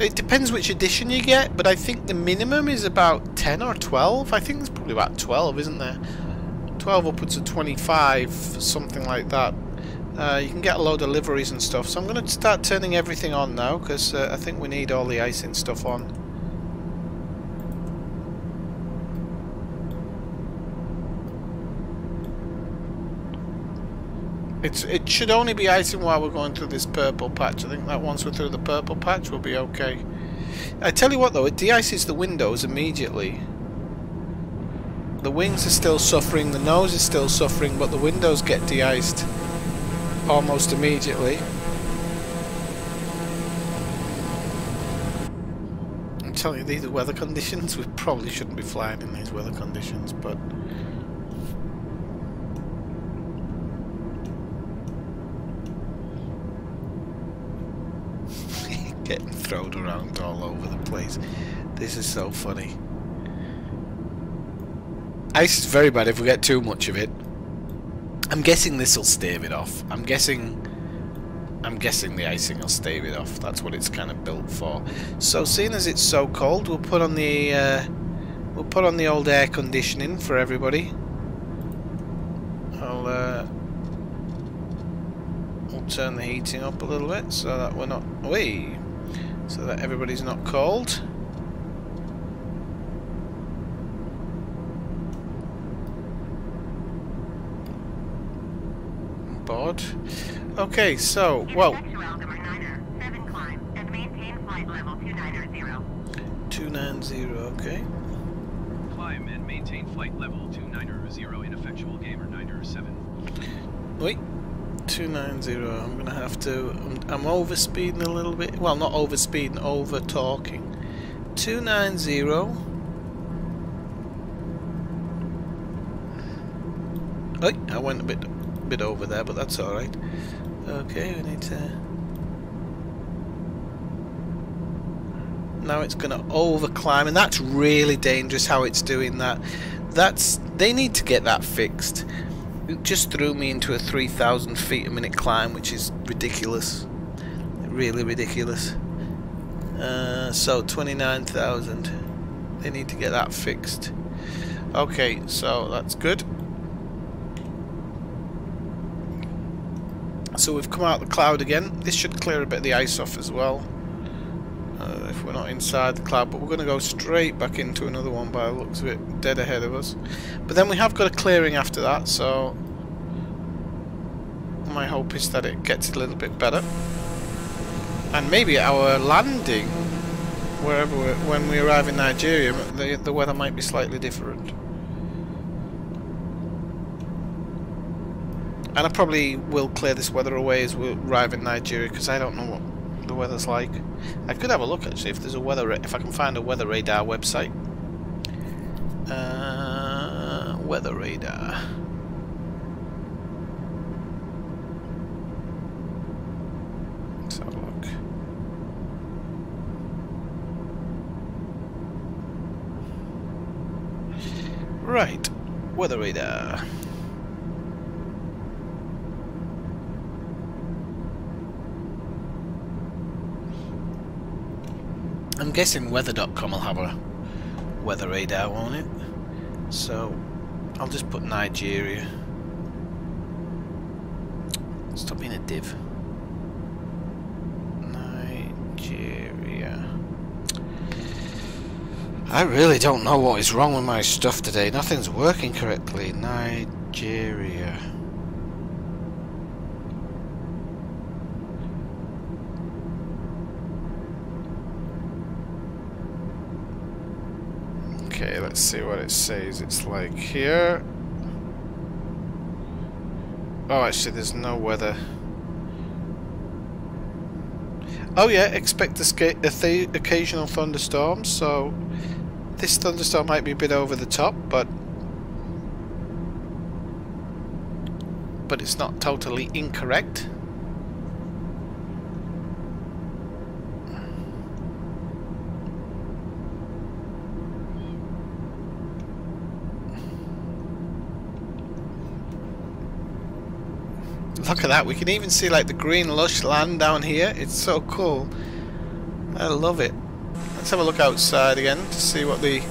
It depends which edition you get, but I think the minimum is about 10 or 12. I think it's probably about 12, isn't there? 12 upwards of 25, something like that. Uh, you can get a load of liveries and stuff. So I'm going to start turning everything on now, because uh, I think we need all the icing stuff on. It's It should only be icing while we're going through this purple patch. I think that once we're through the purple patch we'll be okay. I tell you what though, it de-ices the windows immediately. The wings are still suffering, the nose is still suffering, but the windows get de-iced almost immediately. I'm telling you, these are weather conditions. [laughs] We probably shouldn't be flying in these weather conditions, but... getting thrown around all over the place. This is so funny. Ice is very bad if we get too much of it. I'm guessing this will stave it off. I'm guessing I'm guessing the icing will stave it off. That's what it's kind of built for. So seeing as it's so cold, we'll put on the uh, we'll put on the old air conditioning for everybody. I'll uh, we'll turn the heating up a little bit so that we're not away, so that everybody's not cold. Board. Okay, so well. Effectual Altimeter Niner, 7 climb, and maintain flight level 290. 290, okay. Climb and maintain flight level 290 ineffectual gamer 907. Wait. 290, I'm gonna have to. Um, I'm, I'm over speeding a little bit. Well, not overspeeding, over talking. 290. Oh, I went a bit bit over there, but that's alright. Okay, we need to. Now it's going to over climb, and that's really dangerous how it's doing that. That's they need to get that fixed. It just threw me into a 3,000 feet a minute climb, which is ridiculous. Really ridiculous. Uh, so 29,000. They need to get that fixed. Okay, so that's good. So we've come out of the cloud again. This should clear a bit of the ice off as well. We're not inside the cloud, but we're going to go straight back into another one by the looks of it, dead ahead of us. But then we have got a clearing after that, so my hope is that it gets a little bit better. And maybe our landing, wherever when we arrive in Nigeria, the, the weather might be slightly different. And I probably will clear this weather away as we arrive in Nigeria because I don't know what weather's like. I could have a look actually if there's a weather if I can find a weather radar website. Uh, weather radar. Look. Right, weather radar. I'm guessing weather.com will have a weather radar, won't it? So I'll just put Nigeria. Stop being a div. Nigeria. I really don't know what is wrong with my stuff today. Nothing's working correctly. Nigeria. Okay, let's see what it says. It's like here. Oh, actually, there's no weather. Oh yeah, expect the occasional thunderstorms, so this thunderstorm might be a bit over the top, but but it's not totally incorrect. Look at that, we can even see like the green lush land down here. It's so cool. I love it. Let's have a look outside again to see what the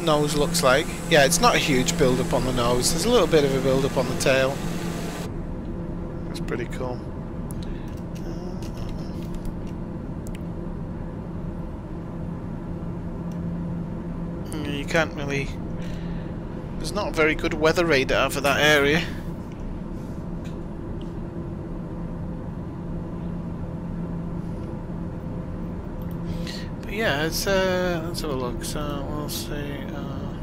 nose looks like. Yeah, it's not a huge build-up on the nose. There's a little bit of a build-up on the tail. That's pretty cool. Mm, you can't really... There's not very good weather radar for that area. Yeah, it's uh, let's have a look. So we'll see. Uh,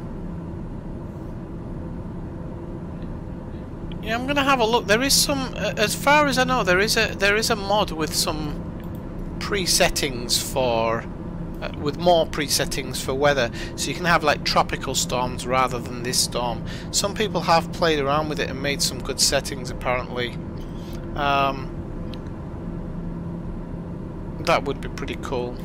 yeah, I'm gonna have a look. There is some, uh, as far as I know, there is a there is a mod with some pre-settings for, uh, with more pre-settings for weather, so you can have like tropical storms rather than this storm. Some people have played around with it and made some good settings apparently. Um, that would be pretty cool.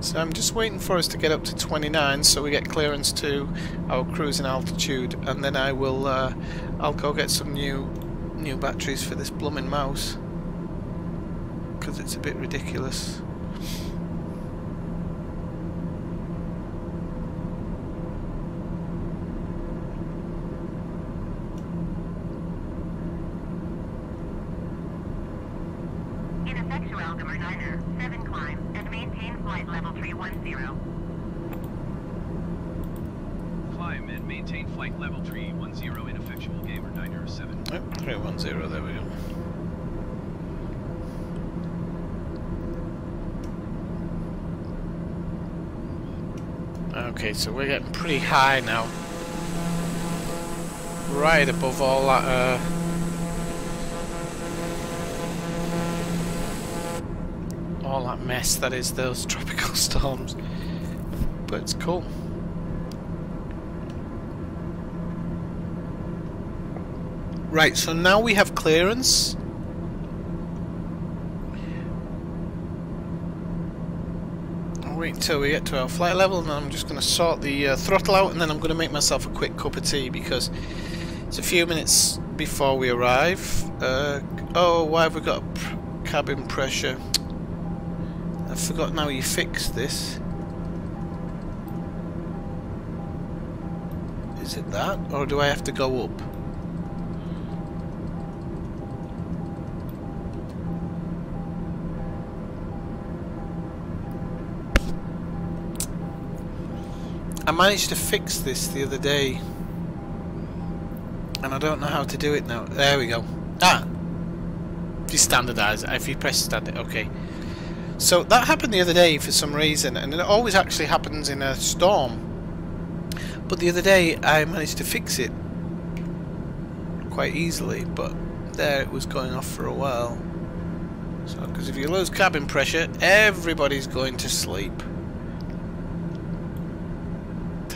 So I'm just waiting for us to get up to 29 so we get clearance to our cruising altitude and then I will uh, I'll go get some new new batteries for this blooming mouse because it's a bit ridiculous. Ineffectual Altimer Niner, 7 climb, and maintain flight level 310. Climb and maintain flight level 310 ineffectual gamer Niner 7. Oh, 310, there we go. Okay, so we're getting pretty high now. Right above all that, uh... All that mess that is those tropical [laughs] storms. But it's cool. Right, so now we have clearance. I'll wait until we get to our flight level and I'm just going to sort the uh, throttle out and then I'm going to make myself a quick cup of tea because it's a few minutes before we arrive. Uh, oh, why have we got cabin pressure? I forgot now you fix this. Is it that? Or do I have to go up? Managed to fix this the other day and I don't know how to do it now. There we go. Ah! You standardise if you press standard, okay. So that happened the other day for some reason and it always actually happens in a storm. But the other day I managed to fix it quite easily but there it was going off for a while. So, because if you lose cabin pressure, everybody's going to sleep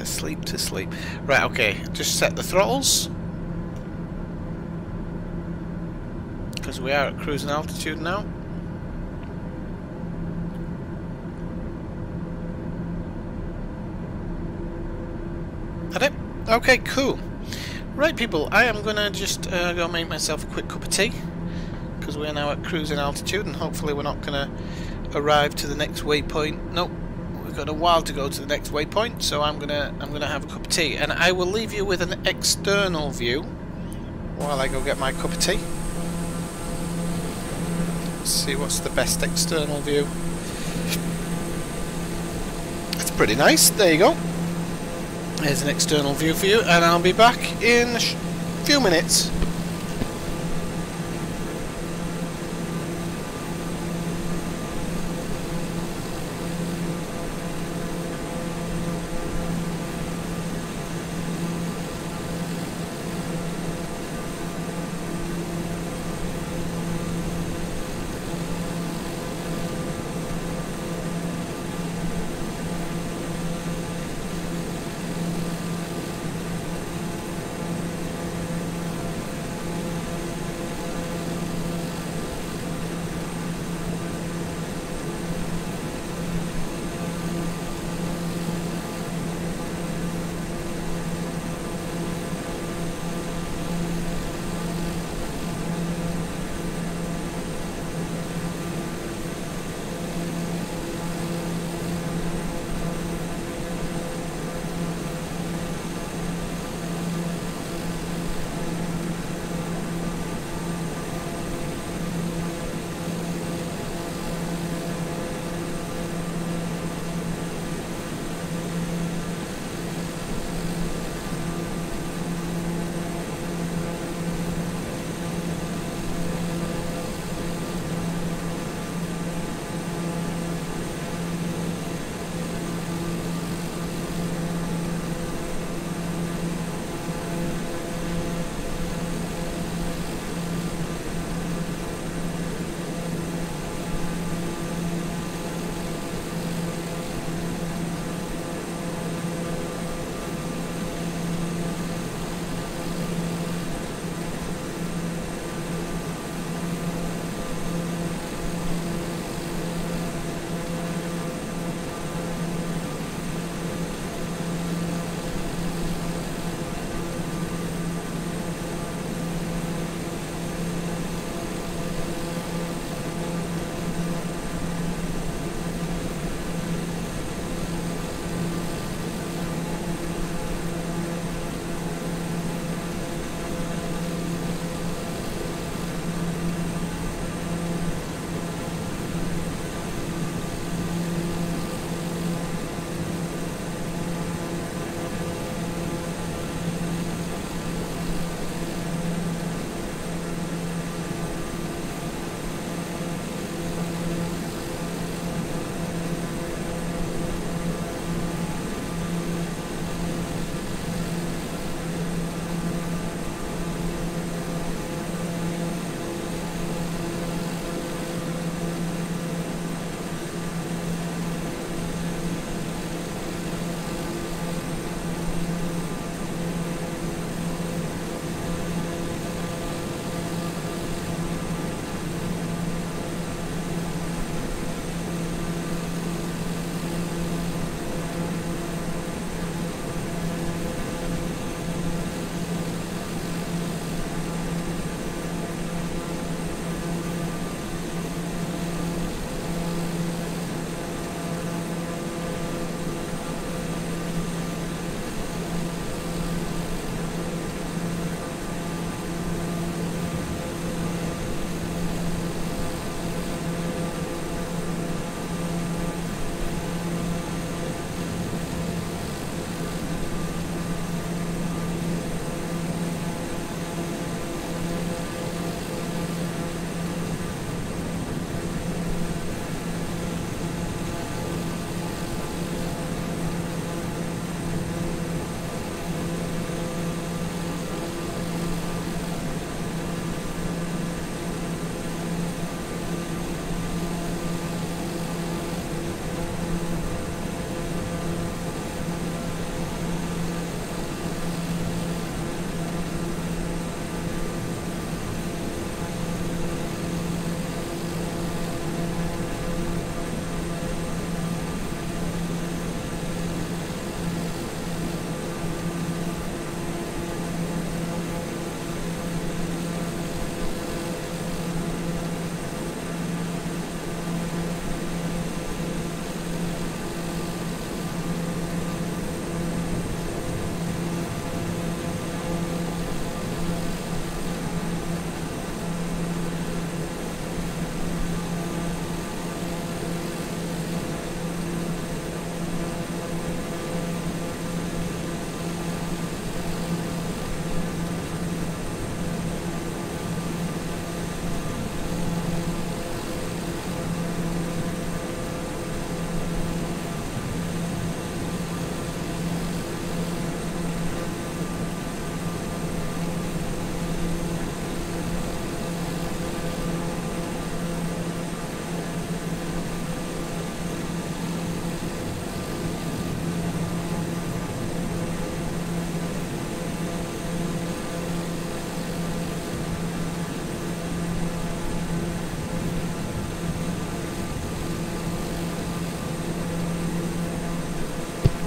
to sleep, to sleep. Right, okay, just set the throttles. Because we are at cruising altitude now. That it? Okay, cool. Right, people, I am going to just uh, go make myself a quick cup of tea. Because we're now at cruising altitude and hopefully we're not going to arrive to the next waypoint. Nope, we've got a while to go to the next waypoint, so I'm gonna I'm gonna have a cup of tea, and I will leave you with an external view while I go get my cup of tea. Let's see what's the best external view. It's pretty nice. There you go. There's an external view for you, and I'll be back in a few minutes.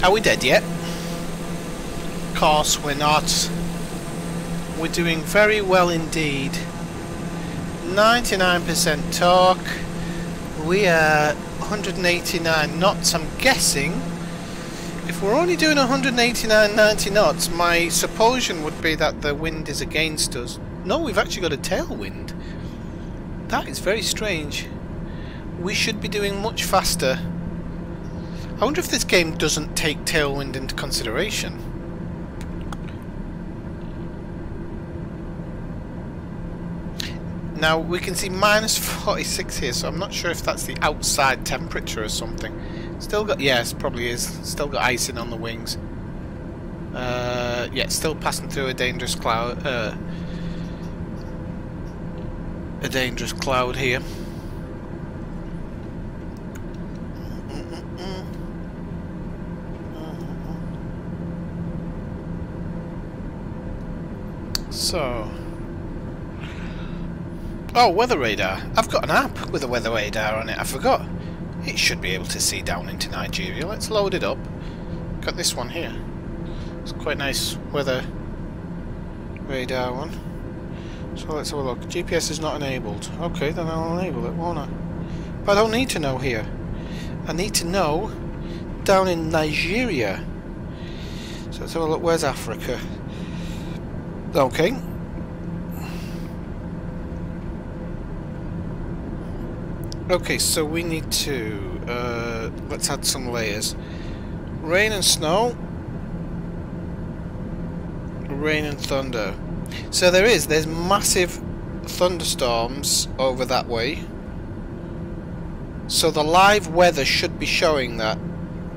Are we dead yet? Of course we're not. We're doing very well indeed. 99% torque. We are 189 knots, I'm guessing. If we're only doing 189 90 knots, my supposition would be that the wind is against us. No, we've actually got a tailwind. That is very strange. We should be doing much faster. I wonder if this game doesn't take tailwind into consideration. Now we can see minus [laughs] 46 here, so I'm not sure if that's the outside temperature or something. Still got, yes, probably is. Still got icing on the wings. Uh, yeah, still passing through a dangerous cloud. Uh, a dangerous cloud here. So, oh, weather radar. I've got an app with a weather radar on it. I forgot. It should be able to see down into Nigeria. Let's load it up. Got this one here. It's quite nice weather radar one. So let's have a look. GPS is not enabled. Okay, then I'll enable it, won't I? But I don't need to know here. I need to know down in Nigeria. So let's have a look. Where's Africa? Okay. Okay, so we need to... Uh, let's add some layers. Rain and snow. Rain and thunder. So there is, there's massive thunderstorms over that way. So the live weather should be showing that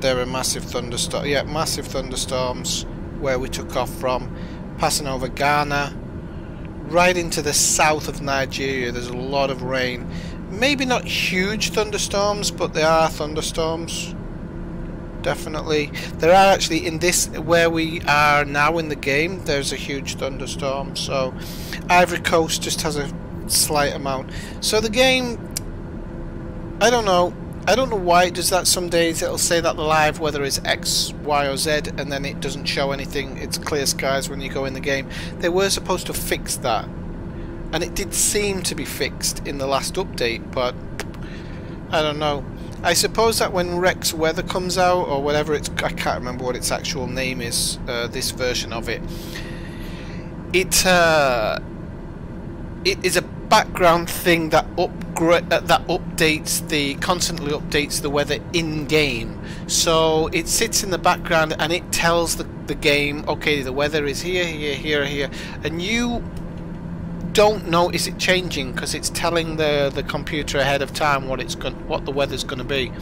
there are massive thunderstorms. Yeah, massive thunderstorms where we took off from. Passing over Ghana. Right into the south of Nigeria, there's a lot of rain. Maybe not huge thunderstorms, but there are thunderstorms definitely. There are actually in this where we are now in the game. There's a huge thunderstorm, so Ivory Coast just has a slight amount. So the game, I don't know. I don't know why it does that. Some days it'll say that the live weather is X, Y, or Z, and then it doesn't show anything. It's clear skies when you go in the game. They were supposed to fix that, and it did seem to be fixed in the last update, but I don't know. I suppose that when Rex Weather comes out, or whatever it's, I can't remember what its actual name is, uh, this version of it, it, uh, it is a background thing that upgrade uh, that updates the constantly updates the weather in game. So it sits in the background and it tells the the game, okay, the weather is here, here, here, here, and you don't notice it changing? Because it's telling the the computer ahead of time what it's going what the weather's going to be.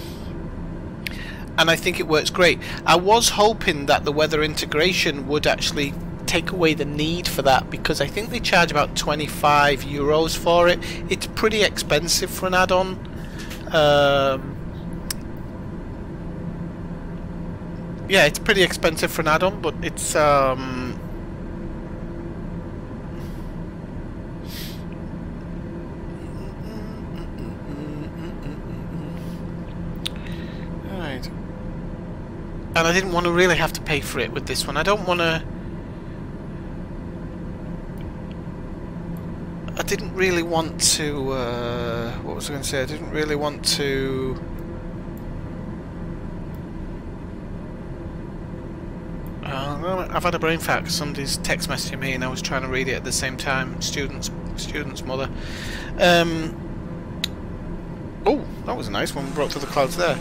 And I think it works great. I was hoping that the weather integration would actually take away the need for that because I think they charge about 25 euros for it. It's pretty expensive for an add-on. Um, yeah it's pretty expensive for an add-on but it's um, and I didn't want to really have to pay for it with this one. I don't want to... I didn't really want to... Uh, what was I going to say? I didn't really want to... Uh, I've had a brain fart somebody's text messaging me and I was trying to read it at the same time. Student's, student's mother. Um, oh, that was a nice one. Brought through the clouds there.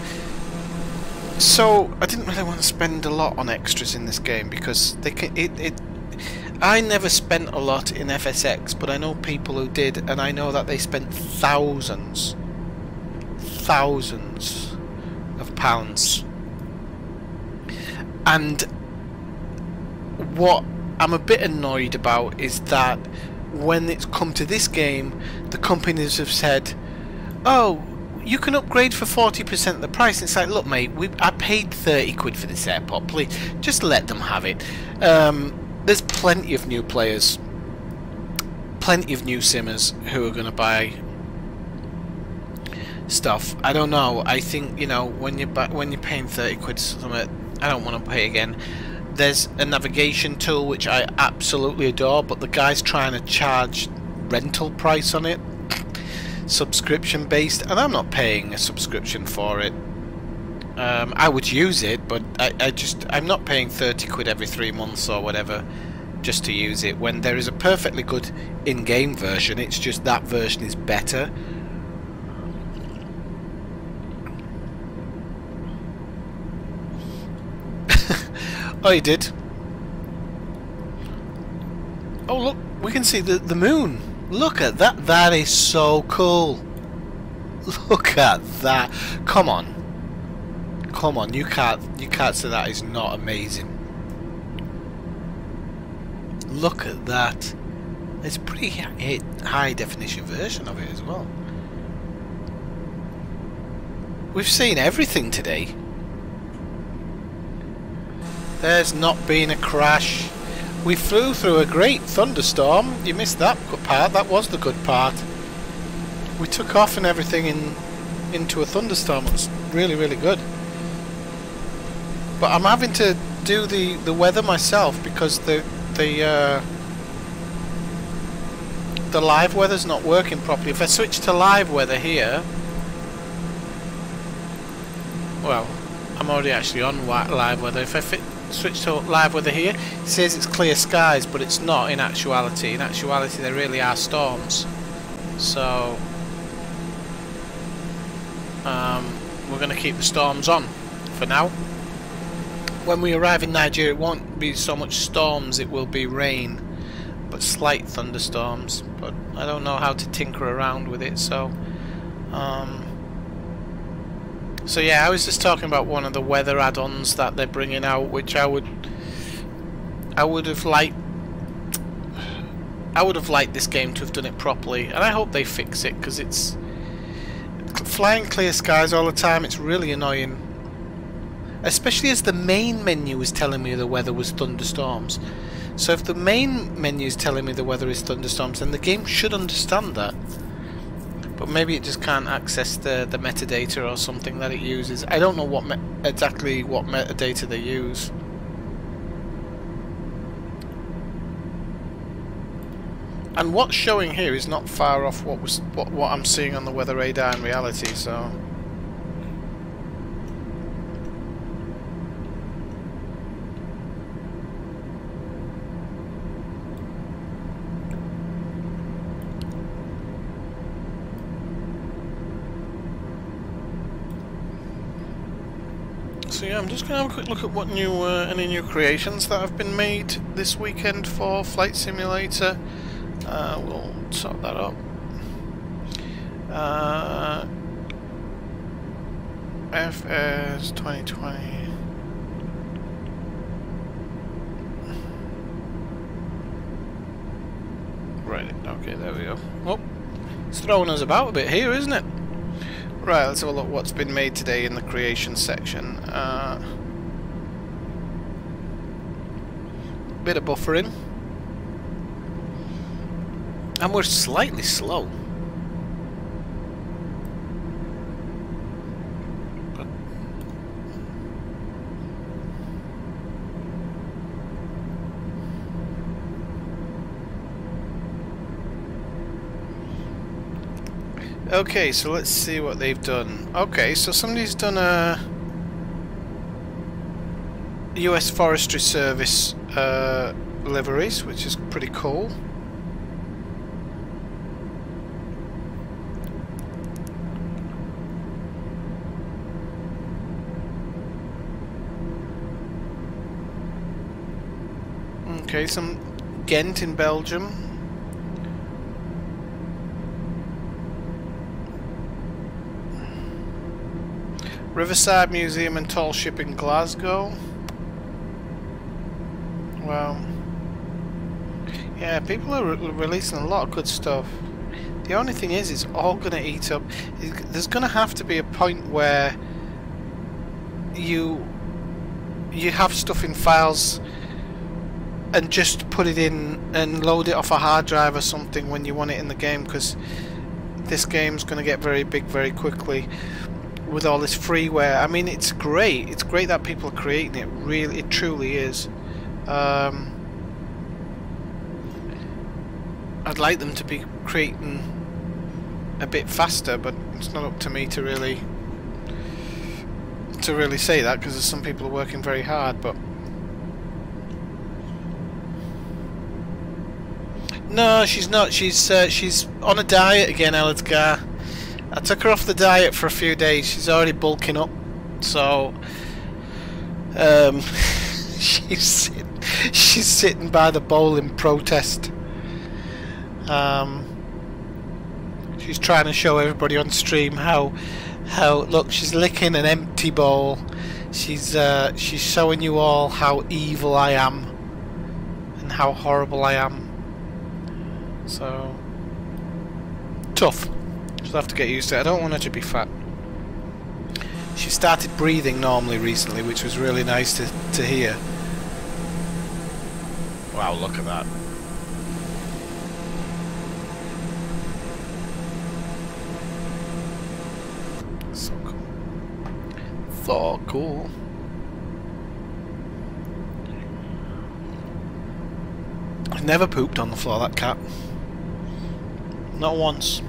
So I didn't really want to spend a lot on extras in this game because they can. It, it I never spent a lot in FSX, but I know people who did, and I know that they spent thousands, thousands of pounds. And what I'm a bit annoyed about is that when it's come to this game, the companies have said, "Oh, you can upgrade for 40% of the price. It's like, look, mate, we, I paid 30 quid for this airport. Please, just let them have it. Um, there's plenty of new players, plenty of new simmers who are going to buy stuff. I don't know. I think you know when you when you're paying 30 quid something, I don't want to pay again. There's a navigation tool which I absolutely adore, but the guy's trying to charge rental price on it, subscription based, and I'm not paying a subscription for it. Um, I would use it, but I, I just I'm not paying 30 quid every three months or whatever just to use it when there is a perfectly good in-game version. It's just that version is better. [laughs] oh, he did. Oh, look, we can see the, the moon. Look at that. That is so cool. [laughs] Look at that. Come on. Come on, you can't you can't say that is not amazing. Look at that. It's a pretty high definition version of it as well. We've seen everything today. There's not been a crash. We flew through a great thunderstorm. You missed that part. That was the good part. We took off and everything in into a thunderstorm. It was really, really good. But I'm having to do the, the weather myself because the the uh, the live weather's not working properly. If I switch to live weather here, well, I'm already actually on live weather. If I fit, switch to live weather here, it says it's clear skies, but it's not in actuality. In actuality, there really are storms. So, um, we're going to keep the storms on for now when we arrive in Nigeria it won't be so much storms, it will be rain but slight thunderstorms. But I don't know how to tinker around with it so um, so yeah I was just talking about one of the weather add-ons that they're bringing out which I would I would have liked I would have liked this game to have done it properly and I hope they fix it because it's flying clear skies all the time it's really annoying especially as the main menu is telling me the weather was thunderstorms. So if the main menu is telling me the weather is thunderstorms, then the game should understand that. But maybe it just can't access the, the metadata or something that it uses. I don't know what exactly what metadata they use. And what's showing here is not far off what was what, what I'm seeing on the weather radar in reality, so... yeah, I'm just going to have a quick look at what new, uh, any new creations that have been made this weekend for Flight Simulator. Uh, we'll sort that up. Uh, FS 2020. Right, okay, there we go. Oh, it's throwing us about a bit here, isn't it? Right, let's have a look what's been made today in the creation section. Uh, bit of buffering. And we're slightly slow. Okay, so let's see what they've done. Okay, so somebody's done a US Forestry Service uh, liveries, which is pretty cool. Okay, some Ghent in Belgium. Riverside Museum and Tall Ship in Glasgow. Well, yeah, people are re releasing a lot of good stuff. The only thing is, it's all going to eat up. There's going to have to be a point where you you have stuff in files and just put it in and load it off a hard drive or something when you want it in the game because this game's going to get very big very quickly with all this freeware. I mean, it's great. It's great that people are creating it. Really, it truly is. Um, I'd like them to be creating a bit faster, but it's not up to me to really to really say that because some people are working very hard. But no, she's not. She's uh, she's on a diet again, Gar. I took her off the diet for a few days. She's already bulking up, so um, [laughs] she's sitting, she's sitting by the bowl in protest. Um, she's trying to show everybody on stream how how look she's licking an empty bowl. She's uh, she's showing you all how evil I am and how horrible I am. So tough. She'll have to get used to it. I don't want her to be fat. She started breathing normally recently, which was really nice to, to hear. Wow, look at that. So cool. So cool. I've never pooped on the floor, that cat. Not once.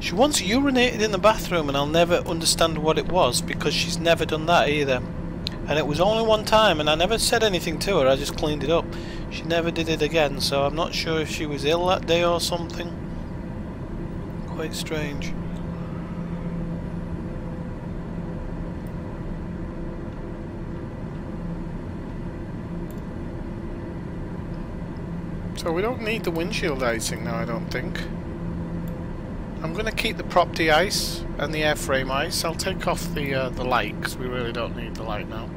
She once urinated in the bathroom and I'll never understand what it was because she's never done that either. And it was only one time and I never said anything to her, I just cleaned it up. She never did it again, so I'm not sure if she was ill that day or something. Quite strange. So we don't need the windshield icing now, I don't think. I'm going to keep the prop de-ice and the airframe ice. I'll take off the uh, the light because we really don't need the light now.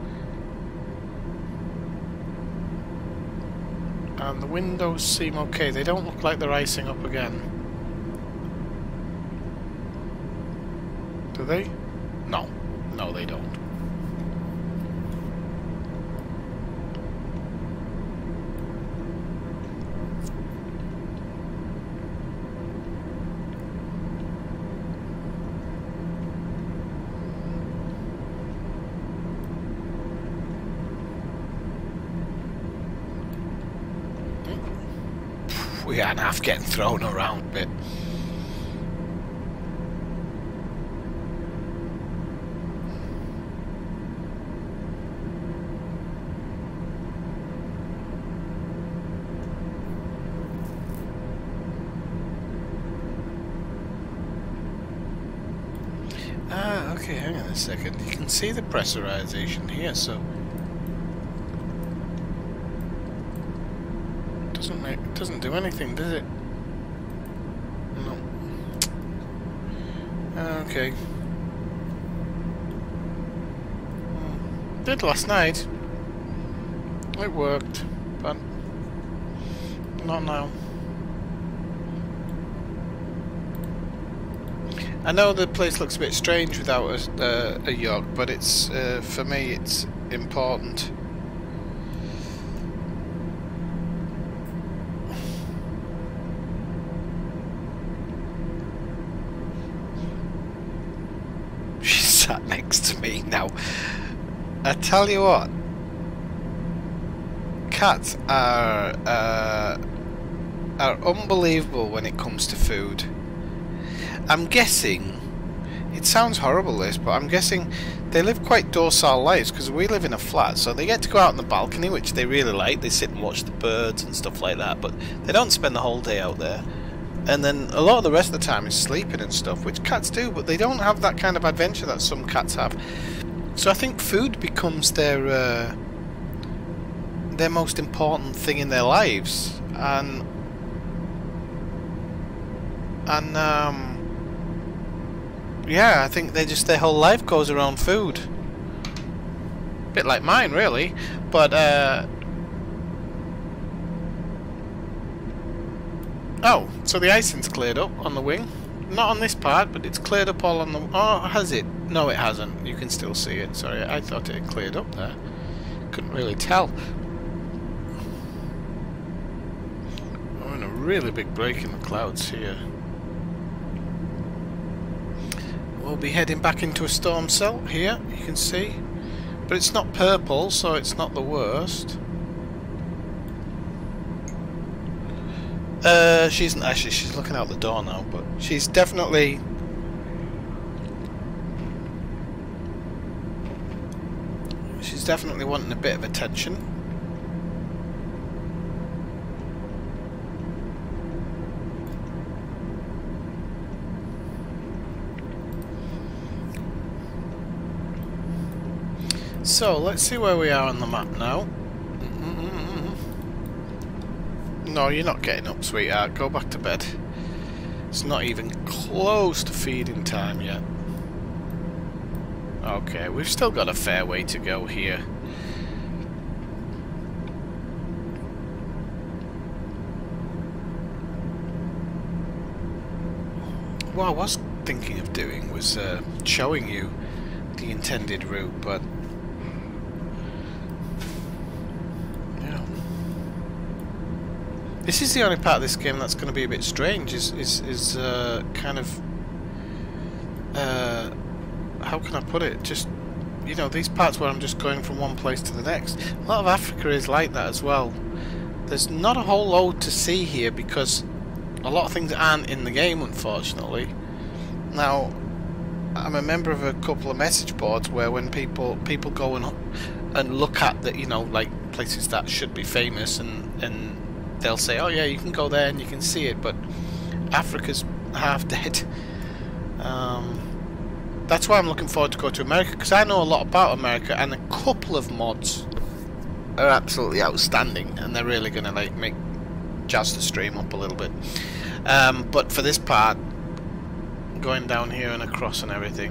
And the windows seem okay. They don't look like they're icing up again. Do they? No. No, they don't. we are half getting thrown around a bit. Ah, okay, hang on a second. You can see the pressurization here, so doesn't make doesn't do anything, does it? No. Okay. Did last night. It worked, but not now. I know the place looks a bit strange without a, uh, a yacht, but it's uh, for me it's important. sat next to me. Now, I tell you what, cats are uh, are unbelievable when it comes to food. I'm guessing, it sounds horrible this, but I'm guessing they live quite docile lives because we live in a flat, so they get to go out on the balcony, which they really like. They sit and watch the birds and stuff like that, but they don't spend the whole day out there. And then a lot of the rest of the time is sleeping and stuff, which cats do, but they don't have that kind of adventure that some cats have. So I think food becomes their uh, their most important thing in their lives, and and um, yeah, I think they just their whole life goes around food. Bit like mine, really, but uh, Oh, so the icing's cleared up on the wing. Not on this part, but it's cleared up all on the... Oh, has it? No, it hasn't. You can still see it. Sorry, I thought it had cleared up there. Couldn't really tell. We're in a really big break in the clouds here. we'll be heading back into a storm cell here, you can see. But it's not purple, so it's not the worst. Uh, she's actually she's looking out the door now, but she's definitely she's definitely wanting a bit of attention. So let's see where we are on the map now. Mm-hmm. No, you're not getting up, sweetheart. Go back to bed. It's not even close to feeding time yet. Okay, we've still got a fair way to go here. What I was thinking of doing was uh, showing you the intended route, but Yeah. This is the only part of this game that's going to be a bit strange. Is is is uh, kind of uh, how can I put it? Just you know these parts where I'm just going from one place to the next. A lot of Africa is like that as well. There's not a whole load to see here because a lot of things aren't in the game, unfortunately. Now, I'm a member of a couple of message boards where when people people go and and look at the you know like places that should be famous and and they'll say, oh yeah, you can go there and you can see it, but Africa's half [laughs] dead. Um, that's why I'm looking forward to go to America, because I know a lot about America, and a couple of mods are absolutely outstanding, and they're really going to like make jazz the stream up a little bit. Um, but for this part, going down here and across and everything,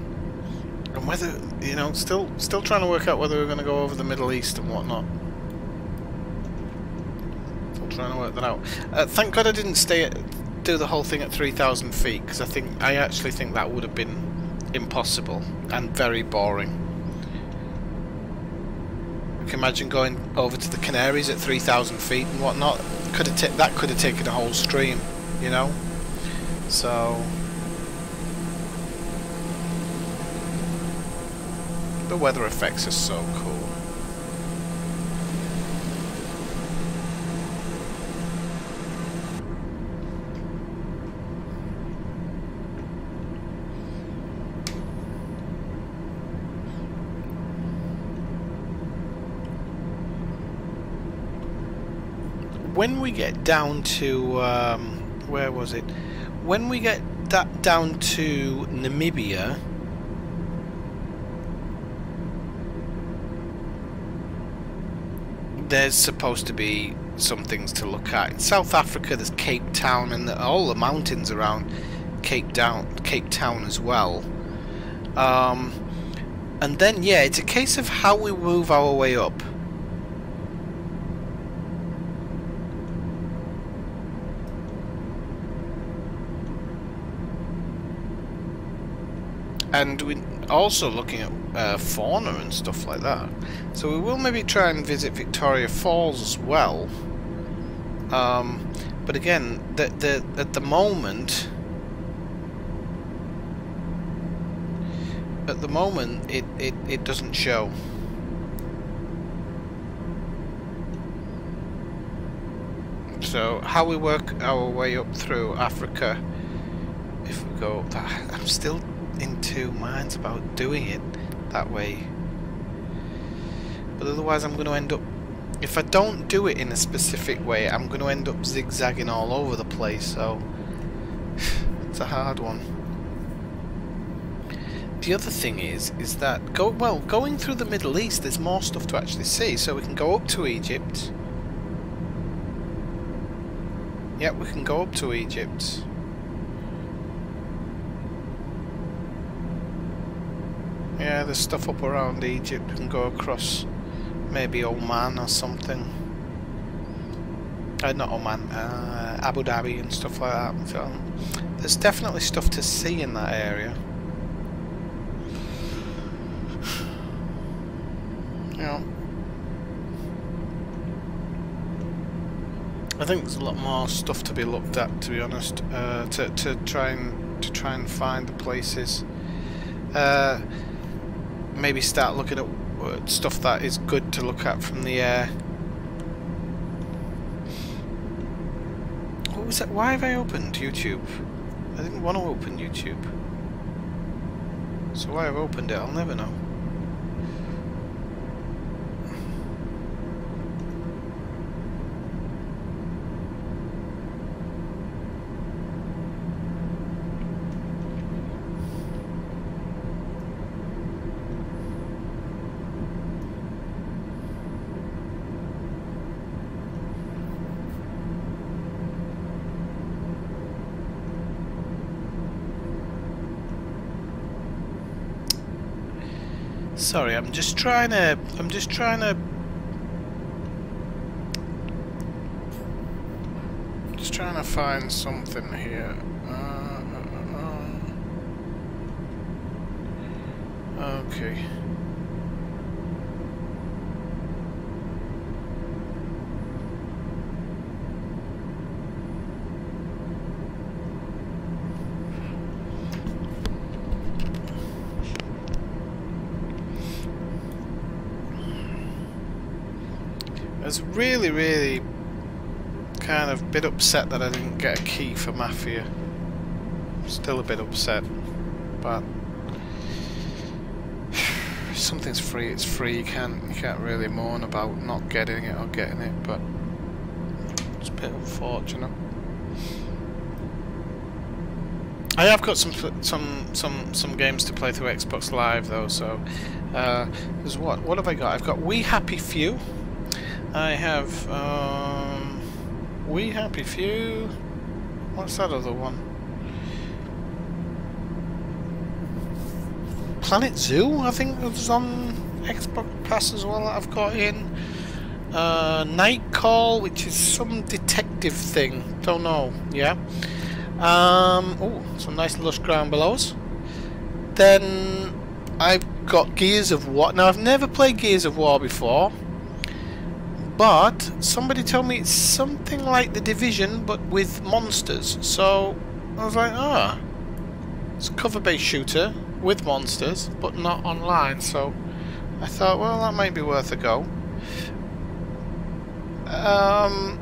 and whether, you know, still still trying to work out whether we're going to go over the Middle East and whatnot trying to work that out. Uh, thank God I didn't stay at, do the whole thing at 3,000 feet because I think I actually think that would have been impossible and very boring. I can imagine going over to the Canaries at 3,000 feet and whatnot. Could have that could have taken a whole stream, you know. So the weather effects are so cool. When we get down to um, where was it? When we get down to Namibia, there's supposed to be some things to look at. In South Africa, there's Cape Town and the, all the mountains around Cape Town, Cape Town as well. Um, and then, yeah, it's a case of how we move our way up. And we're also looking at uh, fauna and stuff like that. So we will maybe try and visit Victoria Falls as well. Um, but again, the, the, at the moment, at the moment, it, it, it doesn't show. So how we work our way up through Africa, if we go, I'm still in two minds about doing it that way. But otherwise I'm going to end up... If I don't do it in a specific way, I'm going to end up zigzagging all over the place, so... [sighs] it's a hard one. The other thing is, is that, go well, going through the Middle East, there's more stuff to actually see, so we can go up to Egypt. Yep, we can go up to Egypt. Yeah, there's stuff up around Egypt. and go across maybe Oman or something. Uh, not Oman, uh, Abu Dhabi and stuff like that. So there's definitely stuff to see in that area. [sighs] Yeah. I think there's a lot more stuff to be looked at, to be honest, uh, to to try and to try and find the places uh, maybe start looking at stuff that is good to look at from the air. What was that? Why have I opened YouTube? I didn't want to open YouTube. So why I've opened it, I'll never know. Sorry, I'm just trying to. I'm just trying to. Just trying to find something here. Uh, uh, uh, okay. I was really, really kind of a bit upset that I didn't get a key for Mafia. Still a bit upset, but [sighs] something's free. It's free. You can't you can't really moan about not getting it or getting it, but it's a bit unfortunate. I have got some some some some games to play through Xbox Live though, so uh, what what have I got? I've got We Happy Few. I have um, We Happy Few. What's that other one? Planet Zoo, I think was on Xbox Pass as well that I've got in. Uh, Night Call, which is some detective thing. Don't know. Yeah. Um, oh, some nice lush ground below us. Then I've got Gears of War. Now I've never played Gears of War before. But somebody told me it's something like the Division, but with monsters. So I was like, ah, it's a cover-based shooter with monsters, but not online. So I thought, well, that might be worth a go. Um,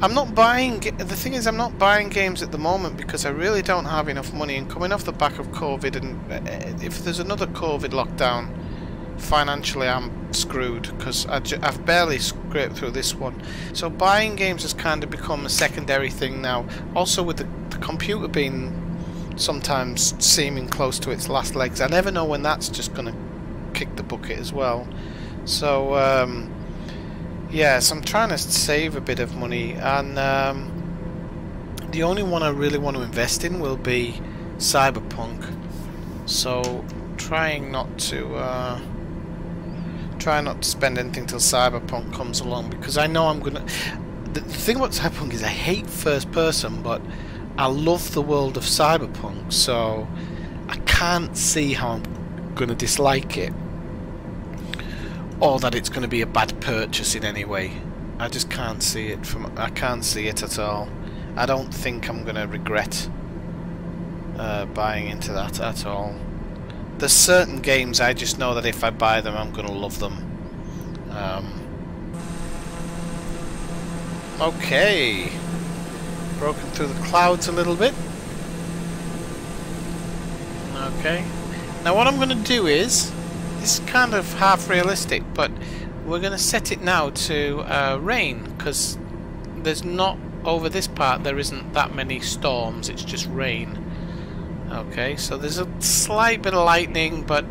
I'm not buying. The thing is, I'm not buying games at the moment because I really don't have enough money. And coming off the back of COVID, and uh, if there's another COVID lockdown, financially I'm screwed because I've barely scraped through this one. So buying games has kind of become a secondary thing now. Also with the, the computer being sometimes seeming close to its last legs, I never know when that's just going to kick the bucket as well. So um, yes, I'm trying to save a bit of money and um, the only one I really want to invest in will be Cyberpunk. So trying not to uh, try not to spend anything till Cyberpunk comes along because I know I'm gonna. The, the thing about Cyberpunk is I hate first person, but I love the world of Cyberpunk, so I can't see how I'm gonna dislike it, or that it's gonna be a bad purchase in any way. I just can't see it from. I can't see it at all. I don't think I'm gonna regret uh, buying into that at all. There's certain games I just know that if I buy them I'm gonna love them. Um, okay. Broken through the clouds a little bit. Okay. Now what I'm gonna do is, it's kind of half realistic, but we're gonna set it now to uh, rain, because there's not, over this part there isn't that many storms, it's just rain. Okay, so there's a slight bit of lightning, but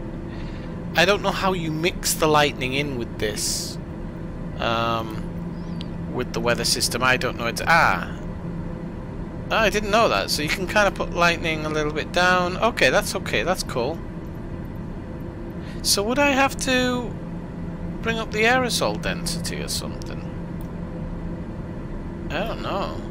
I don't know how you mix the lightning in with this. Um, with the weather system, I don't know. It's ah, oh, I didn't know that. So you can kind of put lightning a little bit down. Okay, that's okay. That's cool. So would I have to bring up the aerosol density or something? I don't know.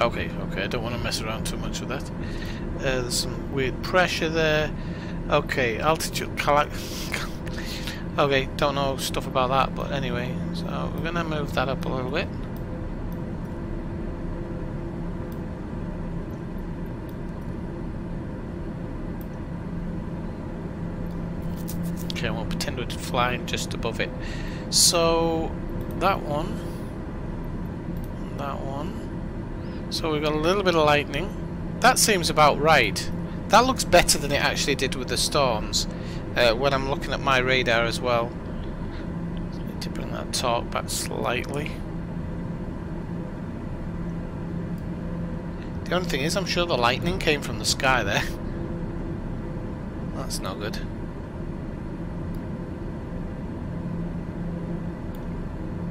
Okay, okay, I don't want to mess around too much with that. Uh, there's some weird pressure there. Okay, altitude. [laughs] okay, don't know stuff about that, but anyway, so we're gonna move that up a little bit. Okay, we'll pretend we're flying just above it. So, that one, that one. So we've got a little bit of lightning. That seems about right. That looks better than it actually did with the storms. Uh, when I'm looking at my radar as well. Need to bring that torque back slightly. The only thing is, I'm sure the lightning came from the sky there. [laughs] That's not good.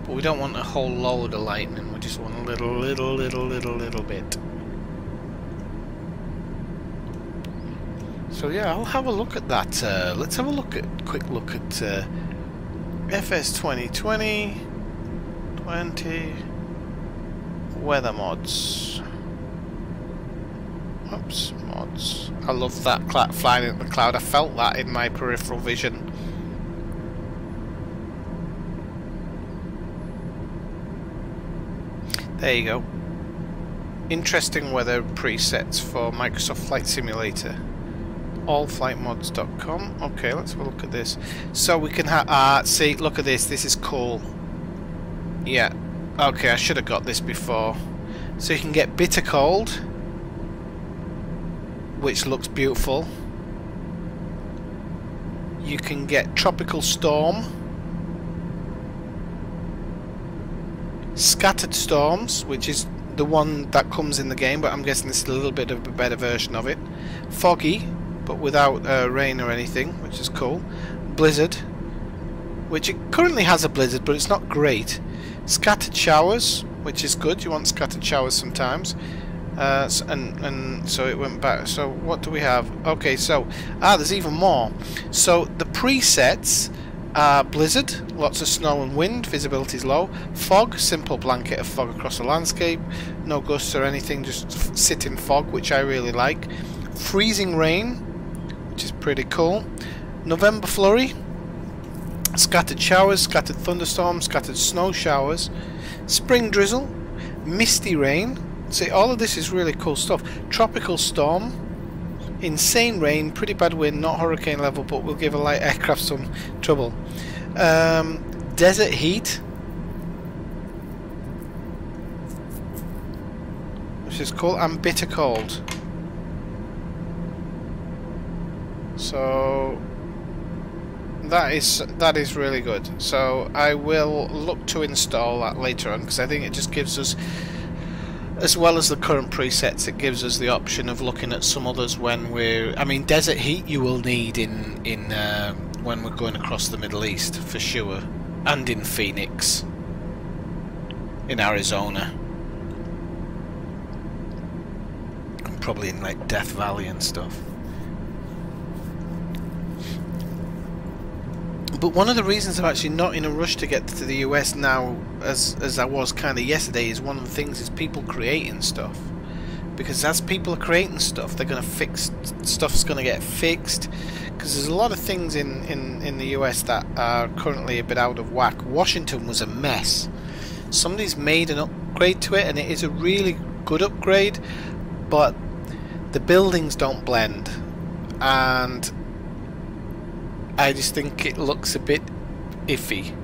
But we don't want a whole load of lightning, we just want a little, little, little, little, little bit. So yeah, I'll have a look at that. Uh, let's have a look at, quick look at uh, FS 2020, 20, weather mods. Oops, mods. I love that flying in the cloud. I felt that in my peripheral vision. There you go. Interesting weather presets for Microsoft Flight Simulator. Allflightmods.com. Okay, let's have a look at this. So we can have. Ah, uh, see, look at this. This is cool. Yeah. Okay, I should have got this before. So you can get bitter cold, which looks beautiful. You can get tropical storm Scattered Storms, which is the one that comes in the game, but I'm guessing this is a little bit of a better version of it. Foggy, but without uh, rain or anything, which is cool. Blizzard, which it currently has a blizzard, but it's not great. Scattered Showers, which is good. You want scattered showers sometimes. Uh, and and so it went back. So what do we have? Okay, so ah, there's even more. So the presets uh, blizzard, lots of snow and wind, visibility is low. Fog, simple blanket of fog across the landscape. No gusts or anything, just sit in fog, which I really like. Freezing rain, which is pretty cool. November flurry, scattered showers, scattered thunderstorms, scattered snow showers. Spring drizzle, misty rain. See, all of this is really cool stuff. Tropical storm, insane rain, pretty bad wind, not hurricane level, but will give a light aircraft some trouble. Um, desert heat, which is cool, and bitter cold. So that is that is really good. So I will look to install that later on because I think it just gives us as well as the current presets it gives us the option of looking at some others when we're I mean desert heat you will need in in uh, when we're going across the Middle East for sure and in Phoenix in Arizona. And probably in like Death Valley and stuff But one of the reasons I'm actually not in a rush to get to the US now, as as I was kind of yesterday, is one of the things is people creating stuff. Because as people are creating stuff, they're going to fix stuff's going to get fixed. Because there's a lot of things in, in, in the US that are currently a bit out of whack. Washington was a mess. Somebody's made an upgrade to it, and it is a really good upgrade, but the buildings don't blend. And I just think it looks a bit iffy.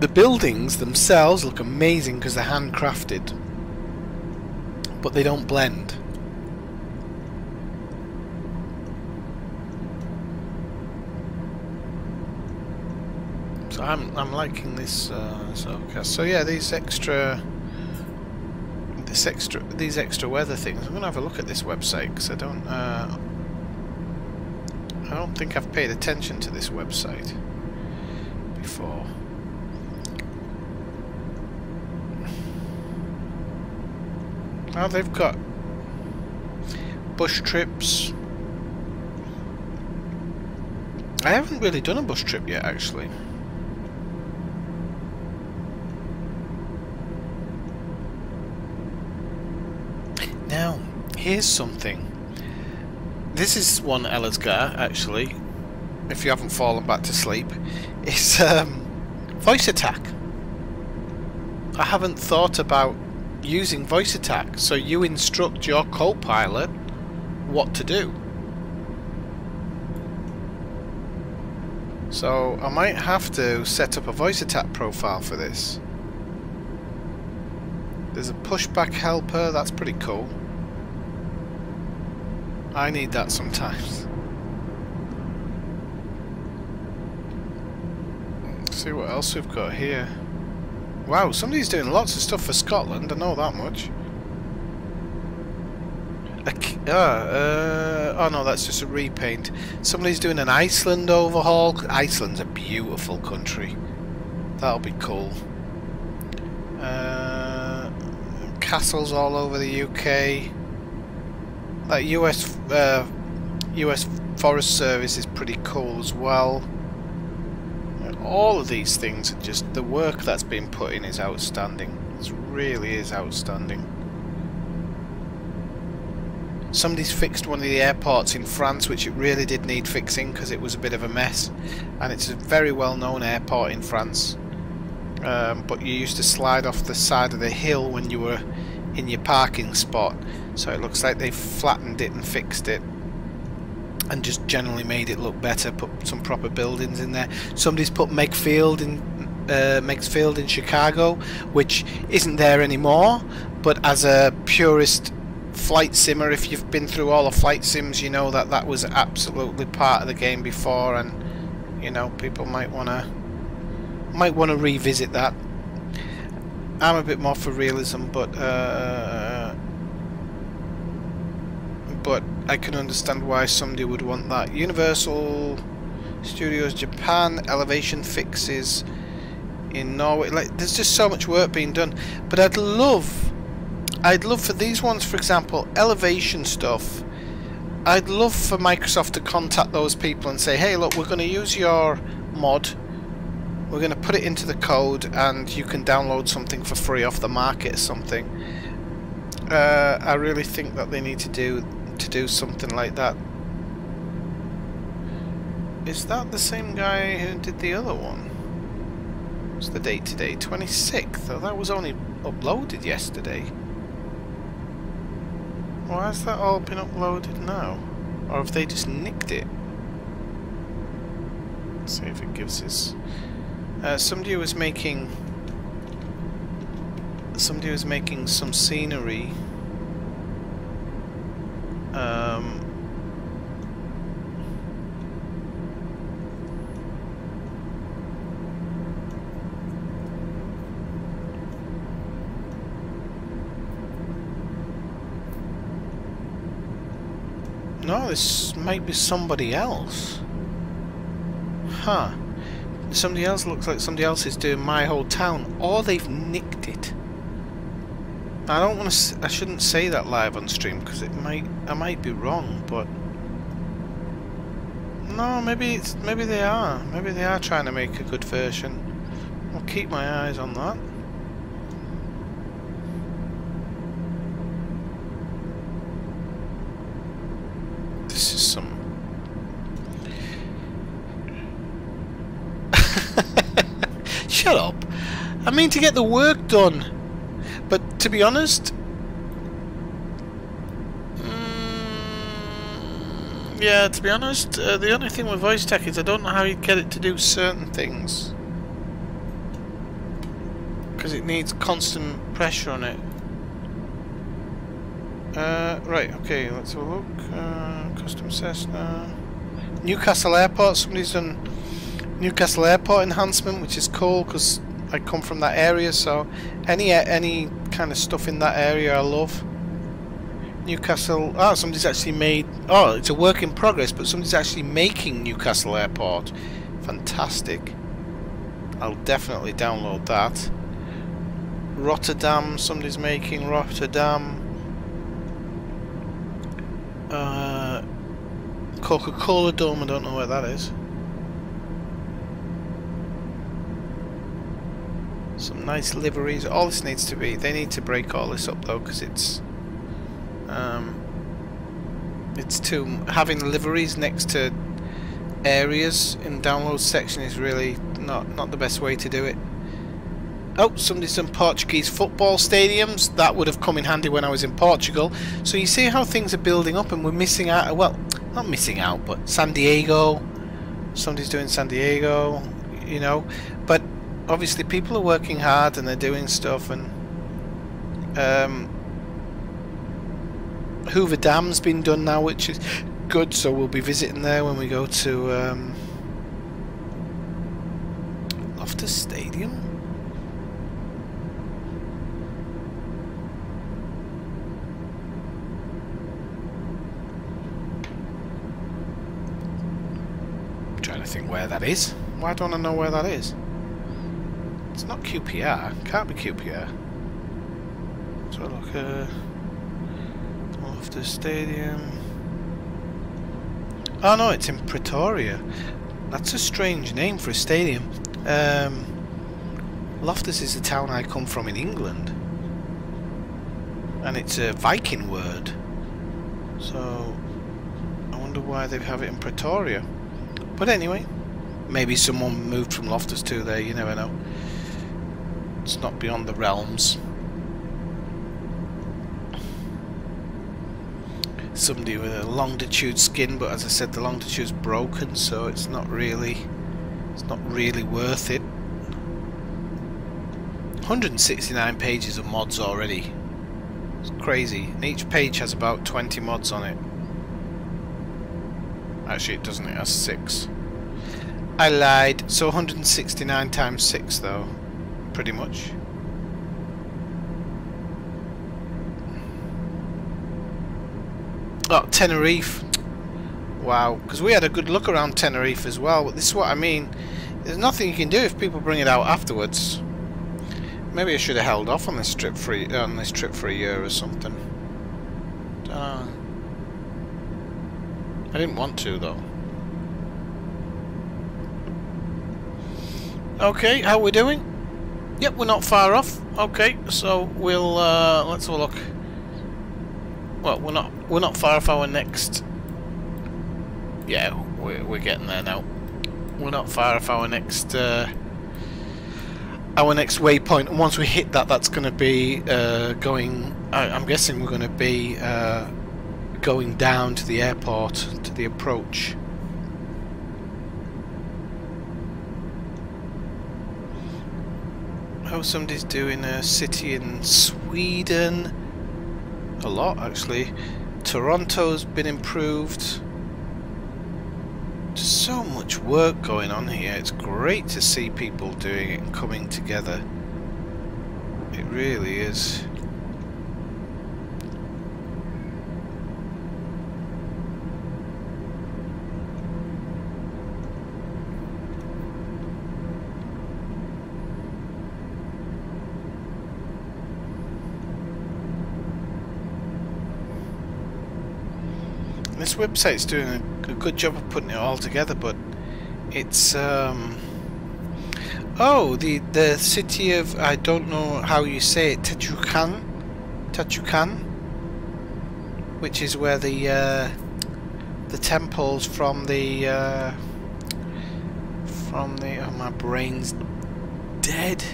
The buildings themselves look amazing because they're handcrafted, but they don't blend. So I'm I'm liking this. Uh, so so yeah, these extra this extra these extra weather things. I'm gonna have a look at this website because I don't. Uh, I don't think I've paid attention to this website before. Now they've got bush trips. I haven't really done a bush trip yet, actually. Now, here's something. This is one Elazgar, actually, if you haven't fallen back to sleep. [laughs] It's um, VoiceAttack. I haven't thought about using VoiceAttack, so you instruct your co-pilot what to do. So I might have to set up a VoiceAttack profile for this. There's a pushback helper, that's pretty cool. I need that sometimes. Let's see what else we've got here. Wow, somebody's doing lots of stuff for Scotland, I know that much. Uh, uh, oh no, that's just a repaint. Somebody's doing an Iceland overhaul. Iceland's a beautiful country. That'll be cool. Uh, castles all over the UK. Like US, uh, US Forest Service is pretty cool as well. All of these things are just the work that's been put in is outstanding. It really is outstanding. Somebody's fixed one of the airports in France, which it really did need fixing because it was a bit of a mess. And it's a very well known airport in France. Um, but you used to slide off the side of the hill when you were in your parking spot. So it looks like they flattened it and fixed it. And just generally made it look better, put some proper buildings in there. Somebody's put Meigs Field in uh, Field in Chicago, which isn't there anymore. But as a purist flight simmer if you've been through all the flight sims you know that that was absolutely part of the game before and you know people might want to might want to revisit that I'm a bit more for realism but uh, but I can understand why somebody would want that Universal Studios Japan elevation fixes in Norway like there's just so much work being done but I'd love I'd love for these ones, for example, elevation stuff. I'd love for Microsoft to contact those people and say, hey, look, we're going to use your mod. We're going to put it into the code and you can download something for free off the market or something. Uh, I really think that they need to do to do something like that. Is that the same guy who did the other one? What's the date today? 26th? Oh, that was only uploaded yesterday. Why has that all been uploaded now? Or have they just nicked it? Let's see if it gives us... Uh, somebody was making... Somebody was making some scenery. Um, No, this might be somebody else. Huh. Somebody else looks like somebody else is doing my whole town, or they've nicked it. I don't want to. I shouldn't say that live on stream because it might. I might be wrong, but no, maybe it's. Maybe they are. Maybe they are trying to make a good version. I'll keep my eyes on that. Shut up. I mean to get the work done. But to be honest... Mm, yeah, to be honest, uh, the only thing with voice tech is I don't know how you get it to do certain things. Because it needs constant pressure on it. Uh, right, okay, let's have a look. Uh, custom Cessna. Newcastle Airport, somebody's done Newcastle Airport enhancement, which is cool because I come from that area. So any any kind of stuff in that area, I love. Newcastle. Oh, somebody's actually made. Oh, it's a work in progress, but somebody's actually making Newcastle Airport. Fantastic. I'll definitely download that. Rotterdam. Somebody's making Rotterdam. Uh, Coca-Cola Dome. I don't know where that is. Some nice liveries. All this needs to be. They need to break all this up though, because it's. Um, It's too having liveries next to areas in download section is really not not the best way to do it. Oh, somebody's done Portuguese football stadiums. That would have come in handy when I was in Portugal. So you see how things are building up and we're missing out. Well, not missing out, but San Diego. Somebody's doing San Diego, you know. Obviously people are working hard and they're doing stuff and um, Hoover Dam's been done now, which is good. So we'll be visiting there when we go to um, Loftus Stadium. I'm trying to think where that is. Why don't I know where that is? It's not QPR. Can't be QPR. So look, uh, off the stadium. Oh no, it's in Pretoria. That's a strange name for a stadium. Um, Loftus is the town I come from in England. And it's a Viking word. So, I wonder why they have it in Pretoria. But anyway, maybe someone moved from Loftus to there, you never know. It's not beyond the realms. Somebody with a longitude skin, but as I said, the longitude's broken, so it's not really, it's not really worth it. 169 pages of mods already. It's crazy. And each page has about 20 mods on it. Actually, it doesn't. It has six. I lied. So 169 times six, though, pretty much. Oh, Tenerife. Wow, because we had a good look around Tenerife as well. But this is what I mean. There's nothing you can do if people bring it out afterwards. Maybe I should have held off on this trip for a, on this trip for a year or something. Uh, I didn't want to though. Okay, how we doing? Yep, we're not far off. Okay, so we'll uh, let's have a look. Well, we're not we're not far off our next. Yeah, we're we're getting there now. We're not far off our next uh, our next waypoint, and once we hit that, that's going to be uh, going. I, I'm guessing we're going to be uh, going down to the airport to the approach. Oh, somebody's doing a city in Sweden. A lot, actually. Toronto's been improved. Just so much work going on here. It's great to see people doing it and coming together. It really is. this website's doing a, good job of putting it all together, but it's um oh the the city of I don't know how you say it Techucan Techucan which is where the uh, the temples from the uh, from the oh my brain's dead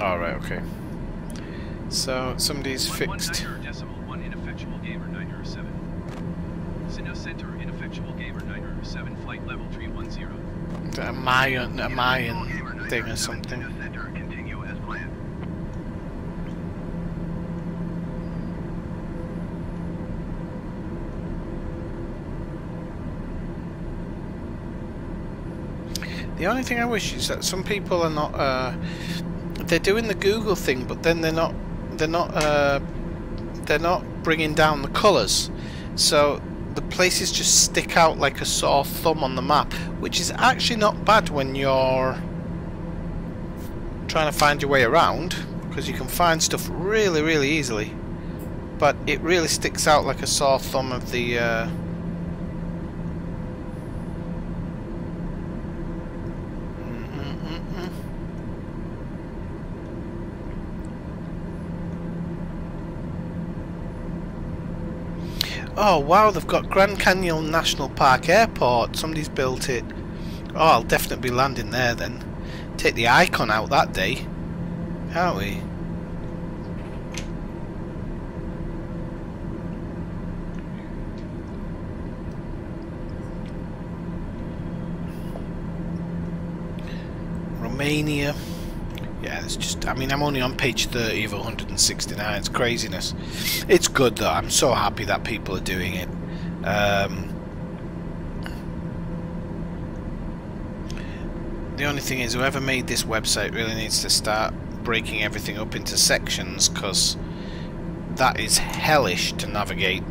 Alright, okay. So, somebody's fixed. One ineffectual gamer 907. Sinnoh Center ineffectual gamer 907 flight level 310. A Mayan, a Mayan thing or something. The only thing I wish is that some people are not. Uh, they're doing the Google thing, but then they're not. They're not. Uh, they're not bringing down the colours, so the places just stick out like a sore thumb on the map, which is actually not bad when you're trying to find your way around, because you can find stuff really, really easily. But it really sticks out like a sore thumb of the. Uh, Oh wow, they've got Grand Canyon National Park Airport. Somebody's built it. Oh, I'll definitely be landing there then. Take the icon out that day, aren't we? Romania. Yeah, it's just, I mean, I'm only on page 30 of 169. It's craziness. It's good though. I'm so happy that people are doing it. Um, the only thing is, whoever made this website really needs to start breaking everything up into sections because that is hellish to navigate.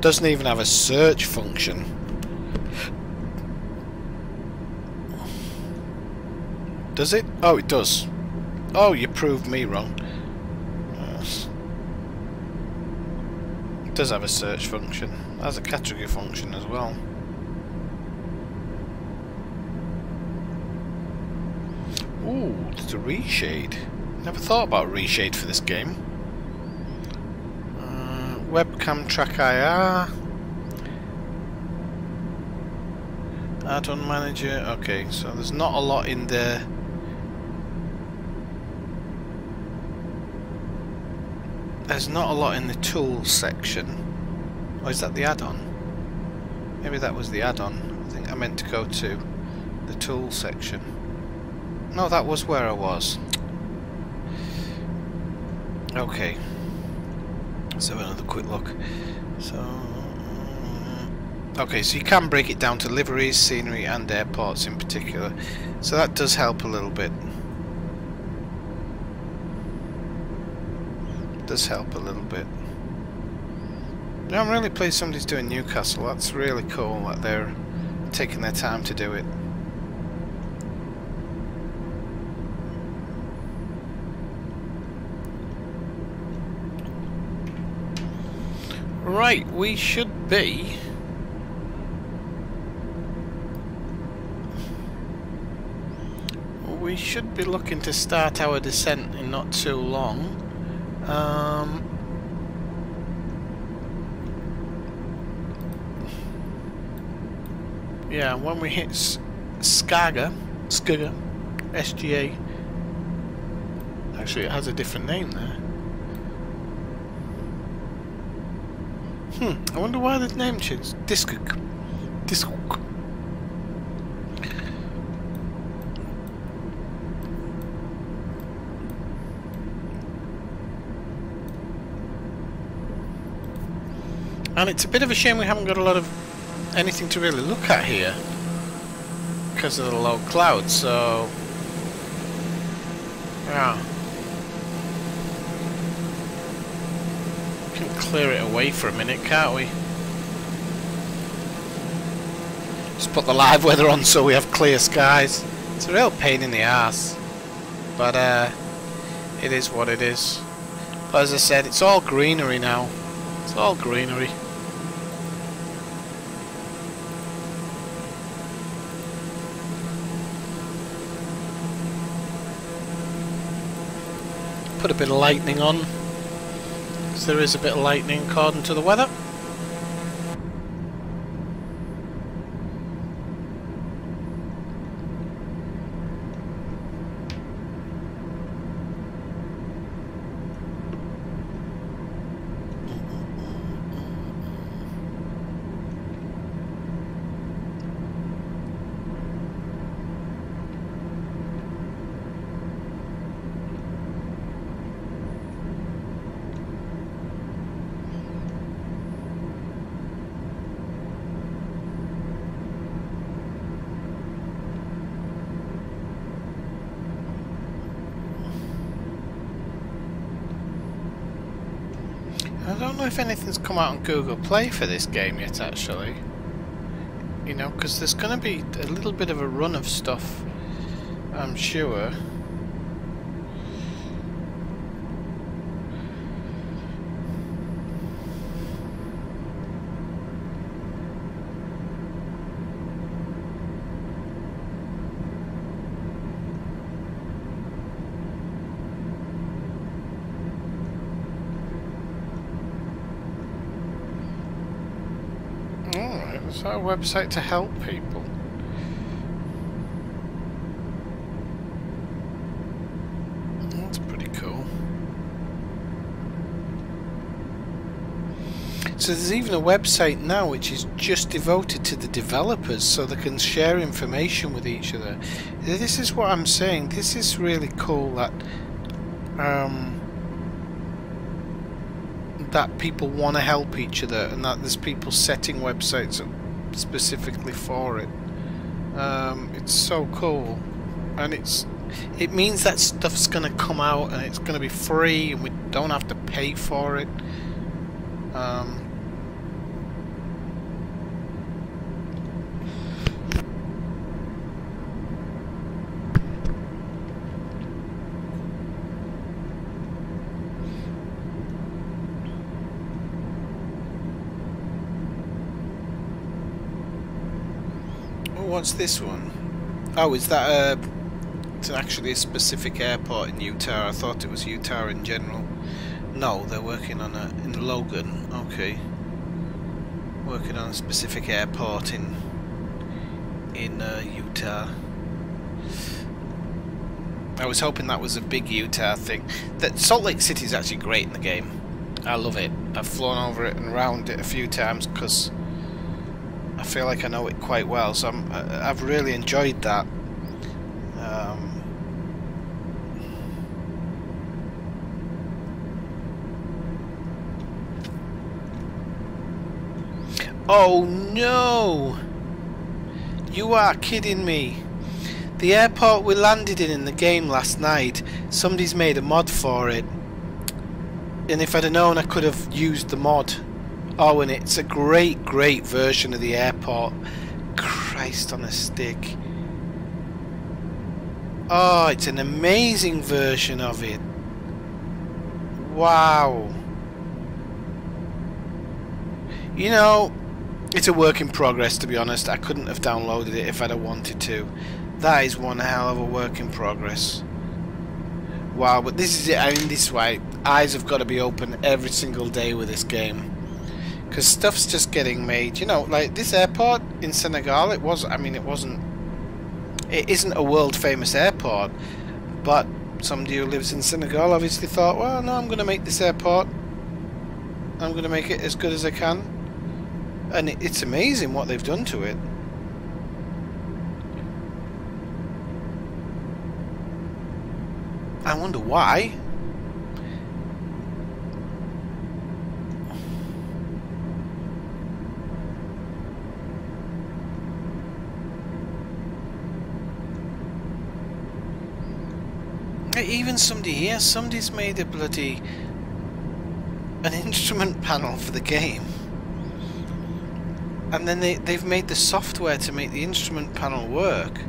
Doesn't even have a search function. Does it? Oh, it does. Oh, you proved me wrong. It does have a search function. It has a category function as well. Ooh, there's a reshade. Never thought about reshade for this game. Uh, webcam track IR. Add-on manager. Okay, so there's not a lot in there. There's not a lot in the tools section. Or is that the add-on? Maybe that was the add-on. I think I meant to go to the tools section. No, that was where I was. Okay. Let's have another quick look. So... Uh, okay, so you can break it down to liveries, scenery and airports in particular. So that does help a little bit. Does help a little bit. Yeah, I'm really pleased somebody's doing Newcastle. That's really cool that they're taking their time to do it. Right, we should be... We should be looking to start our descent in not too long. Um, yeah, when we hit Skaga, Skaga, SGA, actually it has a different name there. Hmm, I wonder why the name changed. Diskuk. Diskuk. And it's a bit of a shame we haven't got a lot of anything to really look at here because of the low clouds, so yeah. We can clear it away for a minute, can't we? Just put the live weather on so we have clear skies. It's a real pain in the ass. But uh it is what it is. But as I said, it's all greenery now. It's all greenery. Put a bit of lightning on. Because there is a bit of lightning according to the weather don't know if anything's come out on Google Play for this game yet, actually. You know, because there's going to be a little bit of a run of stuff, I'm sure. Website to help people? That's pretty cool. So there's even a website now which is just devoted to the developers so they can share information with each other. This is what I'm saying. This is really cool that um, that people want to help each other and that there's people setting websites up specifically for it. Um, it's so cool, and it's it means that stuff's gonna come out and it's gonna be free and we don't have to pay for it. Um, oh, what's this one? Oh, is that a? It's actually a specific airport in Utah. I thought it was Utah in general. No, they're working on a in Logan. Okay, working on a specific airport in in uh, Utah. I was hoping that was a big Utah thing. That Salt Lake City is actually great in the game. I love it. I've flown over it and around it a few times because I feel like I know it quite well. So I- I've really enjoyed that. Um, oh no! You are kidding me. The airport we landed in in the game last night, somebody's made a mod for it. And if I'd have known I could have used the mod. Oh, and it's a great, great version of the airport. Christ on a stick. Oh, it's an amazing version of it. Wow. You know, it's a work in progress to be honest. I couldn't have downloaded it if I'd have wanted to. That is one hell of a work in progress. Wow, but this is it. I mean, this way, eyes have got to be open every single day with this game. Because stuff's just getting made. You know, like this airport in Senegal, it was, I mean, it wasn't, it isn't a world famous airport. But somebody who lives in Senegal obviously thought, well, no, I'm going to make this airport. I'm going to make it as good as I can. And it, it's amazing what they've done to it. I wonder why. Hey, Even somebody here, somebody's made a bloody an instrument panel for the game. And then they, they've made the software to make the instrument panel work. [sighs]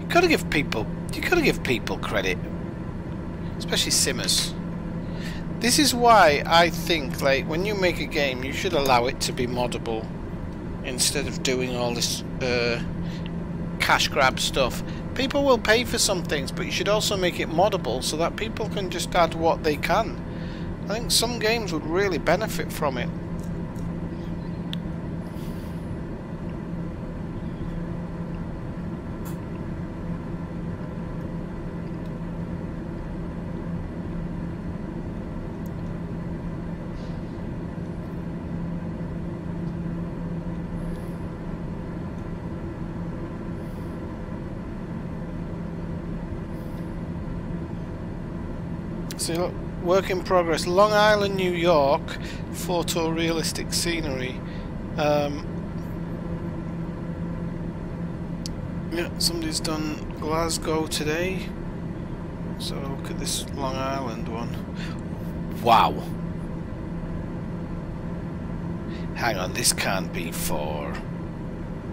You gotta give people you gotta give people credit. Especially simmers. This is why I think like when you make a game you should allow it to be moddable instead of doing all this uh, cash grab stuff. People will pay for some things, but you should also make it moddable so that people can just add what they can. I think some games would really benefit from it. See, look, work in progress. Long Island, New York, photorealistic scenery. Um, yeah, somebody's done Glasgow today. So look at this Long Island one. Wow. Hang on, this can't be for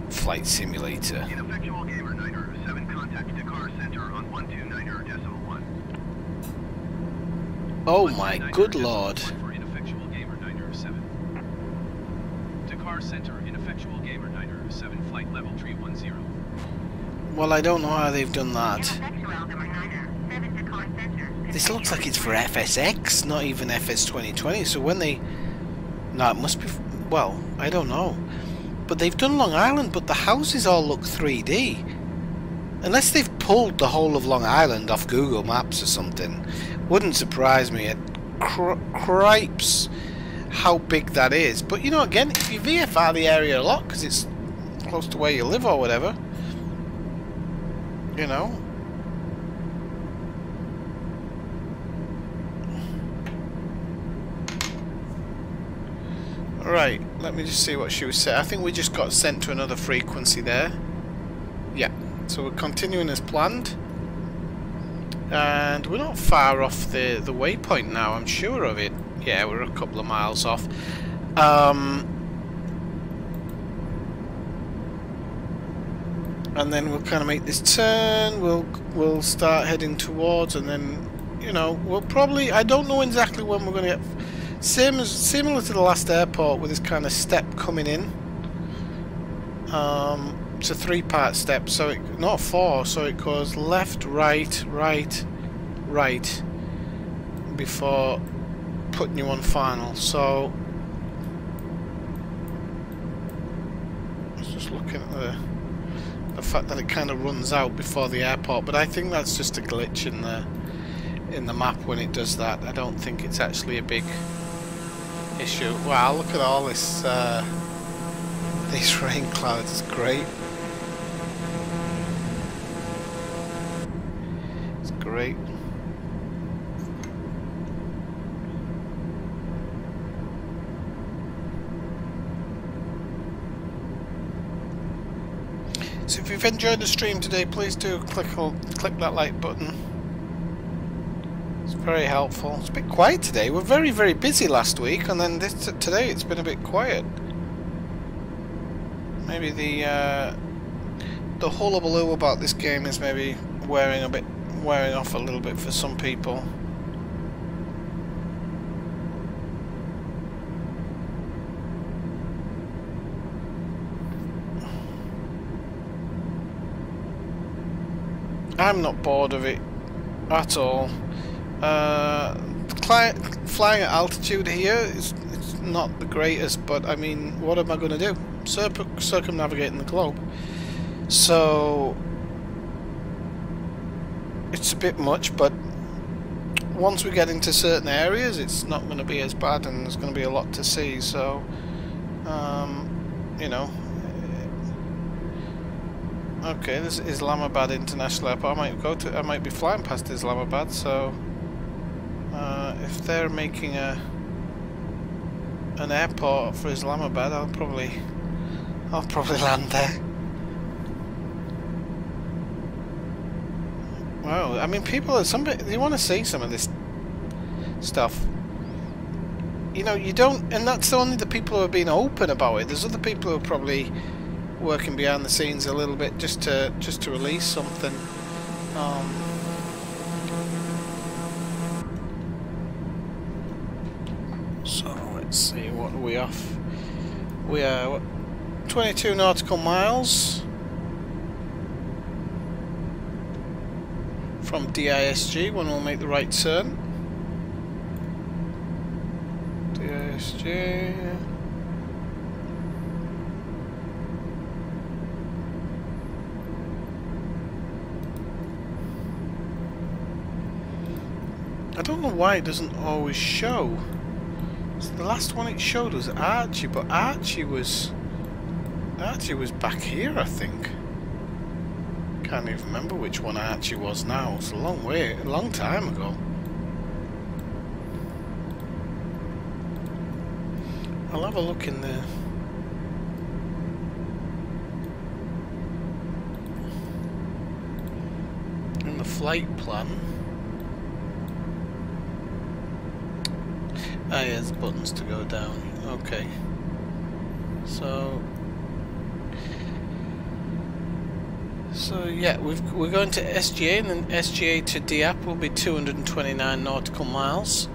Flight Simulator. Ineffectual Gamer Niner, 7 contact Dakar Center on 129er decimal 1. Oh my good lord. For ineffectual gamer niner 7. Dakar Center, ineffectual gamer niner 7, flight level 310. Well, I don't know how they've done that. Ineffectual Gamer Niner, 7 Dakar Center, This looks like it's for FSX, not even FS 2020. So when they... No, it must be... Well, I don't know. But they've done Long Island, but the houses all look 3D. Unless they've pulled the whole of Long Island off Google Maps or something. Wouldn't surprise me. It cri cripes how big that is. But, you know, again, if you VFR the area a lot, because it's close to where you live or whatever, you know, Right, let me just see what she was saying. I think we just got sent to another frequency there. Yeah, so we're continuing as planned. And we're not far off the, the waypoint now, I'm sure of it. Yeah, we're a couple of miles off. Um, and then we'll kind of make this turn. We'll we'll start heading towards, and then you know we'll probably. I don't know exactly when we're going to get same as similar to the last airport with this kind of step coming in. Um, it's a three-part step, so it not four, so it goes left, right, right, right before putting you on final. So I was just looking at the the fact that it kind of runs out before the airport, but I think that's just a glitch in the in the map when it does that. I don't think it's actually a big issue. Wow, look at all this, uh, these [laughs] rain clouds, it's great. It's great. So if you've enjoyed the stream today, please do click click that like button. It's very helpful. It's a bit quiet today. We're very, very busy last week, and then this today it's been a bit quiet. Maybe the uh, the hullabaloo about this game is maybe wearing a bit wearing off a little bit for some people. I'm not bored of it at all. Uh, flying at altitude here is it's not the greatest, but I mean, what am I going to do? Cir circumnavigating the globe. So, it's a bit much, but once we get into certain areas, it's not going to be as bad, and there's going to be a lot to see. So, um, you know. Okay, this is Islamabad International Airport. I might go to. I might be flying past Islamabad, so uh, if they're making a an airport for Islamabad, I'll probably I'll probably [laughs] land there. Wow, I mean, people are some. You want to see some of this stuff. You know, you don't, and that's only the people who are being open about it. There's other people who are probably working behind the scenes a little bit just to just to release something. Um, so Let's see, what are we off? We are 22 nautical miles from DISG when we'll make the right turn. DISG. I don't know why it doesn't always show. So the last one it showed was Archie, but Archie was... Archie was back here, I think. I can't even remember which one I actually was now. It's a long way, a long time ago. I'll have a look in there. In the flight plan. Ah, yeah, there's buttons to go down. Okay. So... So yeah, we are going to SGA and then SGA to Dieppe will be 229 nautical miles.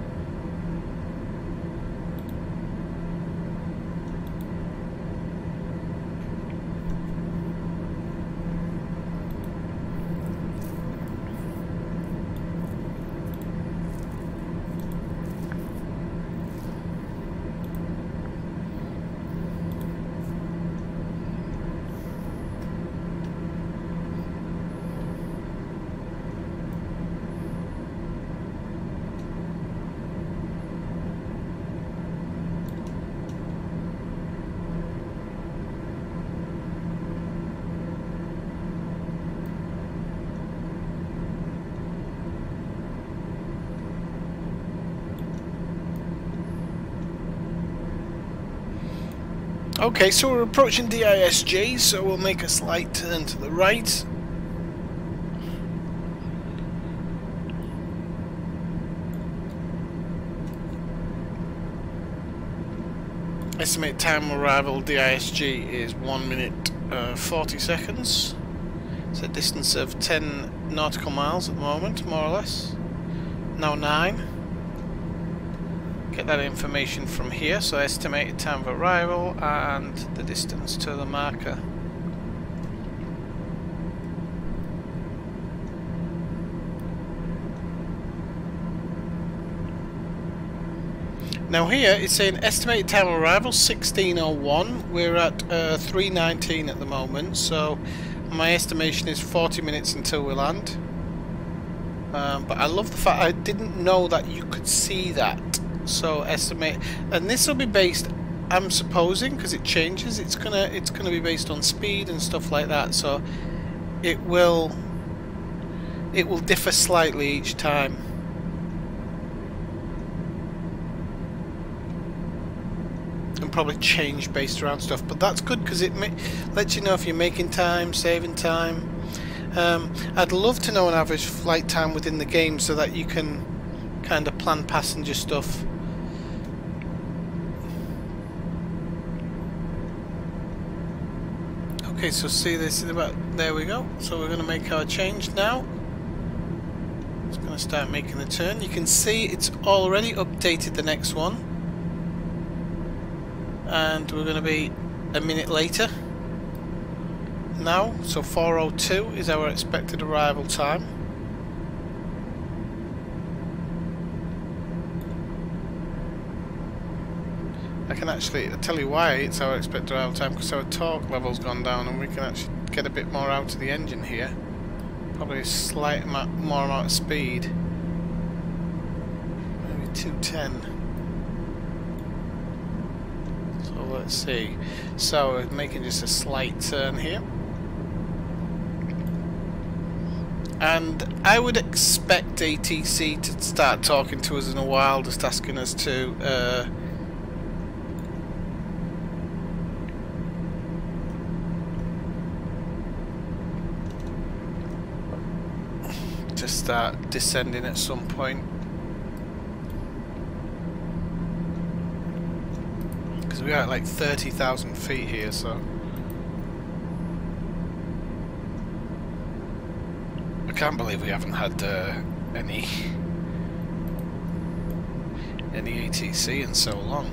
Okay, so we're approaching DISG, so we'll make a slight turn to the right. Estimate time arrival DISG is 1 minute uh, 40 seconds. It's a distance of 10 nautical miles at the moment, more or less. Now 9. Get that information from here, so estimated time of arrival and the distance to the marker. Now here it's saying estimated time of arrival 1601. We're at uh, 319 at the moment, so my estimation is 40 minutes until we land. Um, but I love the fact I didn't know that you could see that. So estimate, and this will be based. I'm supposing because it changes. It's gonna it's gonna be based on speed and stuff like that. So it will it will differ slightly each time. and probably change based around stuff but that's good because it lets you know if you're making time saving time um, I'd love to know an average flight time within the game so that you can kind of plan passenger stuff okay so see this is about there we go. So we're going to make our change now. It's going to start making the turn. You can see it's already updated the next one. And we're going to be a minute later. Now so 402 is our expected arrival time can actually I'll tell you why it's our expected arrival time because our torque level's gone down and we can actually get a bit more out of the engine here probably a slight more amount of speed maybe 210 So let's see. So we're making just a slight turn here. And I would expect ATC to start talking to us in a while, just asking us to uh, just start descending at some point. because we're at like 30,000 feet here, so... I can't believe we haven't had uh, any any ATC in so long.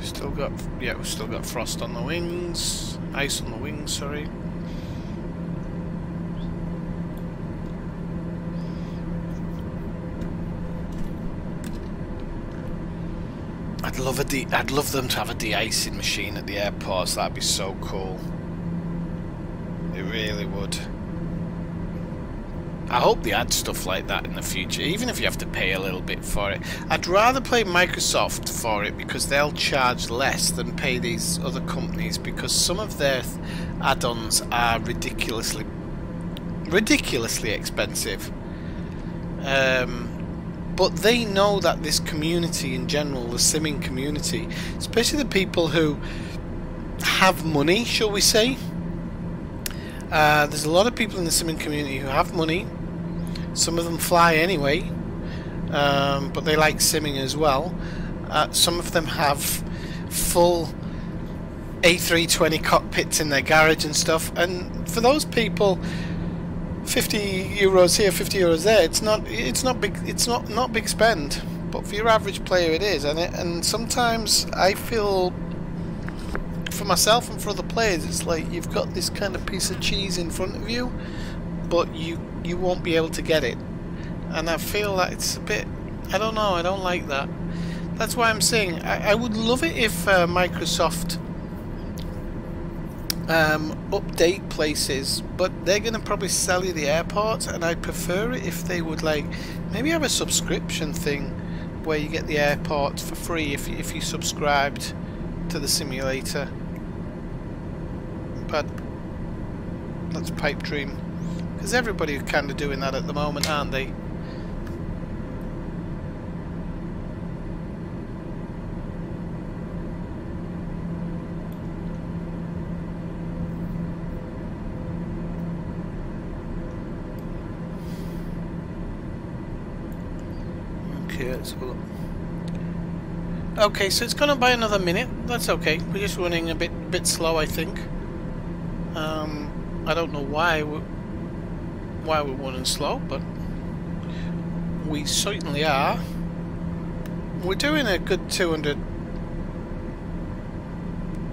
Still got yeah, we've still got frost on the wings, ice on the wings, sorry. I'd love a de I'd love them to have a de-icing machine at the airports. That'd be so cool. It really would. I hope they add stuff like that in the future, even if you have to pay a little bit for it. I'd rather play Microsoft for it because they'll charge less than pay these other companies because some of their add-ons are ridiculously, ridiculously expensive. Um, but they know that this community in general, the simming community, especially the people who have money, shall we say, uh, there's a lot of people in the simming community who have money. Some of them fly anyway, um, but they like simming as well. Uh, some of them have full A320 cockpits in their garage and stuff, and for those people 50 euros here, 50 euros there. It's not it's not big it's not not big spend, but for your average player it is. And it, and sometimes I feel for myself and for other players it's like you've got this kind of piece of cheese in front of you, but you you won't be able to get it. And I feel that it's a bit I don't know, I don't like that. That's why I'm saying I, I would love it if uh, Microsoft um, update places, but they're going to probably sell you the airports, and I'd prefer it if they would like maybe have a subscription thing where you get the airport for free if if you subscribed to the simulator. But that's pipe dream. Because everybody's kind of doing that at the moment, aren't they? Okay. Okay, so it's gone up by another minute. That's okay. We're just running a bit bit slow, I think. Um, I don't know why we why we're running slow, but we certainly are. We're doing a good 200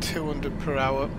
200 per hour.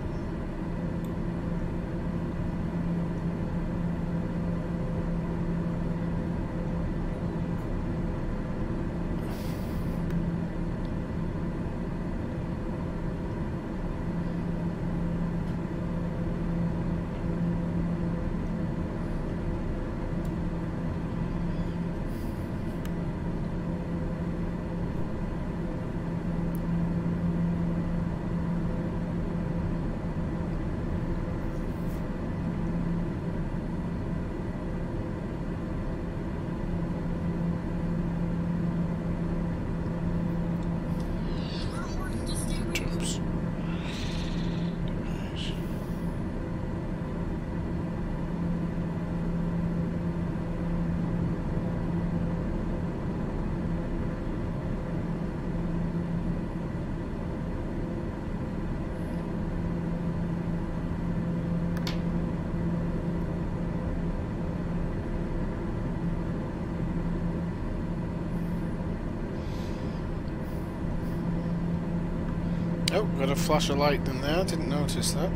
Jumps. Oh, got a flash of light in there. I didn't notice that.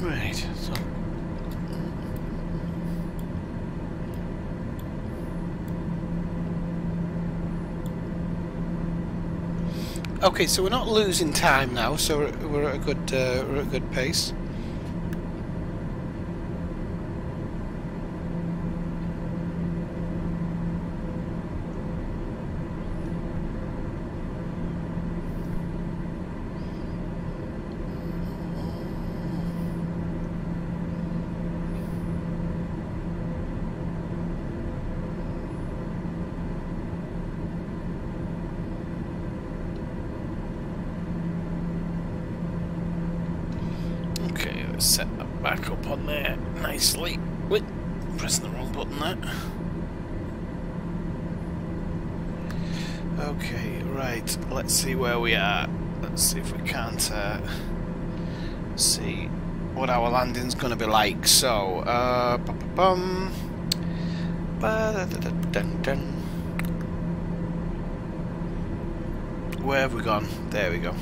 Right, so Okay, so we're not losing time now, so we're, we're at a good uh, we're at a good pace. Okay, let's set that back up on there nicely. Wait, pressing the wrong button there. Okay, right, let's see where we are. Let's see if we can't uh, see what our landing's gonna be like. So, uh, bum. Where have we gone? There we go.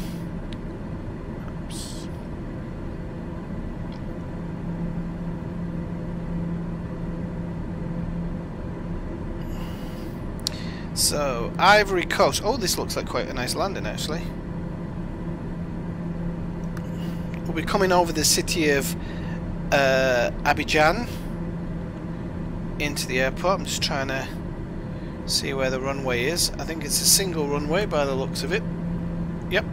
So, Ivory Coast. Oh, this looks like quite a nice landing, actually. We'll be coming over the city of uh, Abidjan into the airport. I'm just trying to see where the runway is. I think it's a single runway by the looks of it. Yep,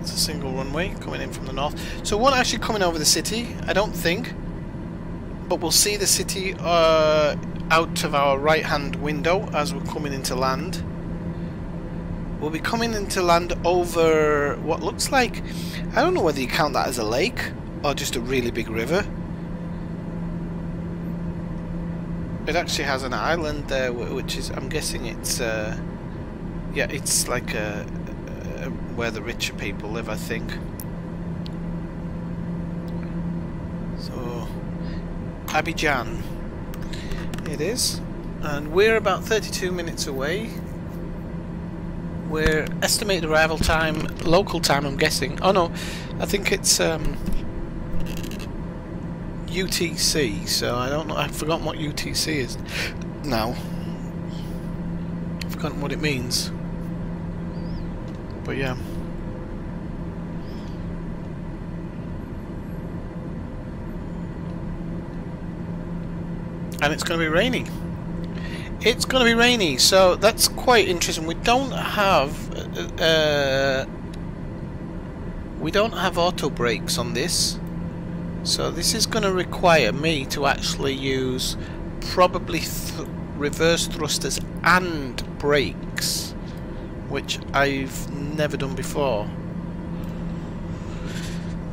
it's a single runway coming in from the north. So, won't actually coming over the city, I don't think. But we'll see the city uh, out of our right hand window as we're coming into land. We'll be coming into land over what looks like, I don't know whether you count that as a lake or just a really big river. It actually has an island there, which is, I'm guessing it's, uh, yeah, it's like a, a, where the richer people live, I think. So, Abidjan. It is. And we're about 32 minutes away. We're estimated arrival time local time I'm guessing. Oh no. I think it's um, UTC so I don't know I've forgotten what UTC is now I've forgotten what it means but yeah and it's going to be raining. it's going to be rainy, so that's quite interesting. We don't have uh, we don't have auto brakes on this, so this is going to require me to actually use probably th reverse thrusters and brakes, which I've never done before.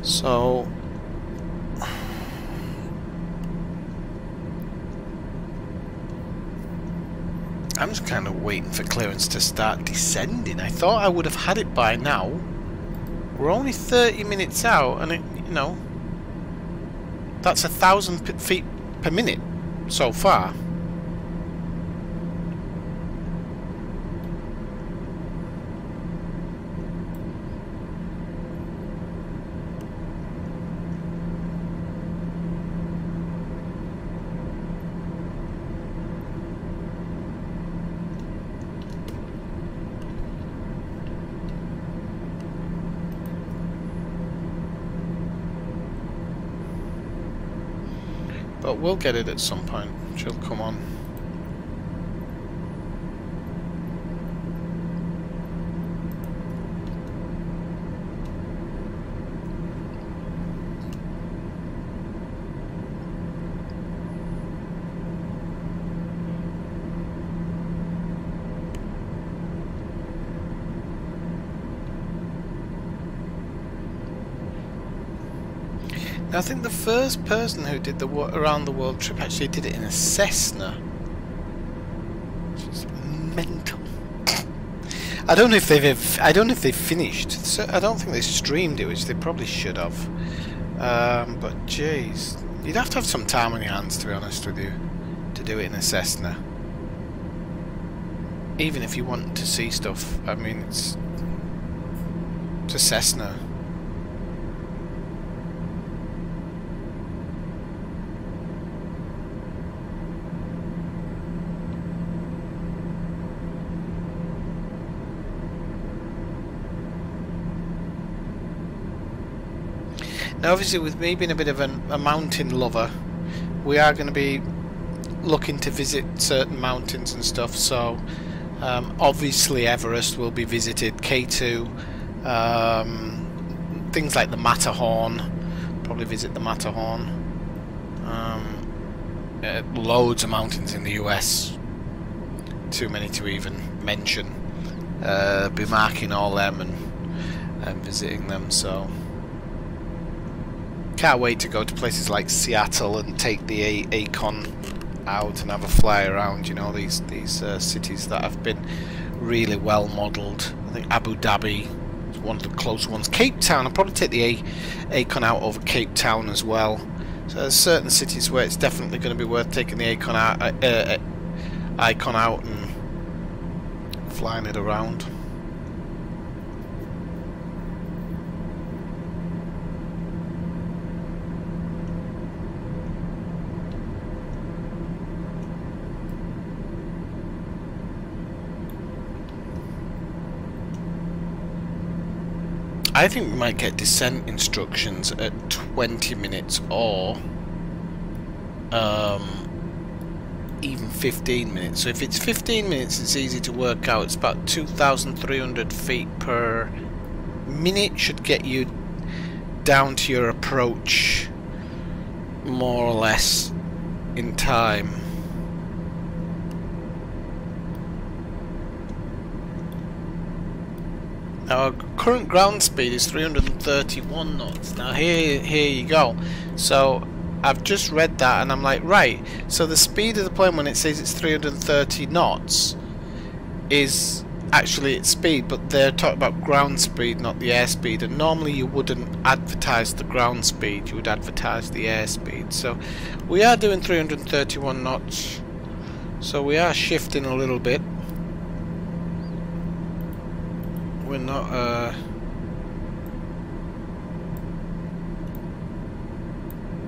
So I'm just kind of waiting for clearance to start descending. I thought I would have had it by now. We're only 30 minutes out, and it, you know, that's a thousand feet per minute so far. We'll get it at some point. She'll come on. I think the first person who did the around the world trip actually did it in a Cessna. It's mental. I don't know if they've. I don't know if they've finished. So I don't think they streamed it, which they probably should have. Um, but jeez, you'd have to have some time on your hands, to be honest with you, to do it in a Cessna. Even if you want to see stuff, I mean, it's it's a Cessna. Now obviously with me being a bit of an, a mountain lover, we are going to be looking to visit certain mountains and stuff, so um, obviously Everest will be visited, K2, um, things like the Matterhorn, probably visit the Matterhorn, um, uh, loads of mountains in the US, too many to even mention, uh, be marking all them and, and visiting them, so... Can't wait to go to places like Seattle and take the a Acon out and have a fly around. You know these these uh, cities that have been really well modelled. I think Abu Dhabi is one of the close ones. Cape Town, I'll probably take the a Acon out over Cape Town as well. So there's certain cities where it's definitely going to be worth taking the Acon out, uh, uh, Icon out and flying it around. I think we might get descent instructions at 20 minutes or um, even 15 minutes. So if it's 15 minutes, it's easy to work out. It's about 2,300 feet per minute. Should get you down to your approach more or less in time. Our current ground speed is 331 knots. Now here, here you go. So I've just read that and I'm like, right. So the speed of the plane when it says it's 330 knots is actually its speed, but they're talking about ground speed, not the airspeed. And normally you wouldn't advertise the ground speed; you would advertise the airspeed. So we are doing 331 knots. So we are shifting a little bit. We're not uh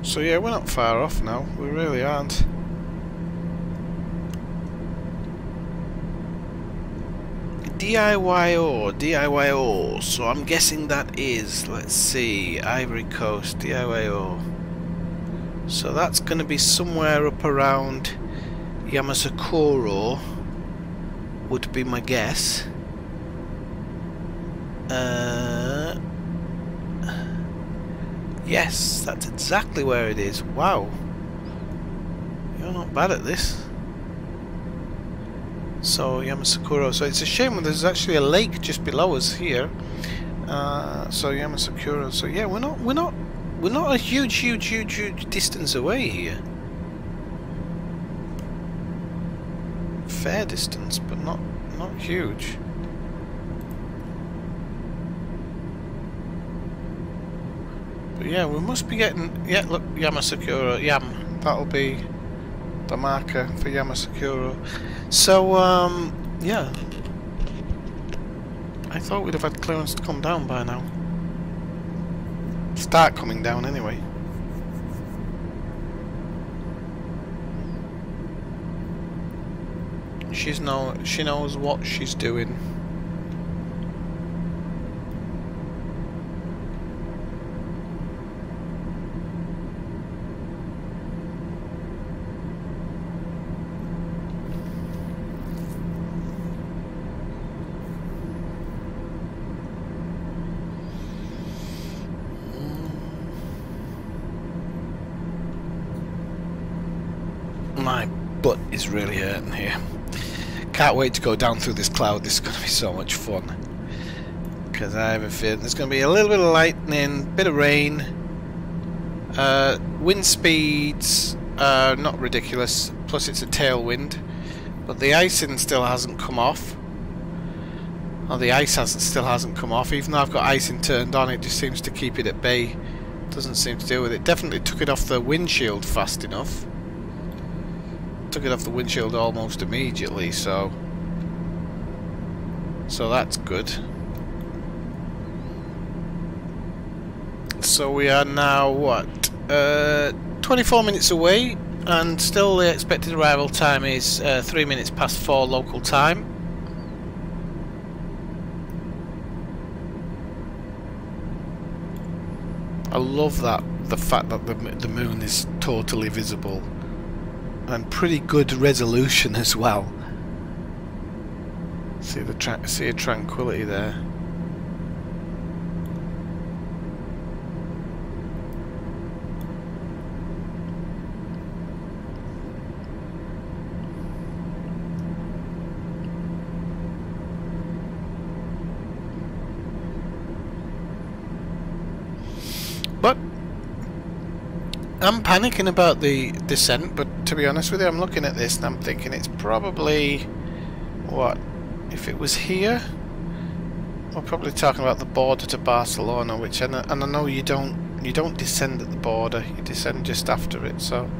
so yeah we're not far off now we really aren't DIYO, DIYO, so I'm guessing that is, let's see, Ivory Coast, DIYO. So that's going to be somewhere up around Yamoussoukro would be my guess. Uh, yes, that's exactly where it is. Wow. You're not bad at this. So Yamoussoukro. So it's a shame when there's actually a lake just below us here. Uh, so Yamoussoukro. So yeah, we're not we're not we're not a huge, huge, huge, huge distance away here. Fair distance, but not not huge. But yeah, we must be getting... Yeah, look, Yamoussoukro. Yam. That'll be the marker for Yamoussoukro. So, um, yeah. I thought we'd have had clearance to come down by now. Start coming down anyway. She's know she knows what she's doing. My butt is really hurting here. Can't wait to go down through this cloud. This is going to be so much fun. Because I have a feeling there's going to be a little bit of lightning, bit of rain. Uh, wind speeds are not ridiculous. Plus it's a tailwind. But the icing still hasn't come off. Or the ice hasn't, still hasn't come off. Even though I've got icing turned on, it just seems to keep it at bay. Doesn't seem to deal with it. Definitely took it off the windshield fast enough took it off the windshield almost immediately, so so that's good. So we are now what? Uh, 24 minutes away, and still the expected arrival time is uh, three minutes past four local time. I love that the fact that the the moon is totally visible and pretty good resolution as well. See the tra see a tranquility there. But I'm panicking about the descent, but to be honest with you, I'm looking at this and I'm thinking it's probably what if it was here. We're probably talking about the border to Barcelona, which and, and I know you don't you don't descend at the border, you descend just after it. So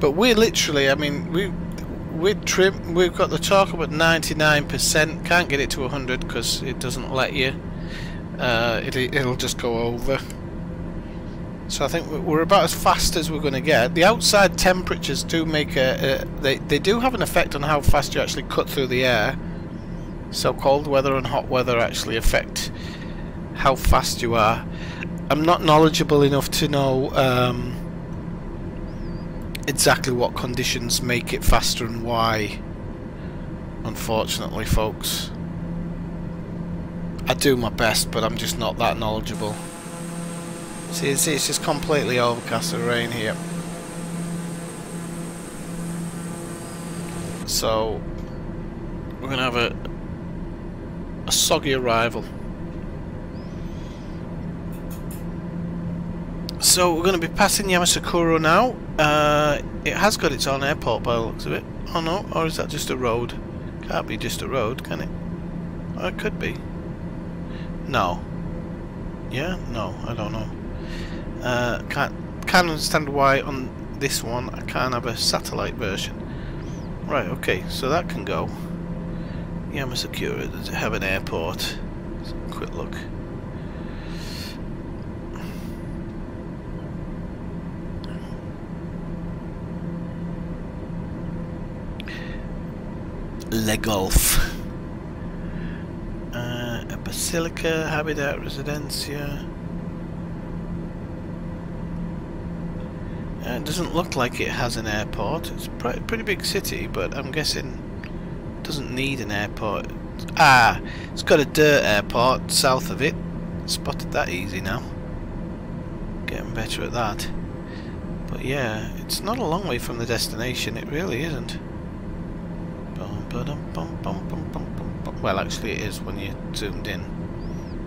But we're literally, I mean, we we're trim. We've got the up at 99%. Can't get it to 100 because it doesn't let you. Uh, it, it'll just go over. So I think we're about as fast as we're going to get. The outside temperatures do make a, a, they they do have an effect on how fast you actually cut through the air. So cold weather and hot weather actually affect how fast you are. I'm not knowledgeable enough to know. Um, exactly what conditions make it faster and why. Unfortunately, folks. I do my best, but I'm just not that knowledgeable. See, it's, it's just completely overcast with rain here. So, we're going to have a, a soggy arrival. So we're going to be passing Yamoussoukro now. Uh, it has got its own airport by the looks of it. Oh no, or is that just a road? Can't be just a road, can it? Or it could be. No. Yeah? No, I don't know. Uh, can't, can't understand why on this one I can't have a satellite version. Right, okay, so that can go. Yamoussoukro does it have an airport? Quick look. Le Golf. Uh, a Basilica, Habitat Residencia. Uh, it doesn't look like it has an airport. It's a pre pretty big city, but I'm guessing it doesn't need an airport. Ah, it's got a dirt airport south of it. Spotted that easy now. Getting better at that. But yeah, it's not a long way from the destination. It really isn't. Well, actually it is when you're zoomed in.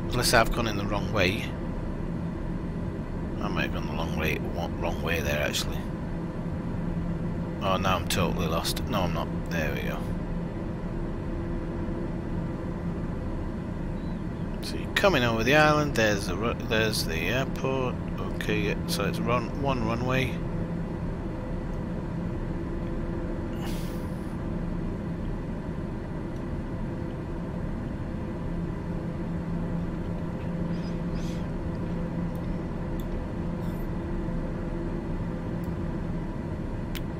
Unless I've gone in the wrong way. I might have gone the wrong way, wrong way there actually. Oh, now I'm totally lost. No, I'm not. There we go. So you're coming over the island. There's the there's the airport. Okay, so it's run one runway.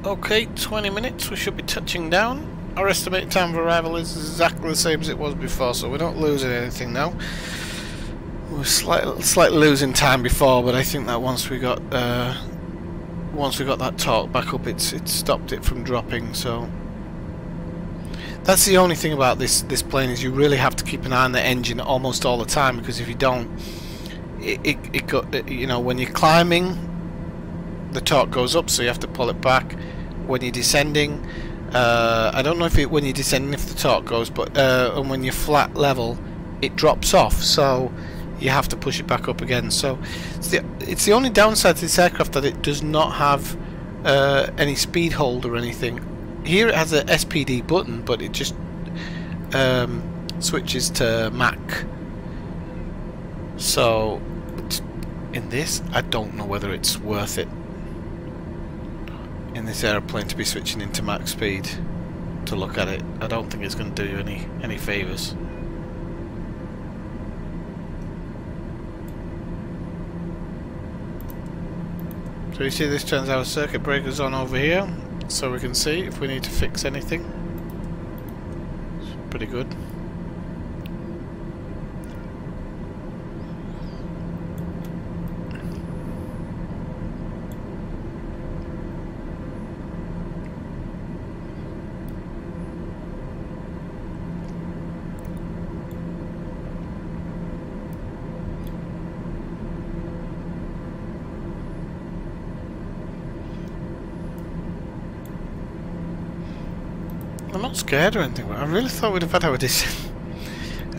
Okay, 20 minutes, we should be touching down. Our estimated time of arrival is exactly the same as it was before, so we're not losing anything now. We were slightly, slightly losing time before, but I think that once we got uh, once we got that torque back up, it's it stopped it from dropping. So that's the only thing about this this plane is you really have to keep an eye on the engine almost all the time because if you don't, it it, it got you know when you're climbing the torque goes up so you have to pull it back when you're descending uh, I don't know if it when you're descending if the torque goes but uh, and when you're flat level it drops off so you have to push it back up again. So it's the, it's the only downside to this aircraft that it does not have uh, any speed hold or anything. Here it has a SPD button but it just um, switches to Mach. so in this I don't know whether it's worth it in this aeroplane to be switching into max speed to look at it. I don't think it's going to do you any, any favours. So you see this turns our circuit breakers on over here so we can see if we need to fix anything. It's pretty good. I'm not scared or anything, but I really thought we'd have had our descent.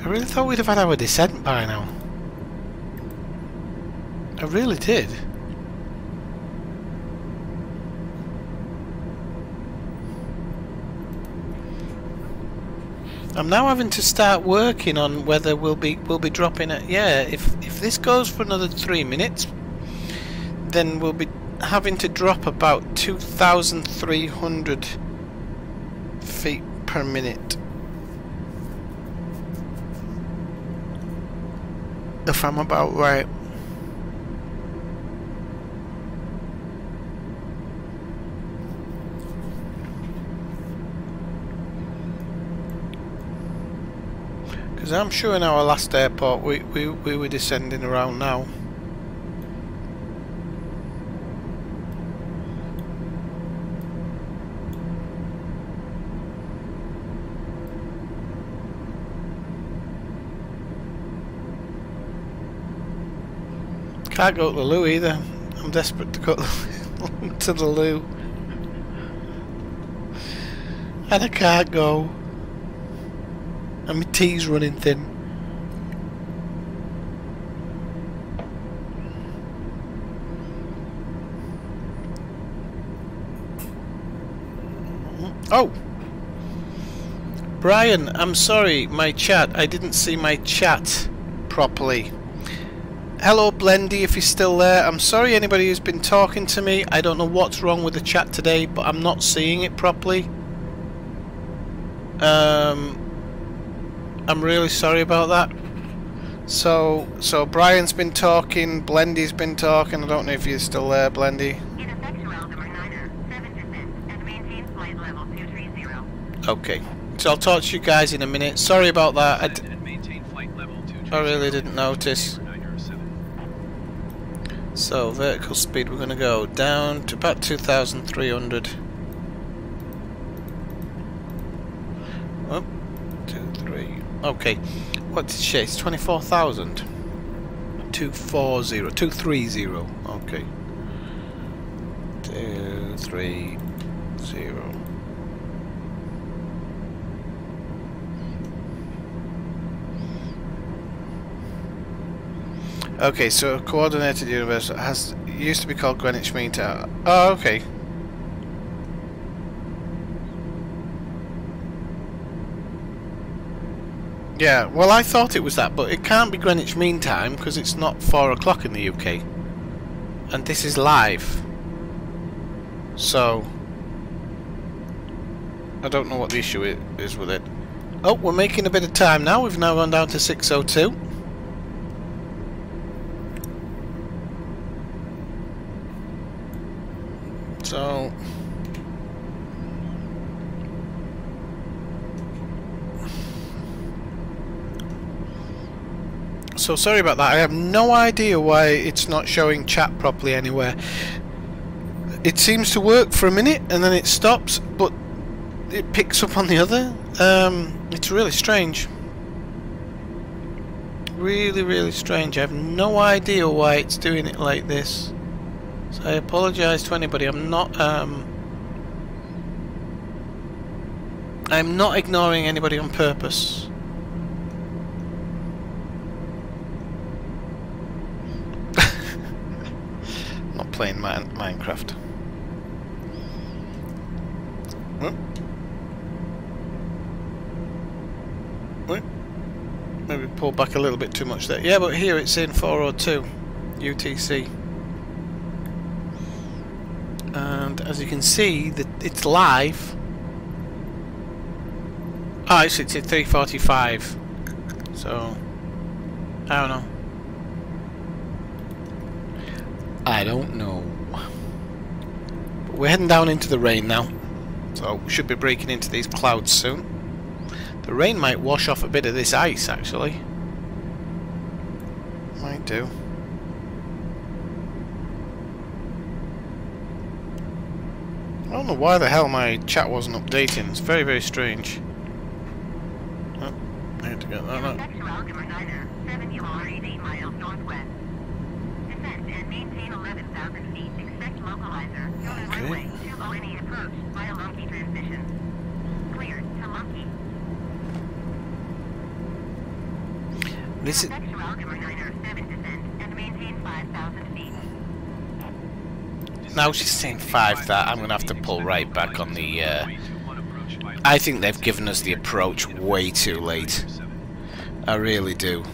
I really thought we'd have had our descent by now. I really did. I'm now having to start working on whether we'll be we'll be dropping it. Yeah, if if this goes for another three minutes, then we'll be having to drop about 2,300 feet per minute. If I'm about right. Because I'm sure in our last airport we, we, we were descending around now. Can't go to the loo either. I'm desperate to go [laughs] to the loo. And I can't go. And my tea's running thin. Oh! Brian, I'm sorry, my chat. I didn't see my chat properly. Hello Blendy, if you're still there. I'm sorry anybody who's been talking to me. I don't know what's wrong with the chat today, but I'm not seeing it properly. Um, I'm really sorry about that. So, so Brian's been talking, Blendy's been talking. I don't know if you're still there, Blendy. Okay, effect to Altimeter 9er, 7 descent and maintain flight level 230. Okay, I'll talk to you guys in a minute. Sorry about that. I, d- Descend and maintain flight level to I really didn't notice. 907. So vertical speed, we're going to go down to about 2,300. Up, two, three. Okay, what did she say? It's 24,000. 240, 230. Okay. 230. Okay, so coordinated universe has used to be called Greenwich Mean Time. Oh, okay. Yeah, well, I thought it was that, but it can't be Greenwich Mean Time because it's not four o'clock in the UK, and this is live. So, I don't know what the issue is with it. Oh, we're making a bit of time now. We've now gone down to 6:02. So So sorry about that. I have no idea why it's not showing chat properly anywhere. It seems to work for a minute and then it stops, but it picks up on the other. Um, it's really strange. Really, really strange. I have no idea why it's doing it like this. So I apologise to anybody. I'm not. Um, I'm not ignoring anybody on purpose. [laughs] not playing Min Minecraft. What? What? Maybe pull back a little bit too much there. Yeah, but here it's in 402 UTC and as you can see that it's live. Oh it's, it's at 345 so I don't know. I don't know. But we're heading down into the rain now. So we should be breaking into these clouds soon. The rain might wash off a bit of this ice actually. Might do I don't know why the hell my chat wasn't updating. It's very, very strange. Oh, I had to get that up. Effectual Algebra 9er, 7 you are 88 miles northwest. Descend and maintain 11,000 feet. Expect localizer. Unit Okay. runway 20 now she's saying five. That I'm gonna have to pull right back on the. Uh, I think they've given us the approach way too late. I really do.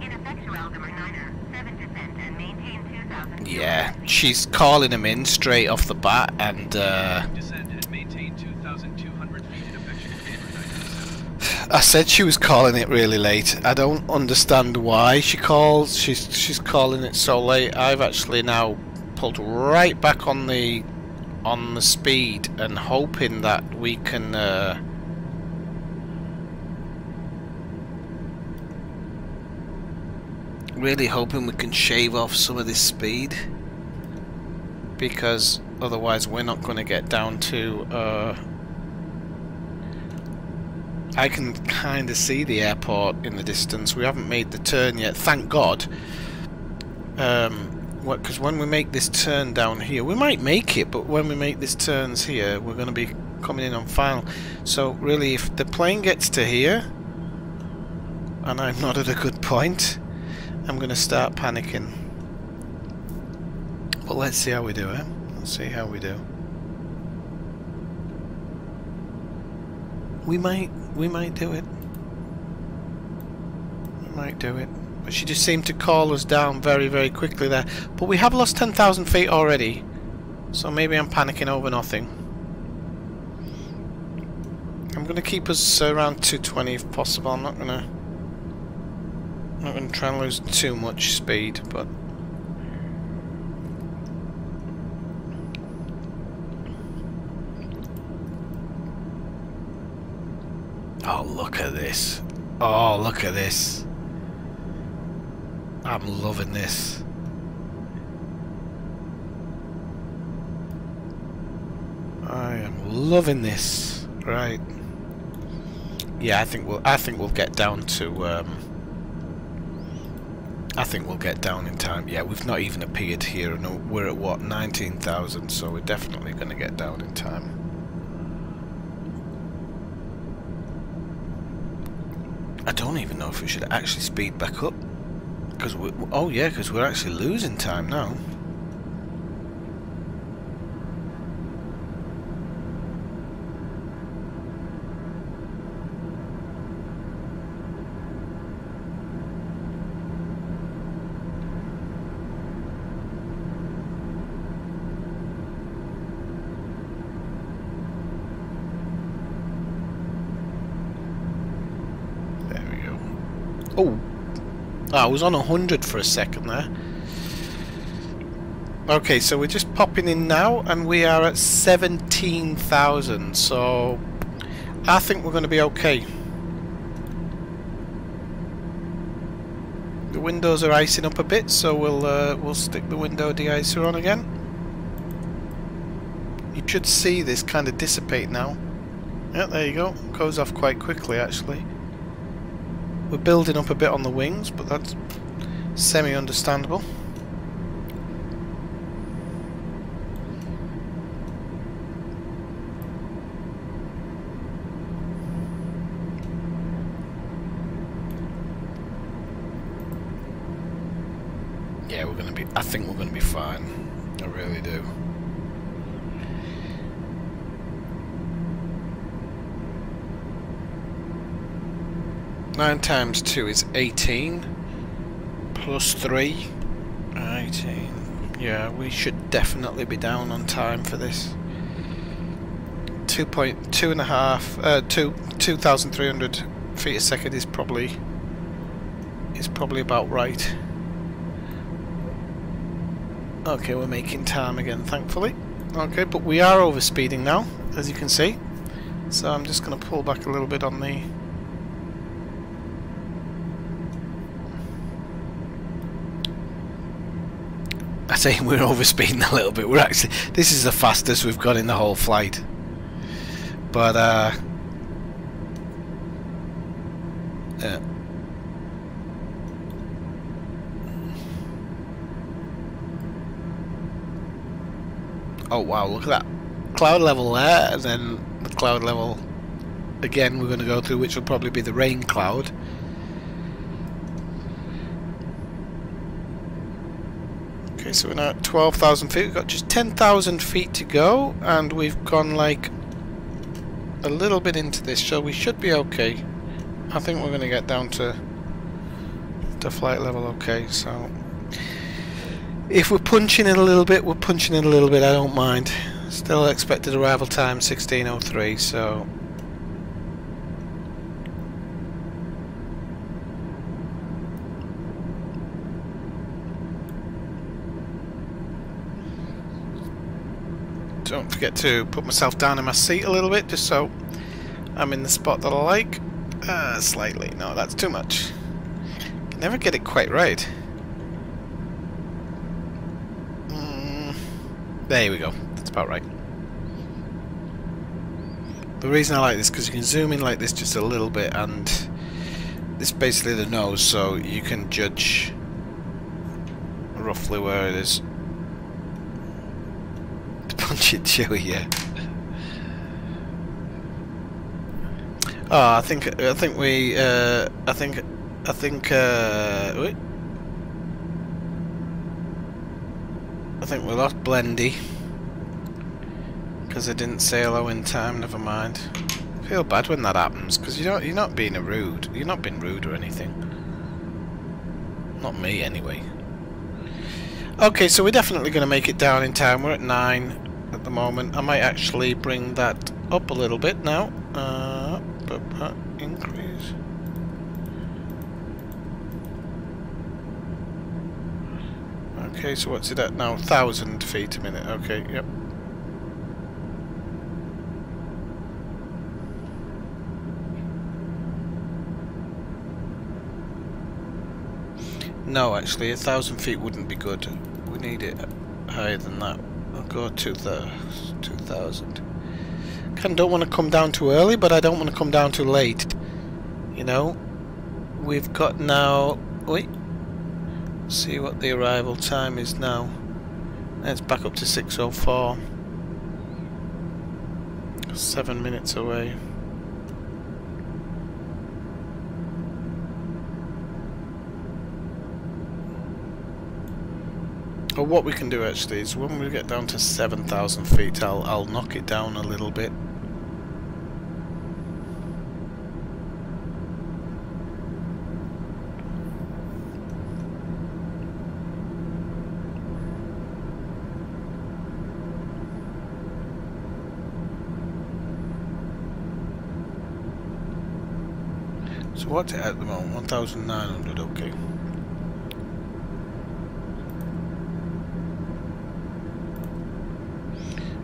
Ineffectual Algebra 9er, 7 descend and maintain 2,000 Yeah, she's calling him in straight off the bat, and uh, Descend and maintain 2,200 feet in effectual gamer 907. I said she was calling it really late. I don't understand why she calls. She's she's calling it so late. I've actually now pulled right back on the on the speed and hoping that we can. Uh, really hoping we can shave off some of this speed because otherwise we're not going to get down to uh, I can kind of see the airport in the distance. We haven't made the turn yet, thank God. Um, because when we make this turn down here, we might make it, but when we make these turns here, we're going to be coming in on final. So really, if the plane gets to here, and I'm not at a good point, I'm going to start panicking. But let's see how we do it. Let's see how we do. We might, we might do it. We might do it. But she just seemed to call us down very, very quickly there. But we have lost 10,000 feet already. So maybe I'm panicking over nothing. I'm going to keep us around 220 if possible. I'm not going to... I'm not going to try and lose too much speed, but... Oh, look at this. Oh, look at this. I'm loving this. I am loving this. Right. Yeah, I think we'll I think we'll get down to um I think we'll get down in time. Yeah, we've not even appeared here and we're at what 19,000, so we're definitely going to get down in time. I don't even know if we should actually speed back up. Because we oh yeah, because we're actually losing time now. There we go. Oh, I was on 100 for a second there. Okay, so we're just popping in now, and we are at 17,000, so I think we're going to be okay. The windows are icing up a bit, so we'll uh, we'll stick the window de-icer on again. You should see this kind of dissipate now. Yeah, there you go. Goes off quite quickly, actually. We're building up a bit on the wings, but that's semi-understandable. Yeah, we're gonna be. I think we're gonna be fine. I really do. Nine times two is eighteen. Plus three. Eighteen. Yeah, we should definitely be down on time for this. Two point two and a half. Uh, two two thousand three hundred feet a second is probably is probably about right. Okay, we're making time again, thankfully. Okay, but we are overspeeding now, as you can see. So I'm just going to pull back a little bit on the... I say [laughs] we're overspeeding a little bit. We're actually... This is the fastest we've got in the whole flight. But, uh... Yeah. Oh wow, look at that cloud level there, and then the cloud level again we're going to go through, which will probably be the rain cloud. Okay, so we're now at 12,000 feet. We've got just 10,000 feet to go, and we've gone like a little bit into this, so we should be okay. I think we're going to get down to to flight level okay, so if we're punching in a little bit, we're punching in a little bit, I don't mind. Still expected arrival time 1603, so... Don't forget to put myself down in my seat a little bit, just so I'm in the spot that I like. Uh, slightly. No, that's too much. Can never get it quite right. There we go. That's about right. The reason I like this because you can zoom in like this just a little bit and this is basically the nose so you can judge roughly where it is. Punch it Chewie, yeah. Oh, I think I think we uh, I think I think uh, wait. I think we lost Blendy because I didn't say hello in time. Never mind. I feel bad when that happens because you don't. You're not being a rude. You're not being rude or anything. Not me, anyway. Okay, so we're definitely going to make it down in time. We're at nine moment. I might actually bring that up a little bit now. Uh, increase. Okay, so what's it at now? 1,000 feet a minute. Okay, yep. No, actually, a thousand feet wouldn't be good. We need it higher than that. Go to the 2,000. Kind of don't want to come down too early, but I don't want to come down too late. You know? We've got now... Wait. See what the arrival time is now. It's back up to 6.04. Seven minutes away. Or what we can do actually is when we get down to 7,000 feet I'll, I'll knock it down a little bit. So what's it at the moment? 1,900, okay.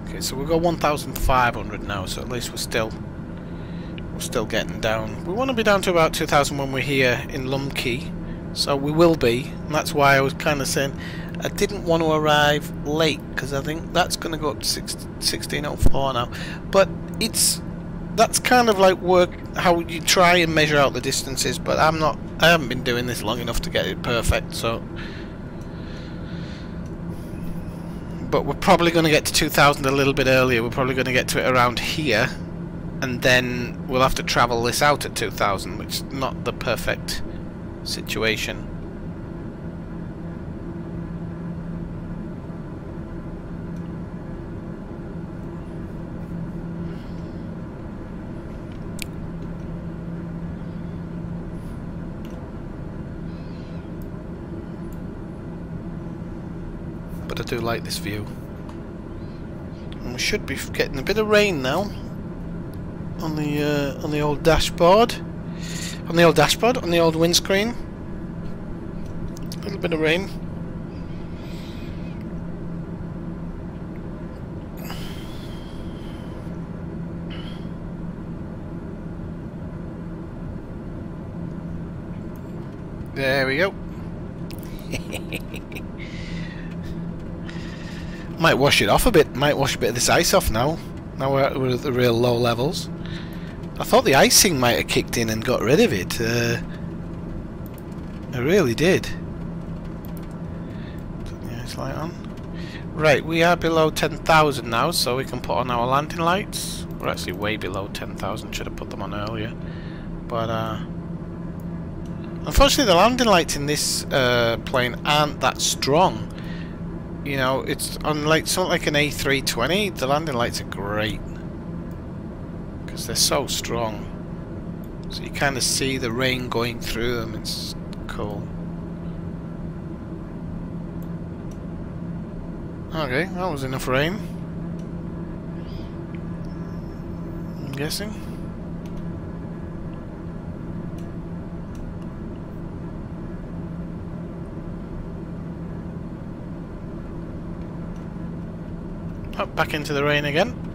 Okay, so we've got 1,500 now, so at least we're still we're still getting down. We want to be down to about 2,000 when we're here in Lumkey, so we will be, and that's why I was kind of saying I didn't want to arrive late, because I think that's going to go up to 6, 1604 now. But it's that's kind of like work how you try and measure out the distances, but I'm not I haven't been doing this long enough to get it perfect, so but we're probably going to get to 2000 a little bit earlier. We're probably going to get to it around here, and then we'll have to travel this out at 2000, which is not the perfect situation. Do like this view. And we should be getting a bit of rain now on the uh, on the old dashboard. On the old dashboard, on the old windscreen. A little bit of rain. There we go. [laughs] Might wash it off a bit. Might wash a bit of this ice off now. Now we're at, the real low levels. I thought the icing might have kicked in and got rid of it. Uh, I really did. Turn the ice light on. Right, we are below 10,000 now, so we can put on our landing lights. We're actually way below 10,000. Should have put them on earlier. But, uh... Unfortunately, the landing lights in this uh, plane aren't that strong. You know, it's unlike something like an A320. The landing lights are great because they're so strong. So you kind of see the rain going through them. It's cool. Okay, that was enough rain. I'm guessing. Up back into the rain again.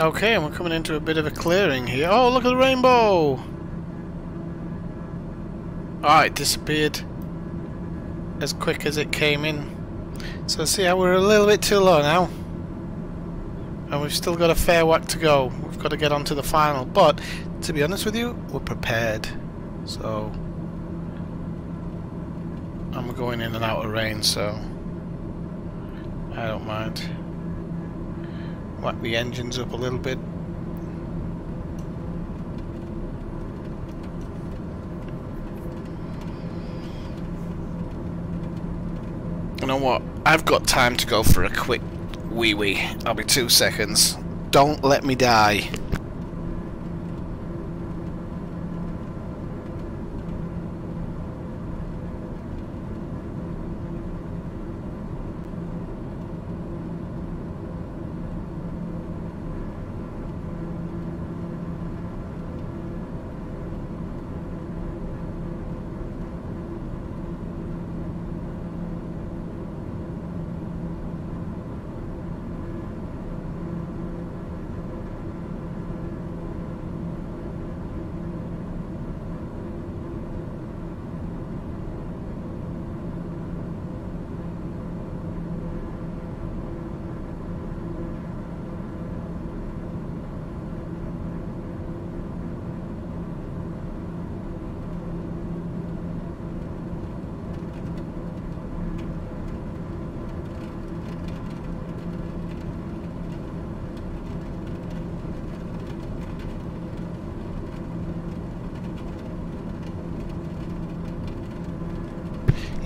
Okay, and we're coming into a bit of a clearing here. Oh, look at the rainbow! Ah, oh, it disappeared as quick as it came in. So see how we're a little bit too low now. And we've still got a fair whack to go. We've got to get on to the final. But, to be honest with you, we're prepared. So... I'm going in and out of rain, so... I don't mind whack the engines up a little bit. You know what? I've got time to go for a quick wee wee. I'll be two seconds. Don't let me die.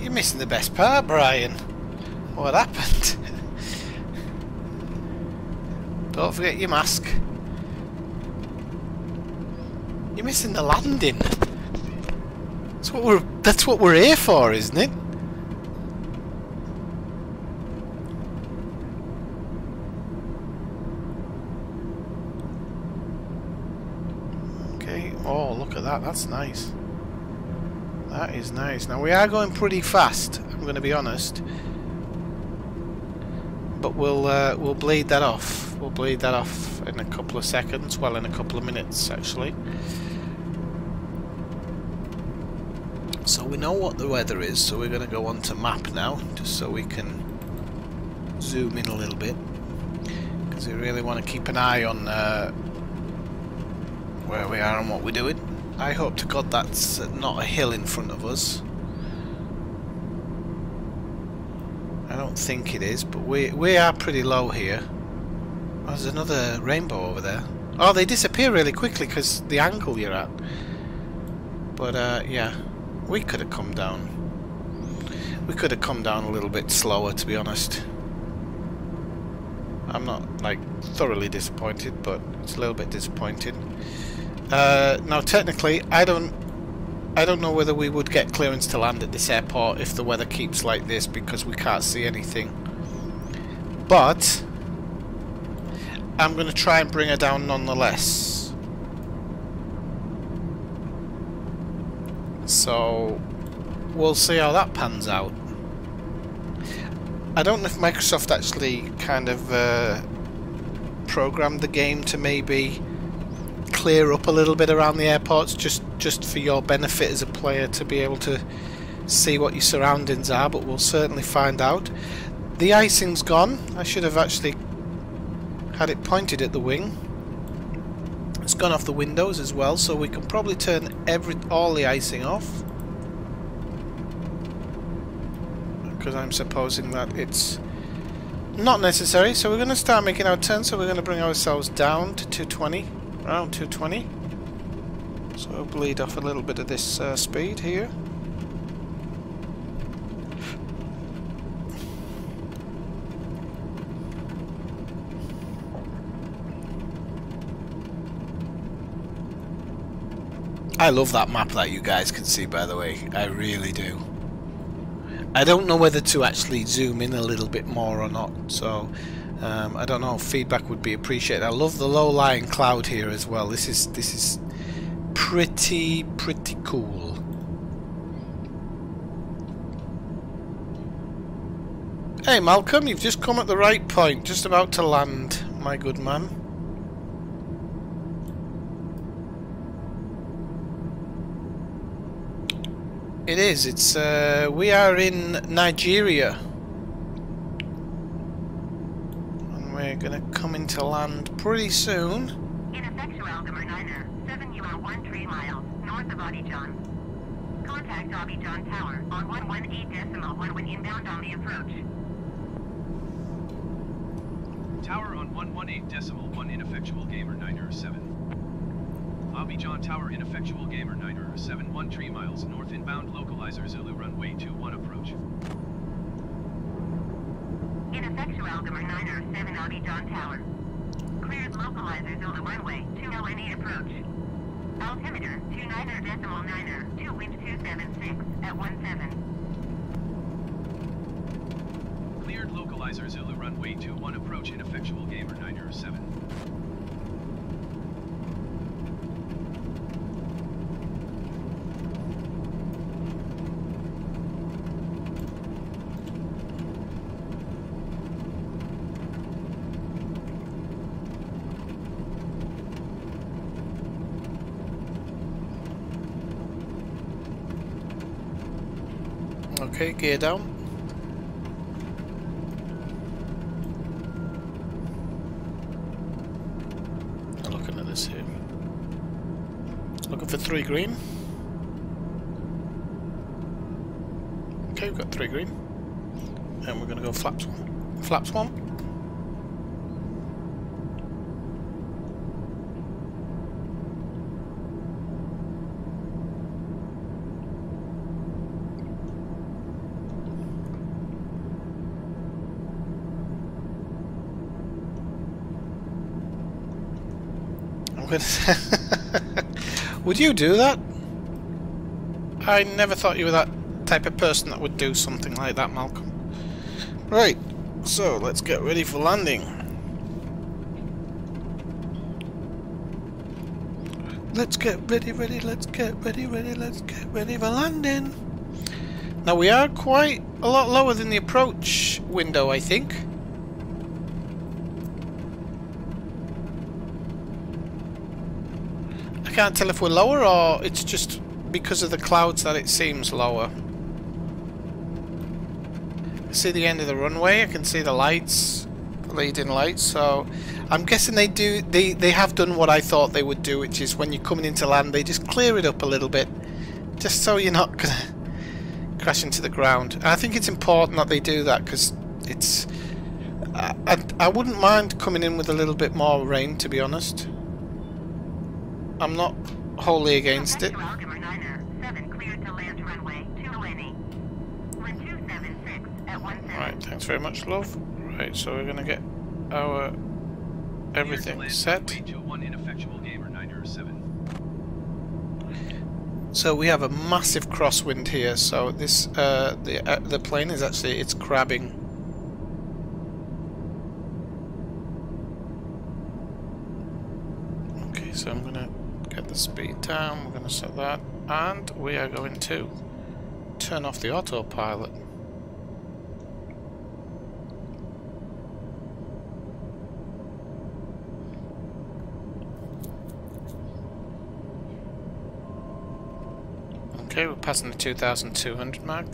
You're missing part, Brian. What happened? Don't forget your mask. You're missing the landing. That's what we're that's what we're here for, isn't it? Okay. Oh, look at that. That's nice. That is nice. Now we are going pretty fast. Going to be honest. But we'll uh, we'll bleed that off. We'll bleed that off in a couple of seconds. Well, in a couple of minutes, actually. So we know what the weather is. So we're going to go on to map now, just so we can zoom in a little bit, because we really want to keep an eye on uh, where we are and what we're doing. I hope to God that's not a hill in front of us. I think it is, but we we are pretty low here. Oh, there's another rainbow over there. Oh, they disappear really quickly because the angle you're at. But uh, yeah, we could have come down. We could have come down a little bit slower, to be honest. I'm not like thoroughly disappointed, but it's a little bit disappointing. Uh, now, technically, I don't, I don't know whether we would get clearance to land at this airport if the weather keeps like this because we can't see anything. But I'm going to try and bring her down nonetheless. So we'll see how that pans out. I don't know if Microsoft actually kind of uh, programmed the game to maybe clear up a little bit around the airports just just for your benefit as a player to be able to see what your surroundings are but we'll certainly find out. The icing's gone. I should have actually had it pointed at the wing. It's gone off the windows as well so we can probably turn every all the icing off. Because I'm supposing that it's not necessary. So we're going to start making our turn. So we're going to bring ourselves down to 220 around 220 so we'll bleed off a little bit of this uh, speed here. I love that map that you guys can see by the way. I really do. I don't know whether to actually zoom in a little bit more or not so um, I don't know. Feedback would be appreciated. I love the low-lying cloud here as well. This is this is pretty pretty cool. Hey Malcolm, you've just come at the right point. Just about to land, my good man. It is. It's uh, we are in Nigeria. We're gonna come into land pretty soon. Ineffectual Altimeter Niner, 7 you are 1 3 miles north of Abidjan. Contact Abidjan Tower on 118 decimal 1 when inbound on the approach. Tower on 118 decimal 1 ineffectual gamer 907. Abidjan Tower ineffectual gamer 907 1 3 miles north inbound localizer Zulu runway 21 approach. Ineffectual Altimeter Niner, 7 Abidjan Tower. Cleared localizer Zulu runway 20 approach. Altimeter 29 decimal 9 2 wind 276 at 17. Cleared localizer Zulu runway 21 approach ineffectual gamer 907. Okay, gear down. I'm looking at this here. Looking for three green. Okay, we've got three green. And we're going to go flaps one. Flaps one. I'm [laughs] would you do that? I never thought you were that type of person that would do something like that, Malcolm. Right, so let's get ready for landing. Let's get ready, ready, let's get ready, ready, let's get ready for landing. Now we are quite a lot lower than the approach window, I think. I can't tell if we're lower or it's just because of the clouds that it seems lower. I see the end of the runway, I can see the lights, leading lights, so I'm guessing they do they, they have done what I thought they would do, which is when you're coming into land they just clear it up a little bit. Just so you're not [laughs] gonna crash into the ground. I think it's important that they do that because it's I, I, I wouldn't mind coming in with a little bit more rain to be honest. I'm not wholly against it. Effectual Algebra 907 cleared to land runway 20. Wind 276 at 17. Right, thanks very much, love. Right, so we're gonna get our everything set. runway 21 ineffectual gamer 907. So we have a massive crosswind here. So this uh, the uh, the plane is actually it's crabbing. Okay, so I'm gonna get the speed down. We're gonna set that, and we are going to turn off the autopilot. Okay, we're passing the 2,200 mark.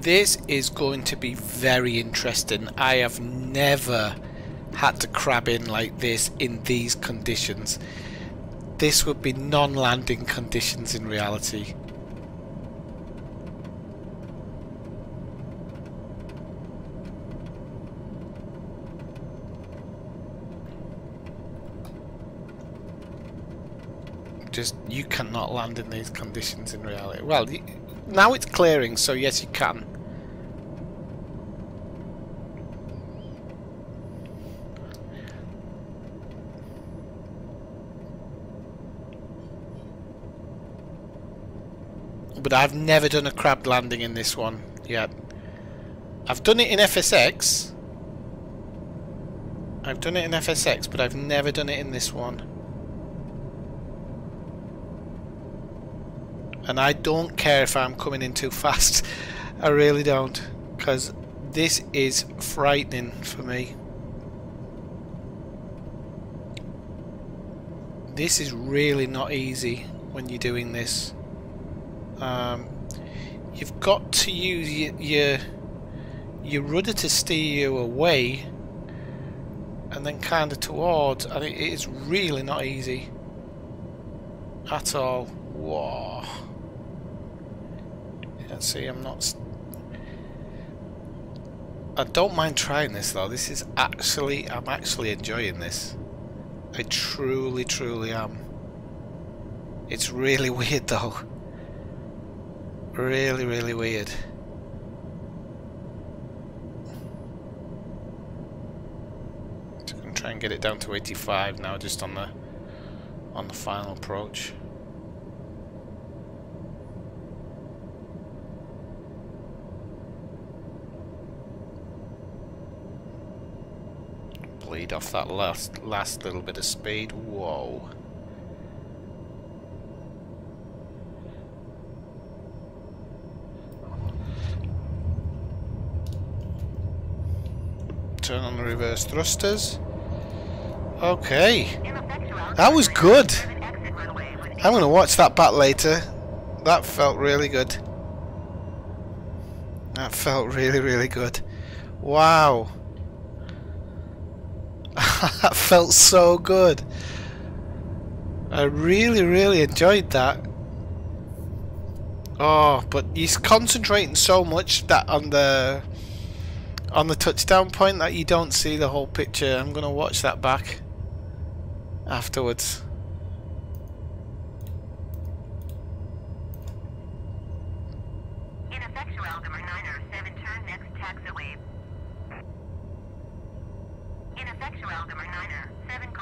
This is going to be very interesting. I have never had to crab in like this in these conditions. This would be non-landing conditions in reality. just you cannot land in these conditions in reality. Well, now it's clearing, so yes, you can. But I've never done a crab landing in this one yet. I've done it in FSX. I've done it in FSX, but I've never done it in this one. and I don't care if I'm coming in too [laughs] fast. I really don't, because this is frightening for me. This is really not easy when you're doing this. Um, you've got to use your, your rudder to steer you away, and then kind of towards. And it is really not easy at all. Whoa. Yeah, see, I'm not. I don't mind trying this though. This is actually, I'm actually enjoying this. I truly, truly am. It's really [laughs] weird though. Really, really weird. I'm gonna try and get it down to 85 now, just on the on the final approach. bleed off that last last little bit of speed. Whoa. Turn on the reverse thrusters. Okay. That was good. 907 exit runway with I'm going to watch that back later. That felt really good. That felt really, really good. Wow. [laughs] that felt so good. I really, really enjoyed that. Oh, but he's concentrating so much that on the on the touchdown point that you don't see the whole picture. I'm gonna watch that back afterwards. Ineffectual Algebra 907 turn next taxiway. Ineffectual Altimer Niner, 7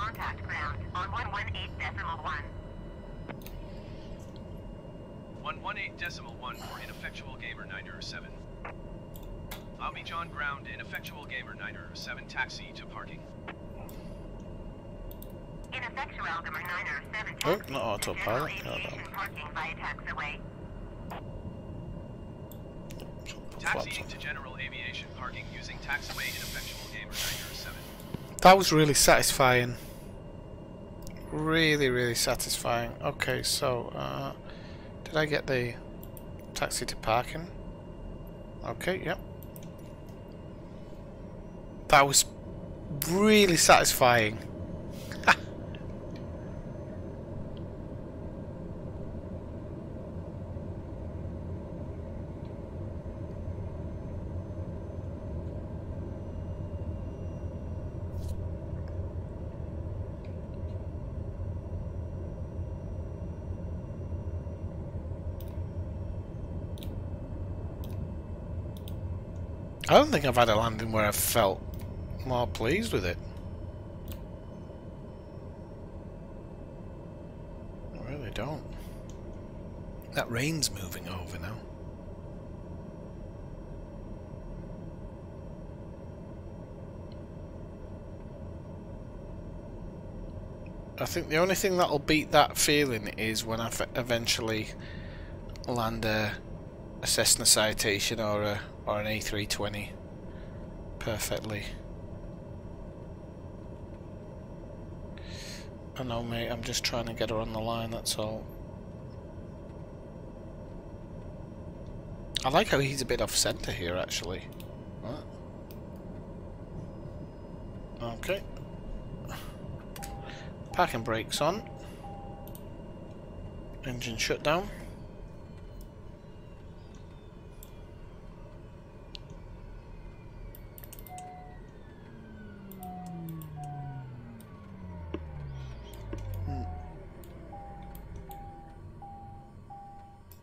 contact ground on 118 decimal 1. 118 decimal 1 for ineffectual gamer 907. Lobby John ground ineffectual gamer 907 taxi to parking. Ineffectual Altimer Niner, 7 Oh, taxi not to autopilot. General No, no. Aviation parking via taxiway. Taxiing to general aviation parking using taxiway ineffectual gamer 907. That was really satisfying. Really, really satisfying. Okay, so, uh, did I get the taxi to parking? Okay, yep. That was really satisfying. I don't think I've had a landing where I've felt more pleased with it. I really don't. That rain's moving over now. I think the only thing that'll beat that feeling is when I eventually land a, a Cessna Citation or a or an A320 perfectly. I know, mate. I'm just trying to get her on the line. That's all. I like how he's a bit off centre here, actually. What? Okay. Parking brakes on. Engine shut down.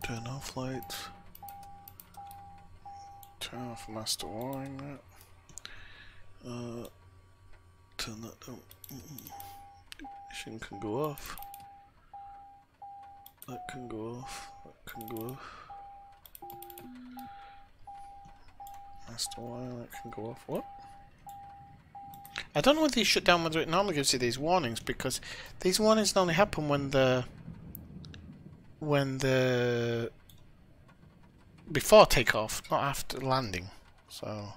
Turn off lights. Turn off master wiring that. Uh, turn that down. Ignition can go off. That can go off. That can go off. Master wiring that can go off. What? I don't know whether you shut down whether it normally gives you these warnings because these warnings only happen when the when the before takeoff, not after landing. So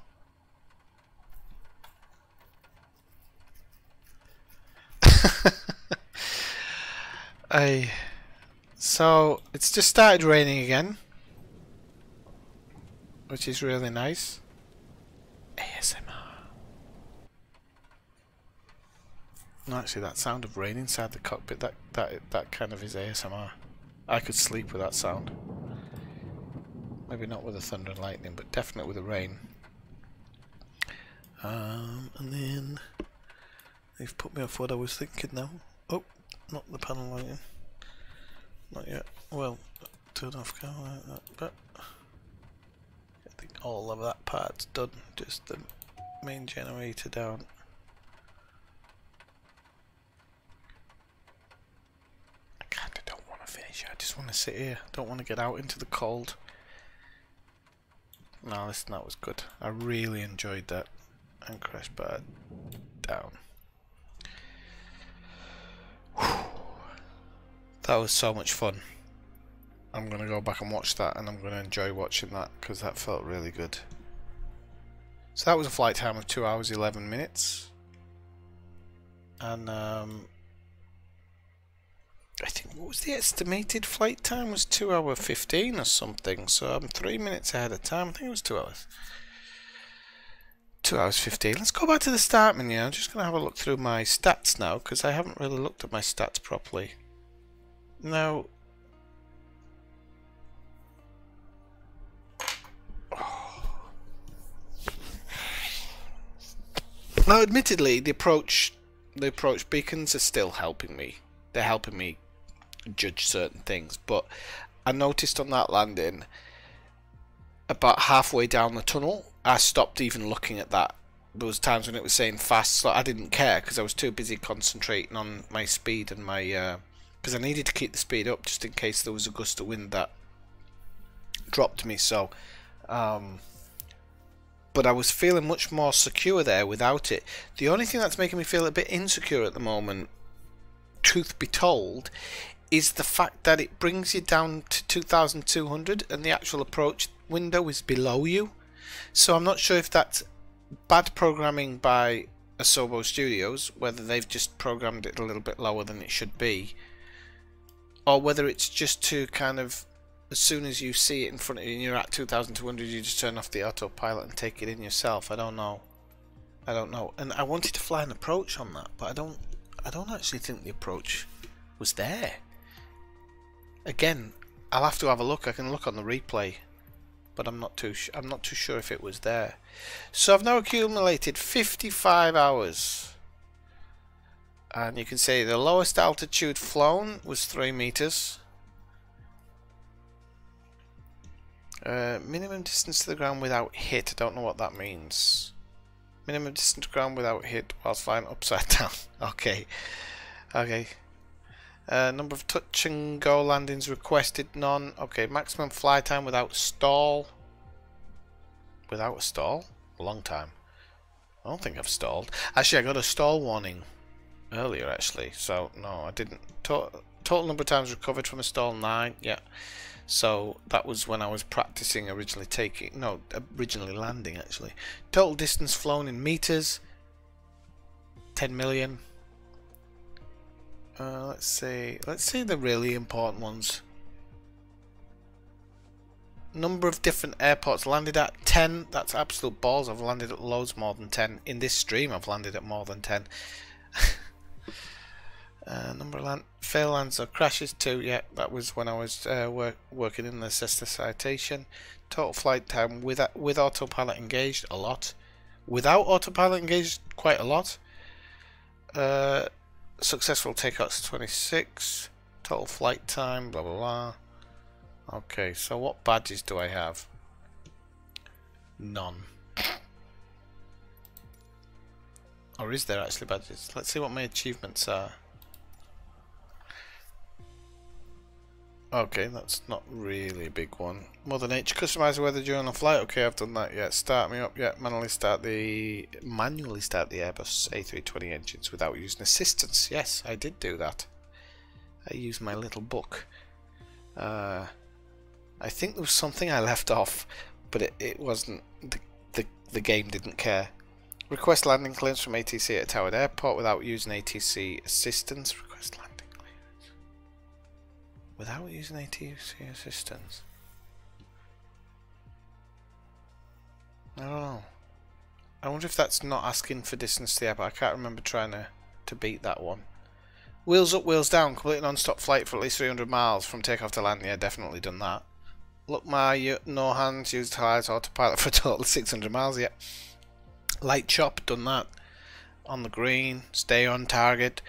[laughs] I so it's just started raining again, which is really nice. ASMR. Actually, that sound of rain inside the cockpit that that that kind of is ASMR. I could sleep with that sound. Maybe not with the thunder and lightning, but definitely with the rain. Um, and then they've put me off what I was thinking now. Oh, not the panel lighting. Not yet. Well, turn off camera, that but I think all of that part's done. Just the main generator down. I kinda don't it. I just want to sit here. Don't want to get out into the cold. No, listen, that was good. I really enjoyed that. And crash bar down. That was so much fun. I'm going to go back and watch that and I'm going to enjoy watching that because that felt really good. So that was a flight time of 2 hours 11 minutes. And um, I think what was the estimated flight time was 2 hour 15 or something. So I'm 3 minutes ahead of time. I think it was 2 hours. 2 hours 15. Let's go back to the start menu. I'm just going to have a look through my stats now because I haven't really looked at my stats properly. Now, [sighs] now, admittedly, the approach, the approach beacons are still helping me. They're helping me judge certain things, but I noticed on that landing, about halfway down the tunnel, I stopped even looking at that. There was times when it was saying fast so I didn't care because I was too busy concentrating on my speed and my because I needed to keep the speed up just in case there was a gust of wind that dropped me so um, but I was feeling much more secure there without it. The only thing that's making me feel a bit insecure at the moment truth be told is the fact that it brings you down to 2200 and the actual approach window is below you so I'm not sure if that's bad programming by Asobo Studios, whether they've just programmed it a little bit lower than it should be, or whether it's just to kind of, as soon as you see it in front of you and you're at 2200, you just turn off the autopilot and take it in yourself. I don't know. I don't know. And I wanted to fly an approach on that, but I don't. I don't actually think the approach was there. Again, I'll have to have a look. I can look on the replay but I'm not too I'm not too sure if it was there. So I've now accumulated 55 hours. And you can see the lowest altitude flown was 3 meters. Uh, minimum distance to the ground without hit. I don't know what that means. Minimum distance to ground without hit whilst flying upside [laughs] down. okay. Okay. Uh, number of touch and go landings requested, none. Okay, maximum fly time without stall. Without a stall? A long time. I don't think I've stalled. Actually, I got a stall warning earlier, actually. So, no, I didn't. Total, number of times recovered from a stall, 9. Yeah. So, that was when I was practicing originally taking... No, originally landing, actually. Total distance flown in meters. 10 million. Uh, let's see. Let's see the really important ones. Number of different airports landed at 10. That's absolute balls. I've landed at loads more than 10. In this stream, I've landed at more than 10. [laughs] uh, number of land fail lands or crashes too. Yeah, that was when I was uh, work working in the Cessna Citation. Total flight time with with autopilot engaged a lot. Without autopilot engaged, quite a lot. Uh, successful takeouts 26 total flight time blah blah blah. Okay so what badges do I have? None. Or is there actually badges? Let's see what my achievements are. Okay, that's not really a big one. Mother Nature, customize the weather during the flight. Okay, I've done that yet. Start me up yet. Manually start the manually start the Airbus A320 engines without using assistance. Yes, I did do that. I used my little book. Uh, I think there was something I left off, but it, it wasn't. The, the the game didn't care. Request landing clearance from ATC at Towered Airport without using ATC assistance. Request landing clearance without using ATC assistance. I don't know. I wonder if that's not asking for distance to the airport. I can't remember trying to, to beat that one. Wheels up, wheels down. Complete non-stop flight for at least 300 miles from takeoff to land. Yeah, definitely done that. Look, my uh, no hands, used highlight autopilot [laughs] for a total of 600 miles. Yeah. Light chop, done that. On the green, stay on target.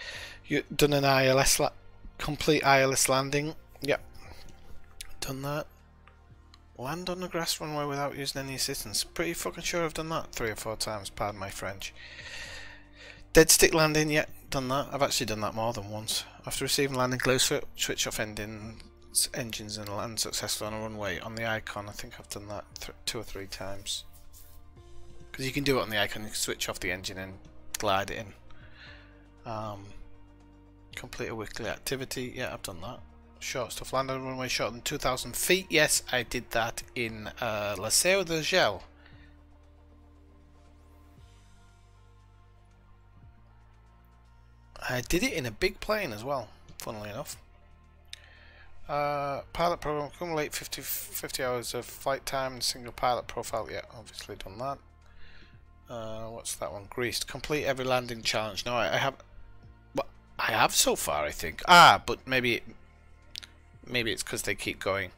You done an ILS complete ILS landing. Yep. Done that. Land on the grass runway without using any assistance. Pretty fucking sure I've done that three or four times, pardon my French. Dead stick landing, yeah, done that. I've actually done that more than once. After receiving landing clear, switch off ending engines and land successfully on a runway. On the icon, I think I've done that two or three times. Because you can do it on the icon, you can switch off the engine and glide in. Um, complete a weekly activity, yeah, I've done that short stuff. Landed on runway shorter than 2,000 feet. Yes, I did that in uh, La Seu d'Urgell. I did it in a big plane as well, funnily enough. Uh, pilot program, accumulate 50, 50 hours of flight time single pilot profile. Yeah, obviously done that. Uh, what's that one? Greased. Complete every landing challenge. No, I, I have. Well, I have so far, I think. Ah, but maybe maybe it's because they keep going.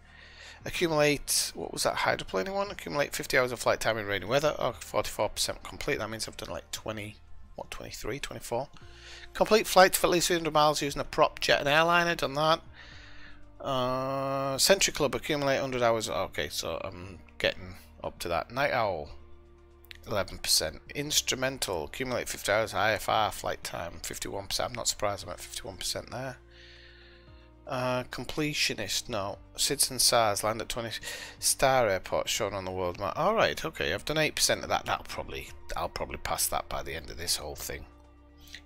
Accumulate, what was that hydroplaning one? Accumulate 50 hours of flight time in rainy weather. Oh, 44% complete. That means I've done like 20, what, 23, 24? Complete flight for at least 300 miles using a prop jet and airliner. Done that. Uh, Century Club, accumulate 100 hours. Okay, so I'm getting up to that. Night Owl. 11%. Instrumental, accumulate 50 hours, IFR, flight time, 51%. I'm not surprised I'm at 51% there. Completionist, no. Citizen SARS, land at 20 star airport shown on the world map. Alright, okay, I've done 8% of that. That'll probably, I'll probably pass that by the end of this whole thing.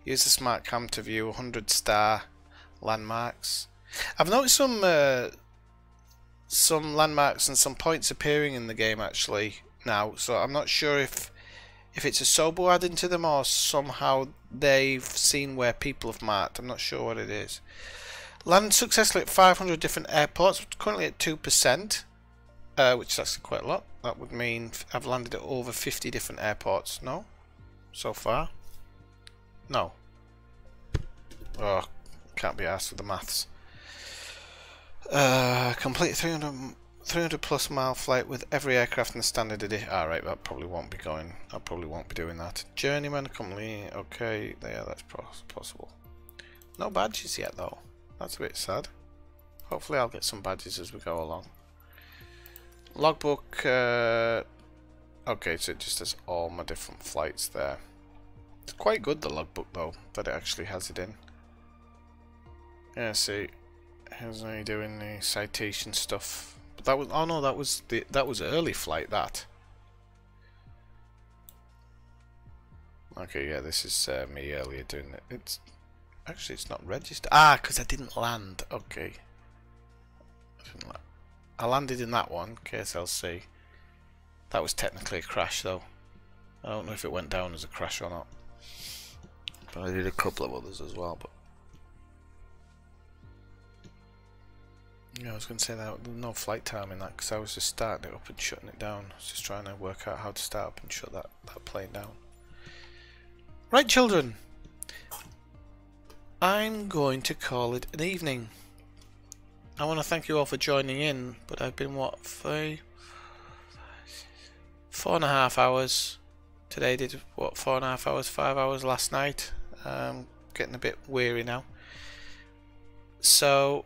Use the smart cam to view 100 star landmarks. I've noticed some uh, some landmarks and some points appearing in the game actually now, so I'm not sure if if it's Asobo adding to them or somehow they've seen where people have marked. I'm not sure what it is. Land successfully at 500 different airports, currently at 2%, uh, which is actually quite a lot. That would mean I've landed at over 50 different airports. No? So far? No. Oh, can't be asked with the maths. Uh, complete 300, 300 plus mile flight with every aircraft in the standard edition. Alright, that probably won't be going. I probably won't be doing that. Journeyman, complete. Okay, yeah, that's possible. No badges yet, though. That's a bit sad. Hopefully I'll get some badges as we go along. Logbook, uh, okay, so it just has all my different flights there. It's quite good, the logbook, though, that it actually has it in. Yeah, see, how's he doing the citation stuff? But that was, oh no, that was the, that was early flight, that. Okay, yeah, this is uh, me earlier doing it. It's Actually, it's not registered. Ah, because I didn't land. Okay. I, landed in that one, KSLC. That was technically a crash, though. I don't know if it went down as a crash or not. But I did a couple of others as well. But Yeah, I was going to say that no flight time in that because I was just starting it up and shutting it down. I was just trying to work out how to start up and shut that, that plane down. Right, children. I'm going to call it an evening. I want to thank you all for joining in, but I've been, what, three, four and a half hours. Today did, what, four and a half hours, five hours last night. Um, getting a bit weary now. So,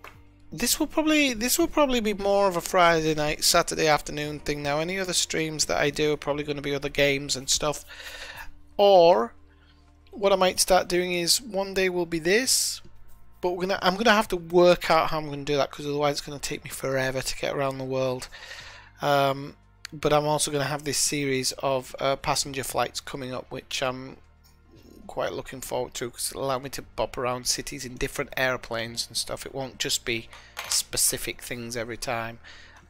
this will probably this will probably be more of a Friday night, Saturday afternoon thing now. Any other streams that I do are probably going to be other games and stuff. Or what I might start doing is one day will be this, but gonna I'm gonna have to work out how I'm gonna do that because otherwise it's gonna take me forever to get around the world. Um, but I'm also gonna have this series of uh, passenger flights coming up, which I'm quite looking forward to because it'll allow me to bop around cities in different airplanes and stuff. It won't just be specific things every time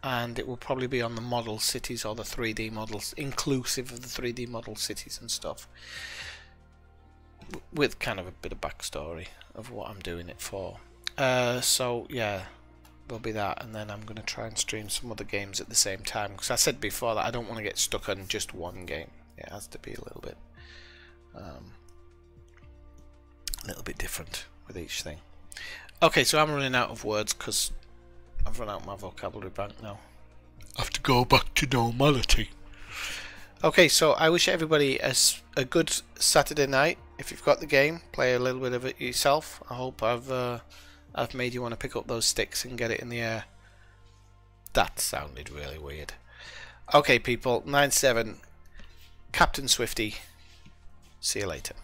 and it will probably be on the model cities or the 3D models inclusive of the 3D model cities and stuff with kind of a bit of backstory of what I'm doing it for. Uh, so yeah, there'll be that, and then I'm going to try and stream some other games at the same time because I said before that I don't want to get stuck on just one game. It has to be a little bit, um, a little bit different with each thing. Okay, so I'm running out of words because I've run out my vocabulary bank now. I have to go back to normality. Okay, so I wish everybody a, a good Saturday night. If you've got the game, play a little bit of it yourself. I hope I've uh, I've made you want to pick up those sticks and get it in the air. That sounded really weird. Okay, people, 9-7, Captain Swifty. See you later.